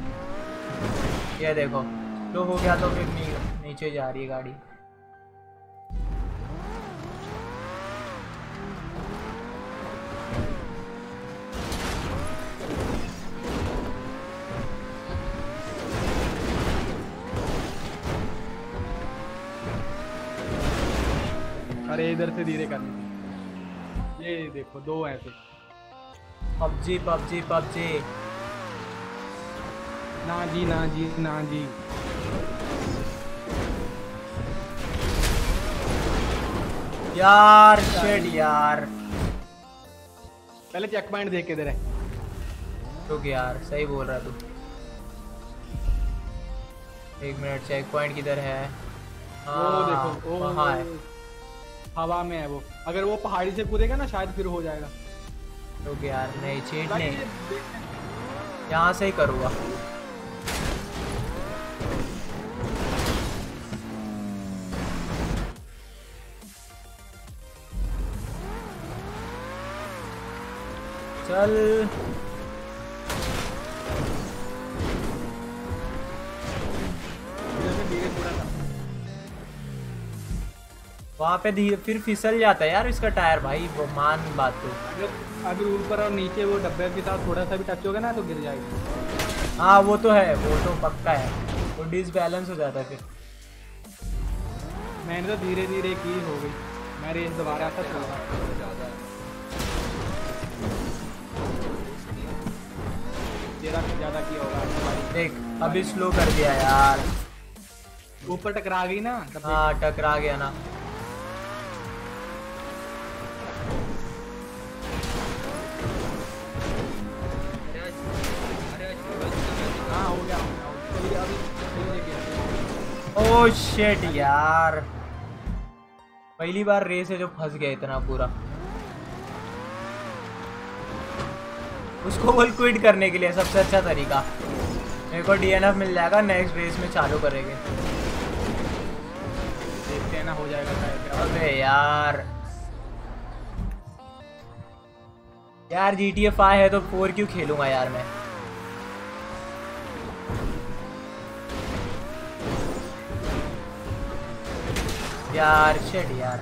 ये देखो स्लो हो गया तो फिर नी, नीचे जा रही है गाड़ी। अरे इधर से धीरे करनी। ये देखो दो ऐसे पबजी पबजी पबजी। ना जी ना जी ना जी। यार शेट यार। पहले चेक पॉइंट देख के दे रहे रुक यार सही बोल रहा तू। एक मिनट चेक पॉइंट किधर है? वो देखो वो हाँ है। हवा में है वो। अगर वो पहाड़ी से कूदेगा ना शायद फिर हो जाएगा। रुक यार नहीं चीट नहीं। यहाँ से ही करूँगा। चल। वहाँ पे फिर फिसल जाता है यार इसका टायर भाई वो मान बात तो। अगर ऊपर और नीचे वो डब्बे के साथ थोड़ा सा भी टच होगा ना तो गिर जाएगी। हाँ वो तो है वो तो पक्का है। वो डिसबैलेंस हो जाता है फिर। मैंने तो धीरे धीरे की हो गई। मैं रेस दोबारा था तो ज़्यादा तेरा ज़्यादा किया होगा देख अभी स्लो कर दिया यार। ऊपर टकरा गई ना हाँ टकरा गया ना। के ओ यार। पहली बार रेस है जो फंस गया इतना पूरा। उसको बोल क्विट करने के लिए सबसे अच्छा तरीका। मेरे को डीएनएफ मिल जाएगा नेक्स्ट रेस में चालू करेंगे। देखते हैं ना, हो जाएगा अबे यार। यार टी एफ़ है तो फोर क्यों खेलूँगा यार मैं? यार शेट यार।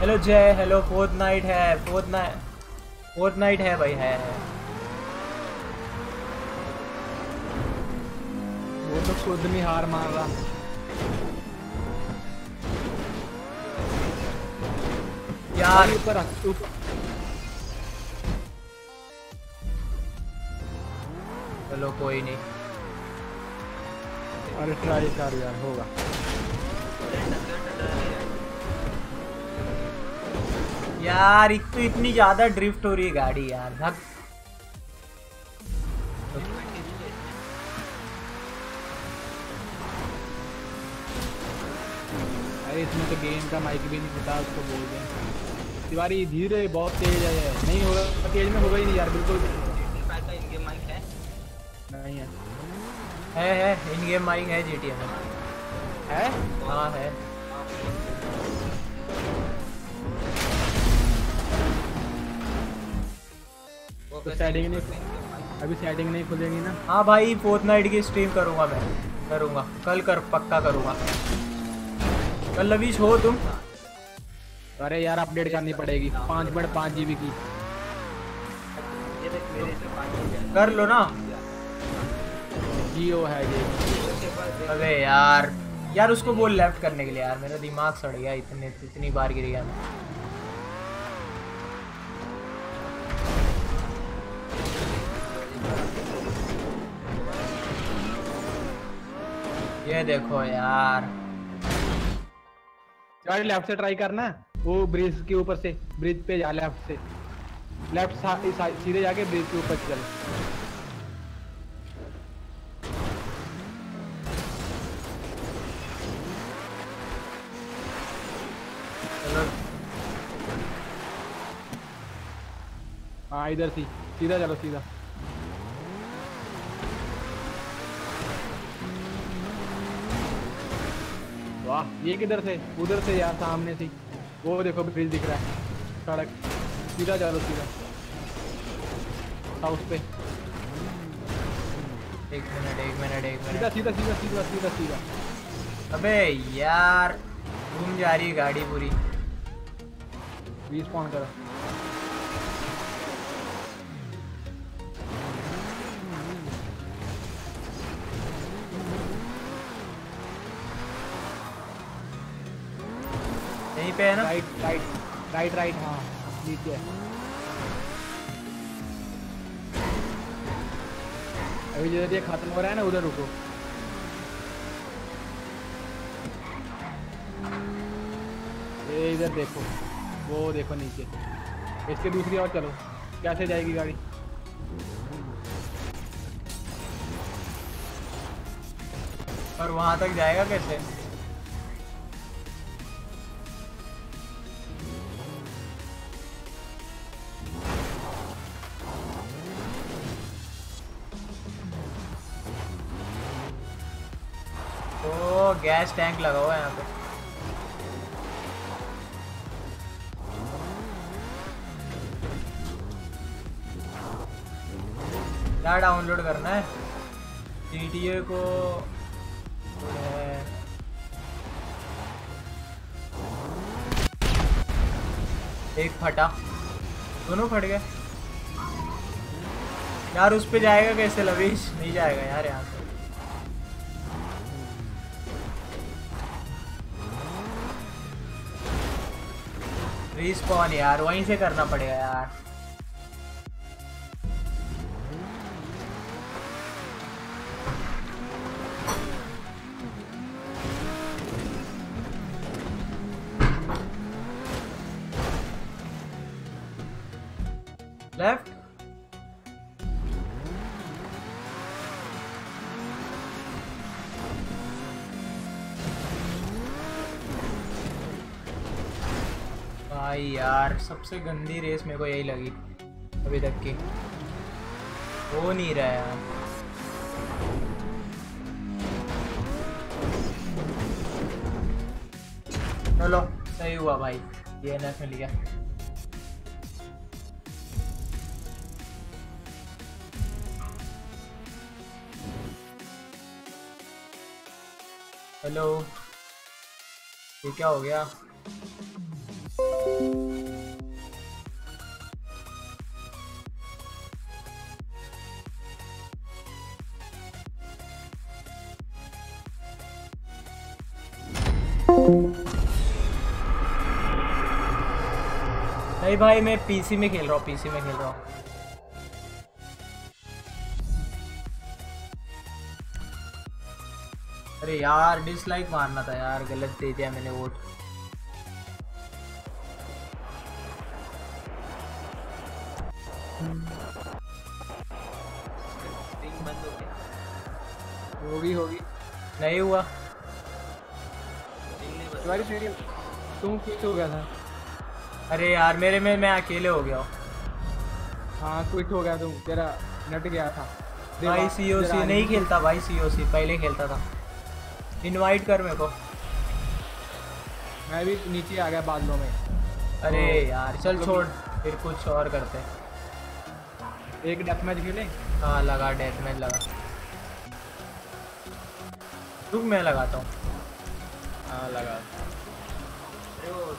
Hello Jay hello Fortnite है फोर्थ नाइट फोर्थ नाइट है भाई है, है। वो तो खुद नहीं हार मान रहा। यार। ऊपर ऊपर। चलो कोई नहीं। अरे ट्राई कर यार होगा। यार एक तो इतनी ज़्यादा ड्रिफ्ट हो रही है गाड़ी यार धक अरे इसमें तो गेम का माइक भी नहीं होता उसको बोल दें। तिवारी धीरे बहुत तेज है। नहीं होगा तेज में होगा ही नहीं यार बिल्कुल फाइव का इनके माइक है। नहीं है। है है इन गेम माइक है जीटीए में। है? हाँ है। तो सेटिंग नहीं हैं? अभी सेटिंग नहीं खुलेगी ना। हाँ भाई फोर्थ नाइट की स्ट्रीम करूँगा मैं। करूँगा। कल कर पक्का करूँगा। कल लवीश हो तुम? अरे यार अपडेट करनी पड़ेगी। पाँच मिनट पाँच जीबी की। ये देख मेरे से पाँच गया कर लो ना। जियो है ये। अबे यार यार उसको बोल लेफ़्ट करने के लिए यार मेरा दिमाग सड़ गया इतने इतनी बार गिर गया मैं। ये देखो यार। गाड़ी लेफ़्ट से ट्राई करना। वो ब्रिज के ऊपर से ब्रिज पे जा लेफ़्ट से। लेफ़्ट सीधे जाके ब्रिज के ऊपर चलो। हाँ इधर सी सीधा चलो सीधा। वाह ये किधर से? उधर से यार सामने से। वो देखो ब्रिज दिख रहा है। सड़क। सीधा चलो सीधा। साउथ पे। एक मिनट एक मिनट एक सीधा मिनट। सीधा सीधा सीधा सीधा सीधा। अबे यार घूम जा रही है गाड़ी पूरी। रिस्पॉन करो। यहीं पे है ना? राइट राइट राइट राइट हाँ नीचे अभी जिधर ये खत्म हो रहा है ना, उधर रुको। ये इधर देखो, वो देखो नीचे। इसके दूसरी और चलो, कैसे जाएगी गाड़ी? और वहाँ तक जाएगा कैसे? गैस टैंक लगा हुआ है यहाँ पे। क्या डाउनलोड करना है। GTA को एक फटा। दोनों फट गए। यार उस पे जाएगा कैसे लवीश? नहीं जाएगा यार रिस्पॉन यार वहीं से करना पड़ेगा यार। सबसे गंदी रेस मेरे को यही लगी, अभी तक की। हो नहीं रहा यार। चलो, सही हुआ भाई, ये एन मिल गया। हेलो, ये क्या हो गया? भाई मैं पीसी में खेल रहा हूँ पीसी में खेल रहा हूँ। अरे यार डिसलाइक मारना था यार गलत दे दिया मैंने वोट हो गया। होगी होगी। नहीं हुआ। तेरी तुम क्विट हो गया था? अरे यार मेरे में मैं अकेले हो गया हूँ। हाँ क्विट हो गया तुम तेरा नट गया था। भाई सी ओ सी नहीं खेलता भाई सी ओ सी पहले खेलता था। इनवाइट कर मेरे को। मैं भी नीचे आ गया बादलों में। अरे तो- यार चल छोड़ फिर कुछ और करते हैं। एक डेथ मैच खेले? हाँ लगा डेथ मैच लगा। रुक मैं लगाता हूँ। हाँ लगा।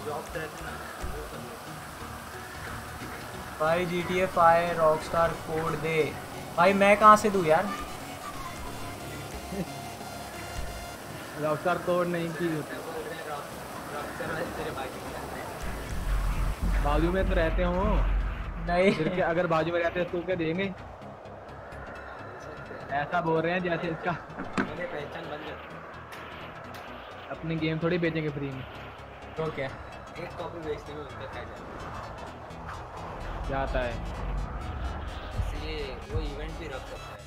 जॉब भाई जी टी एफ़ आए रॉक स्टार कोड दे। भाई मैं कहाँ से दूँ यार? रॉकस्टार कोड नहीं की। हैं रॉक रॉक बाजू में रहते हैं। बाजू में तो रहते हो। फिर नहीं अगर बाजू में रहते तो क्या देंगे? ऐसा बोल रहे हैं जैसे इसका। पहचान बन अपनी गेम थोड़ी बेचेंगे फ्री में। तो क्या? एक कॉपी बेचने में उनका क्या जाता जाता है। है इसलिए वो इवेंट भी रख सकता है।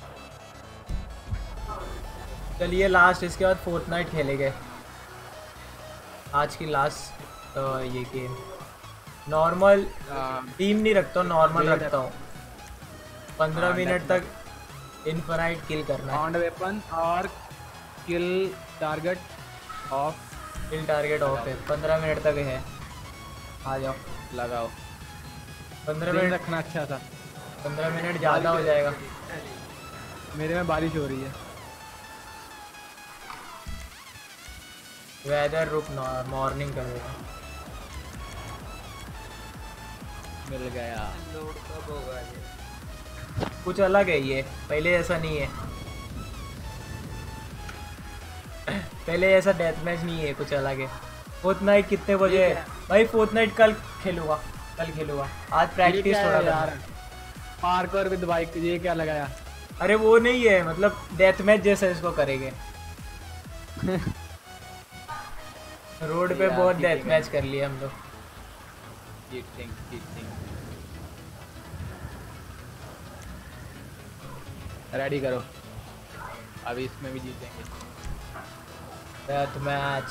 चलिए लास्ट इसके बाद फोर्थ नाइट खेलेंगे। आज की लास्ट तो ये गेम नॉर्मल टीम नहीं रखता हूँ नॉर्मल रखता हूँ। पंद्रह हाँ, मिनट death तक इन्फाइट किल करना है। फाउंड वेपन और kill target off kill target off है। पंद्रह मिनट तक है। आ जाओ। लगाओ। पंद्रह मिनट रखना अच्छा था। पंद्रह मिनट ज़्यादा हो जाएगा। मेरे में बारिश हो रही है। वेदर रुक मॉर्निंग कर मिल गया। लोड कब होगा ये? कुछ अलग है ये पहले ऐसा नहीं है। पहले ऐसा डेथ मैच नहीं है कुछ अलग है। फोर्थ नाइट कितने बजे है? भाई फोर्थ नाइट कल खेलूँगा। कल खेलूँगा आज। प्रैक्टिस थोड़ा यार? पार्कर विद बाइक ये क्या लगाया? अरे वो नहीं है मतलब डेथ मैच जैसा इसको करेंगे। रोड पे बहुत डेथ मैच कर लिए हम लोग। चीटिंग चीटिंग रेडी करो। अभी इसमें भी जीतेंगे। डेथ मैच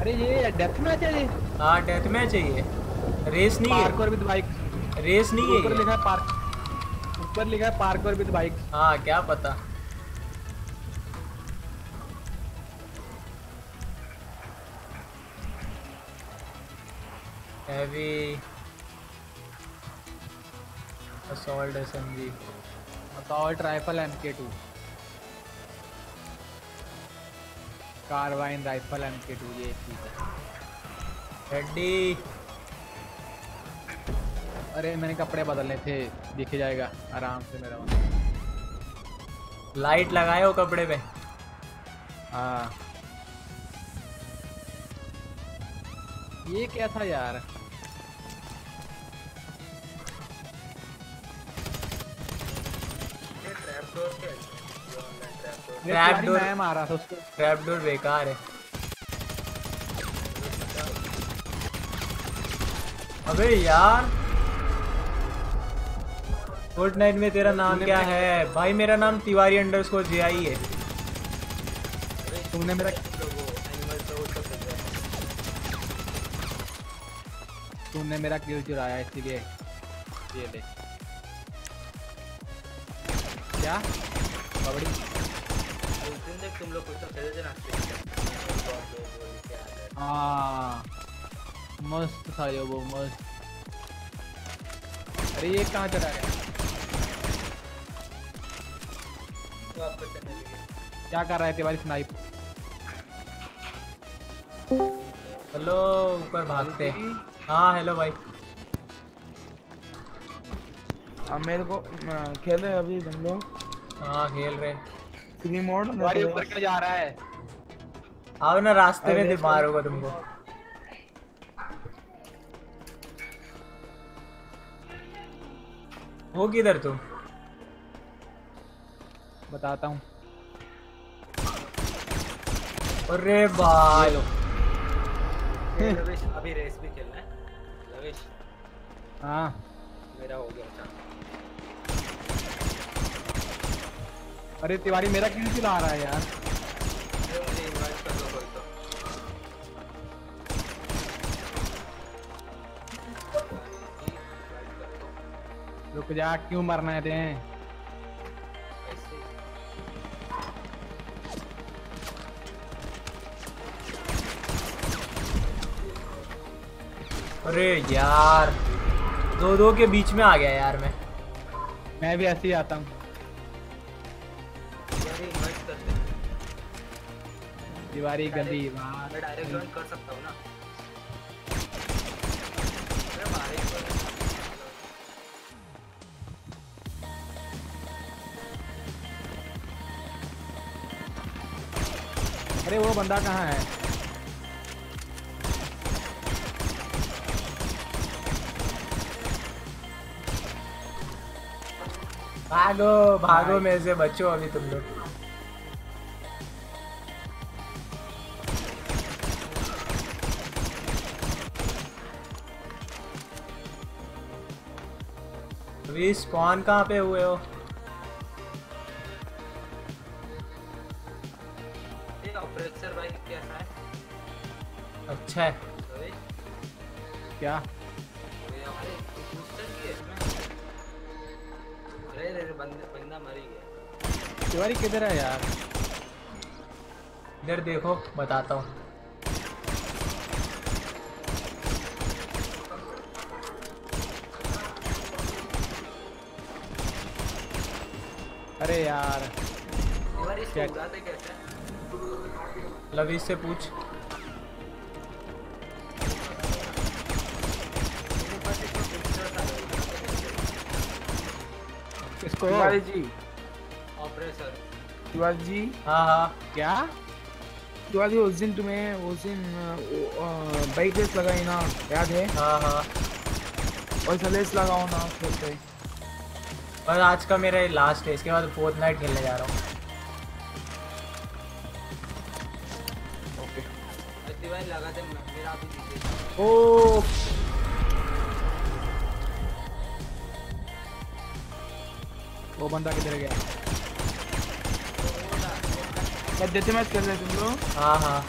अरे ये डेथ मैच है ये। हाँ डेथ मैच है ये। रेस नहीं है। Parker with bike. रेस नहीं है ऊपर लिखा है पार्क। ऊपर लिखा है पार्कर विद बाइक। हाँ क्या पता। Heavy assault SMG assault rifle MK two carbine rifle MK two ये चीज़ है। रेडी अरे मैंने कपड़े बदलने थे दिखे जाएगा आराम से मेरा लाइट लगाए हो कपड़े पे? हाँ। ये क्या था यार? ट्रैप डोर मैं मारा था उसको। ट्रैप डोर बेकार है। अबे यार फोर्टनाइट में तेरा नाम क्या है? भाई मेरा नाम तिवारी अंडरस्कोर जेआई है। तुमने मेरा खेल तुमने मेरा किल चुराया इसीलिए ये ले। क्या? कबड्डी। तुम लोग कुछ तो खेलते थे ना हाँ। मस्त था ये वो मस्त। अरे ये कहाँ चला गया? तो चलने लगे क्या कर रहा है तिवारी स्नाइप हेलो ऊपर भागते हाँ। हेलो भाई। अब मेरे को खेले अभी तुम लोग? हाँ खेल रहे फ्री मोड तिवारी ऊपर क्यों जा रहा है? आओ ना रास्ते में दे होगा तुमको। हो किधर तुम? बताता हूँ। अरे भाई। लवेश अभी रेस भी खेलना है। लवेश हाँ। मेरा हो गया अच्छा अरे तिवारी मेरा क्यों चला रहा है यार। मुझे इनवाइट कर दो कोई तो। रुक जा क्यों मरना है ते अरे यार दो दो के बीच में आ गया यार मैं। मैं भी ऐसे ही आता हूँ। मुझे इनवाइट कर दे। तिवारी गंदी मैं डायरेक्ट ज्वाइन कर सकता हूँ ना? अरे मारे नहीं। अरे वो बंदा कहाँ है? भागो भागो मेरे से बचो अभी तुम लोग। अभी स्पॉन कहाँ पे हुए हो? ऑपरेटर भाई कैसा है? अच्छा है। क्या? किधर है यार। इधर देखो बताता हूँ। अरे यार। इसको लवीज से पूछ। था। किसको तिवारी जी तिवारी जी। हाँ हाँ। क्या? तिवारी उस दिन तुम्हें उस दिन बाइक रेस लगाई ना याद है? हाँ हाँ। और सलेस लगाओ ना फिर पे बस आज का मेरा लास्ट है इसके बाद फोर्थ नाइट खेलने जा रहा हूँ। दिवाली लगा मेरा ओ वो बंदा किधर गया? क्या देते कर रहे तुम लोग। हाँ हाँ।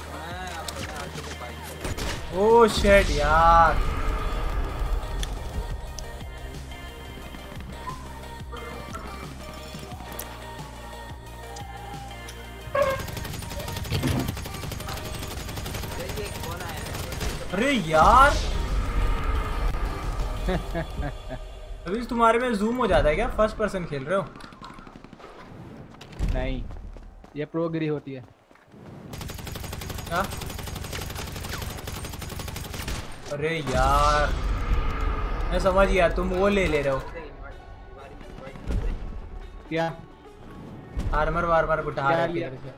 ओ शेट यार। ये कौन आया है अरे यार। अभी तुम्हारे में जूम हो जाता है क्या? फ़र्स्ट पर्सन खेल रहे हो? नहीं। ये प्रोगिरी होती है। क्या? अरे यार। मैं समझ गया तुम वो ले ले रहे हो। क्या? आर्मर वार्मर उठा रहे हो।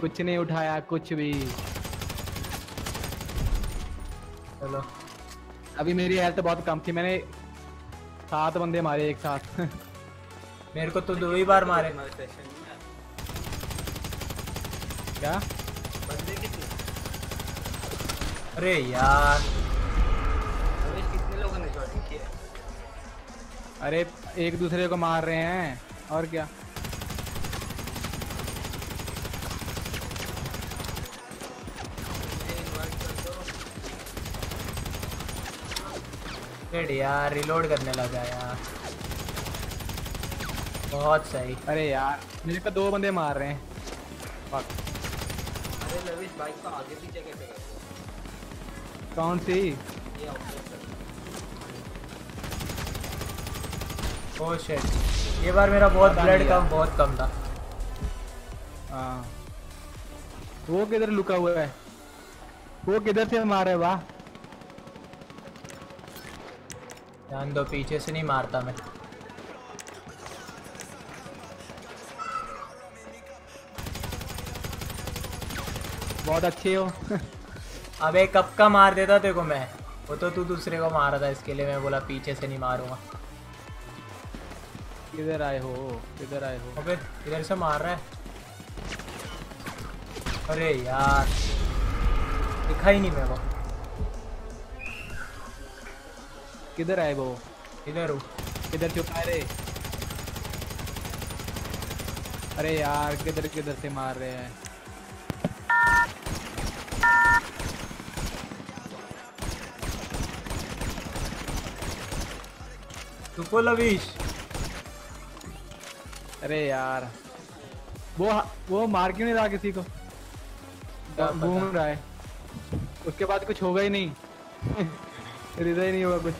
कुछ नहीं उठाया कुछ भी। चलो। अभी मेरी हेल्थ बहुत कम थी मैंने सात बंदे मारे एक साथ। मेरे को तो दो ही बार मारे। हमारे सेशन में। क्या? बंदे कितने? अरे यार। कितने लोगों ने अरे एक दूसरे को मार रहे हैं। और क्या? मुझे यार रिलोड करने लगा यार। बहुत सही। अरे यार मेरे को दो बंदे मार रहे हैं। बाइक का आगे पीछे कैसे कर? कौन सी? ये ऑपरेट शिट ये बार मेरा बहुत ब्लड कम बहुत कम था। हाँ। वो किधर लुका हुआ है? वो किधर से मार रहा है वाह? ध्यान दो पीछे से नहीं मारता मैं। बहुत अच्छे हो। अबे कब का मार देता तेरे को मैं? वो तो तू दूसरे को मारा था इसके लिए मैं बोला पीछे से नहीं मारूँगा। किधर आए हो? किधर आए हो? अबे इधर से मार रहा है। अरे यार दिखा ही नहीं मेरे को। किधर आए वो? इधर हूँ। किधर छुपा रे अरे यार किधर किधर से मार रहे हैं? सुपो लवीश अरे यार। वो वो मार क्यों नहीं रहा किसी को? घूम रहा है। उसके बाद कुछ होगा ही नहीं। हृदय ही नहीं होगा कुछ।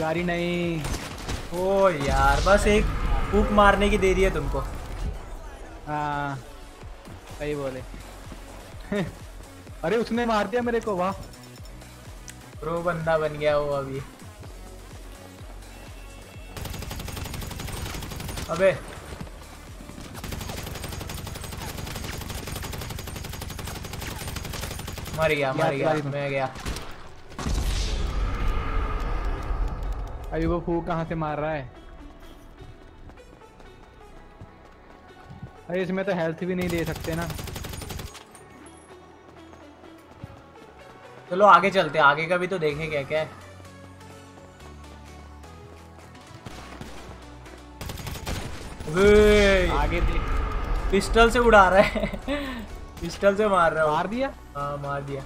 यारी नहीं। ओ यार बस एक फूक मारने की देरी है तुमको। हाँ सही बोले। अरे उसने मार दिया मेरे को वाह। प्रो बंदा बन गया वो अभी। अबे। मर गया मर गया। मैं गया। अभी वो फूक कहाँ से मार रहा है? अरे इसमें तो हेल्थ भी नहीं दे सकते ना। चलो आगे चलते हैं। आगे का भी तो देखें क्या क्या है। आगे देख। पिस्टल से उड़ा रहा है। पिस्टल से मार रहा है। मार दिया? हाँ मार दिया।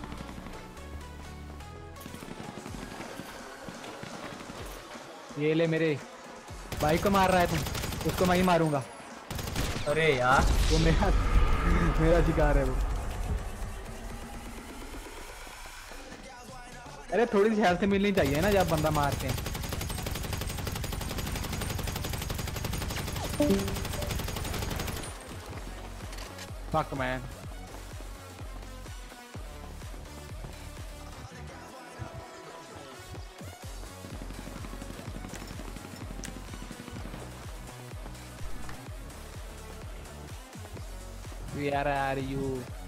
ये ले मेरे। भाई को मार रहा है तुम उसको मैं ही मारूँगा। अरे यार। वो मेरा मेरा शिकार है वो। अरे थोड़ी सी हेल्थ मिलनी चाहिए ना जब बंदा मारते हैं fuck man Where are you?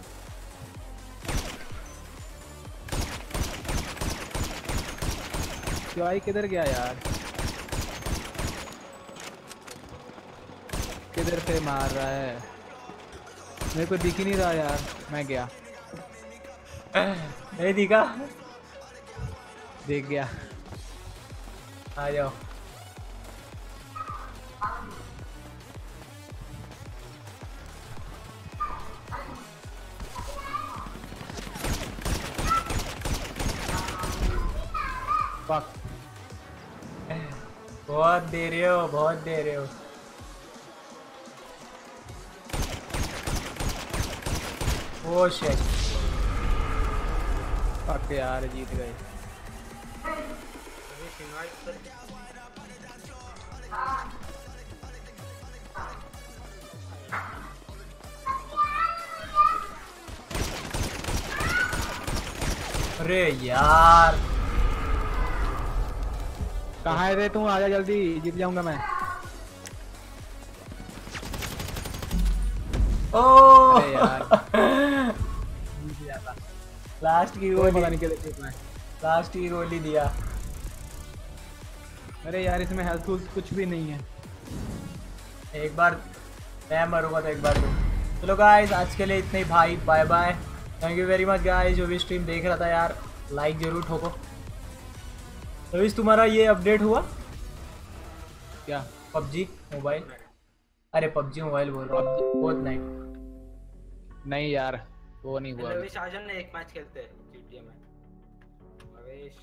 भाई किधर गया यार? किधर से मार रहा है? मेरे को दिख ही नहीं रहा यार मैं गया। नहीं दिखा। देख गया। आ जाओ। बहुत दे रहे हो, बहुत दे रहे हो। ओ शिट फक यार जीत गए। अरे यार। कहाँ है रे तू? आजा जल्दी जीत जाऊँगा मैं। ओ! लास्ट की गोली। लास्ट की गोली दिया। अरे यार इसमें हेल्थ कुछ भी नहीं है। एक बार मैं मरूँगा तो एक बार तुम चलो गाइस आज के लिए इतने ही भाई bye bye thank you very much guys जो भी स्ट्रीम देख रहा था यार लाइक ज़रूर ठोको। रवि तुम्हारा ये अपडेट हुआ? क्या? पबजी मोबाइल अरे पबजी मोबाइल बोल रहा हूँ। बहुत नाइट नहीं यार वो नहीं हुआ। रवि आज़म ने एक मैच खेलते हैं जीटीए में। रवीश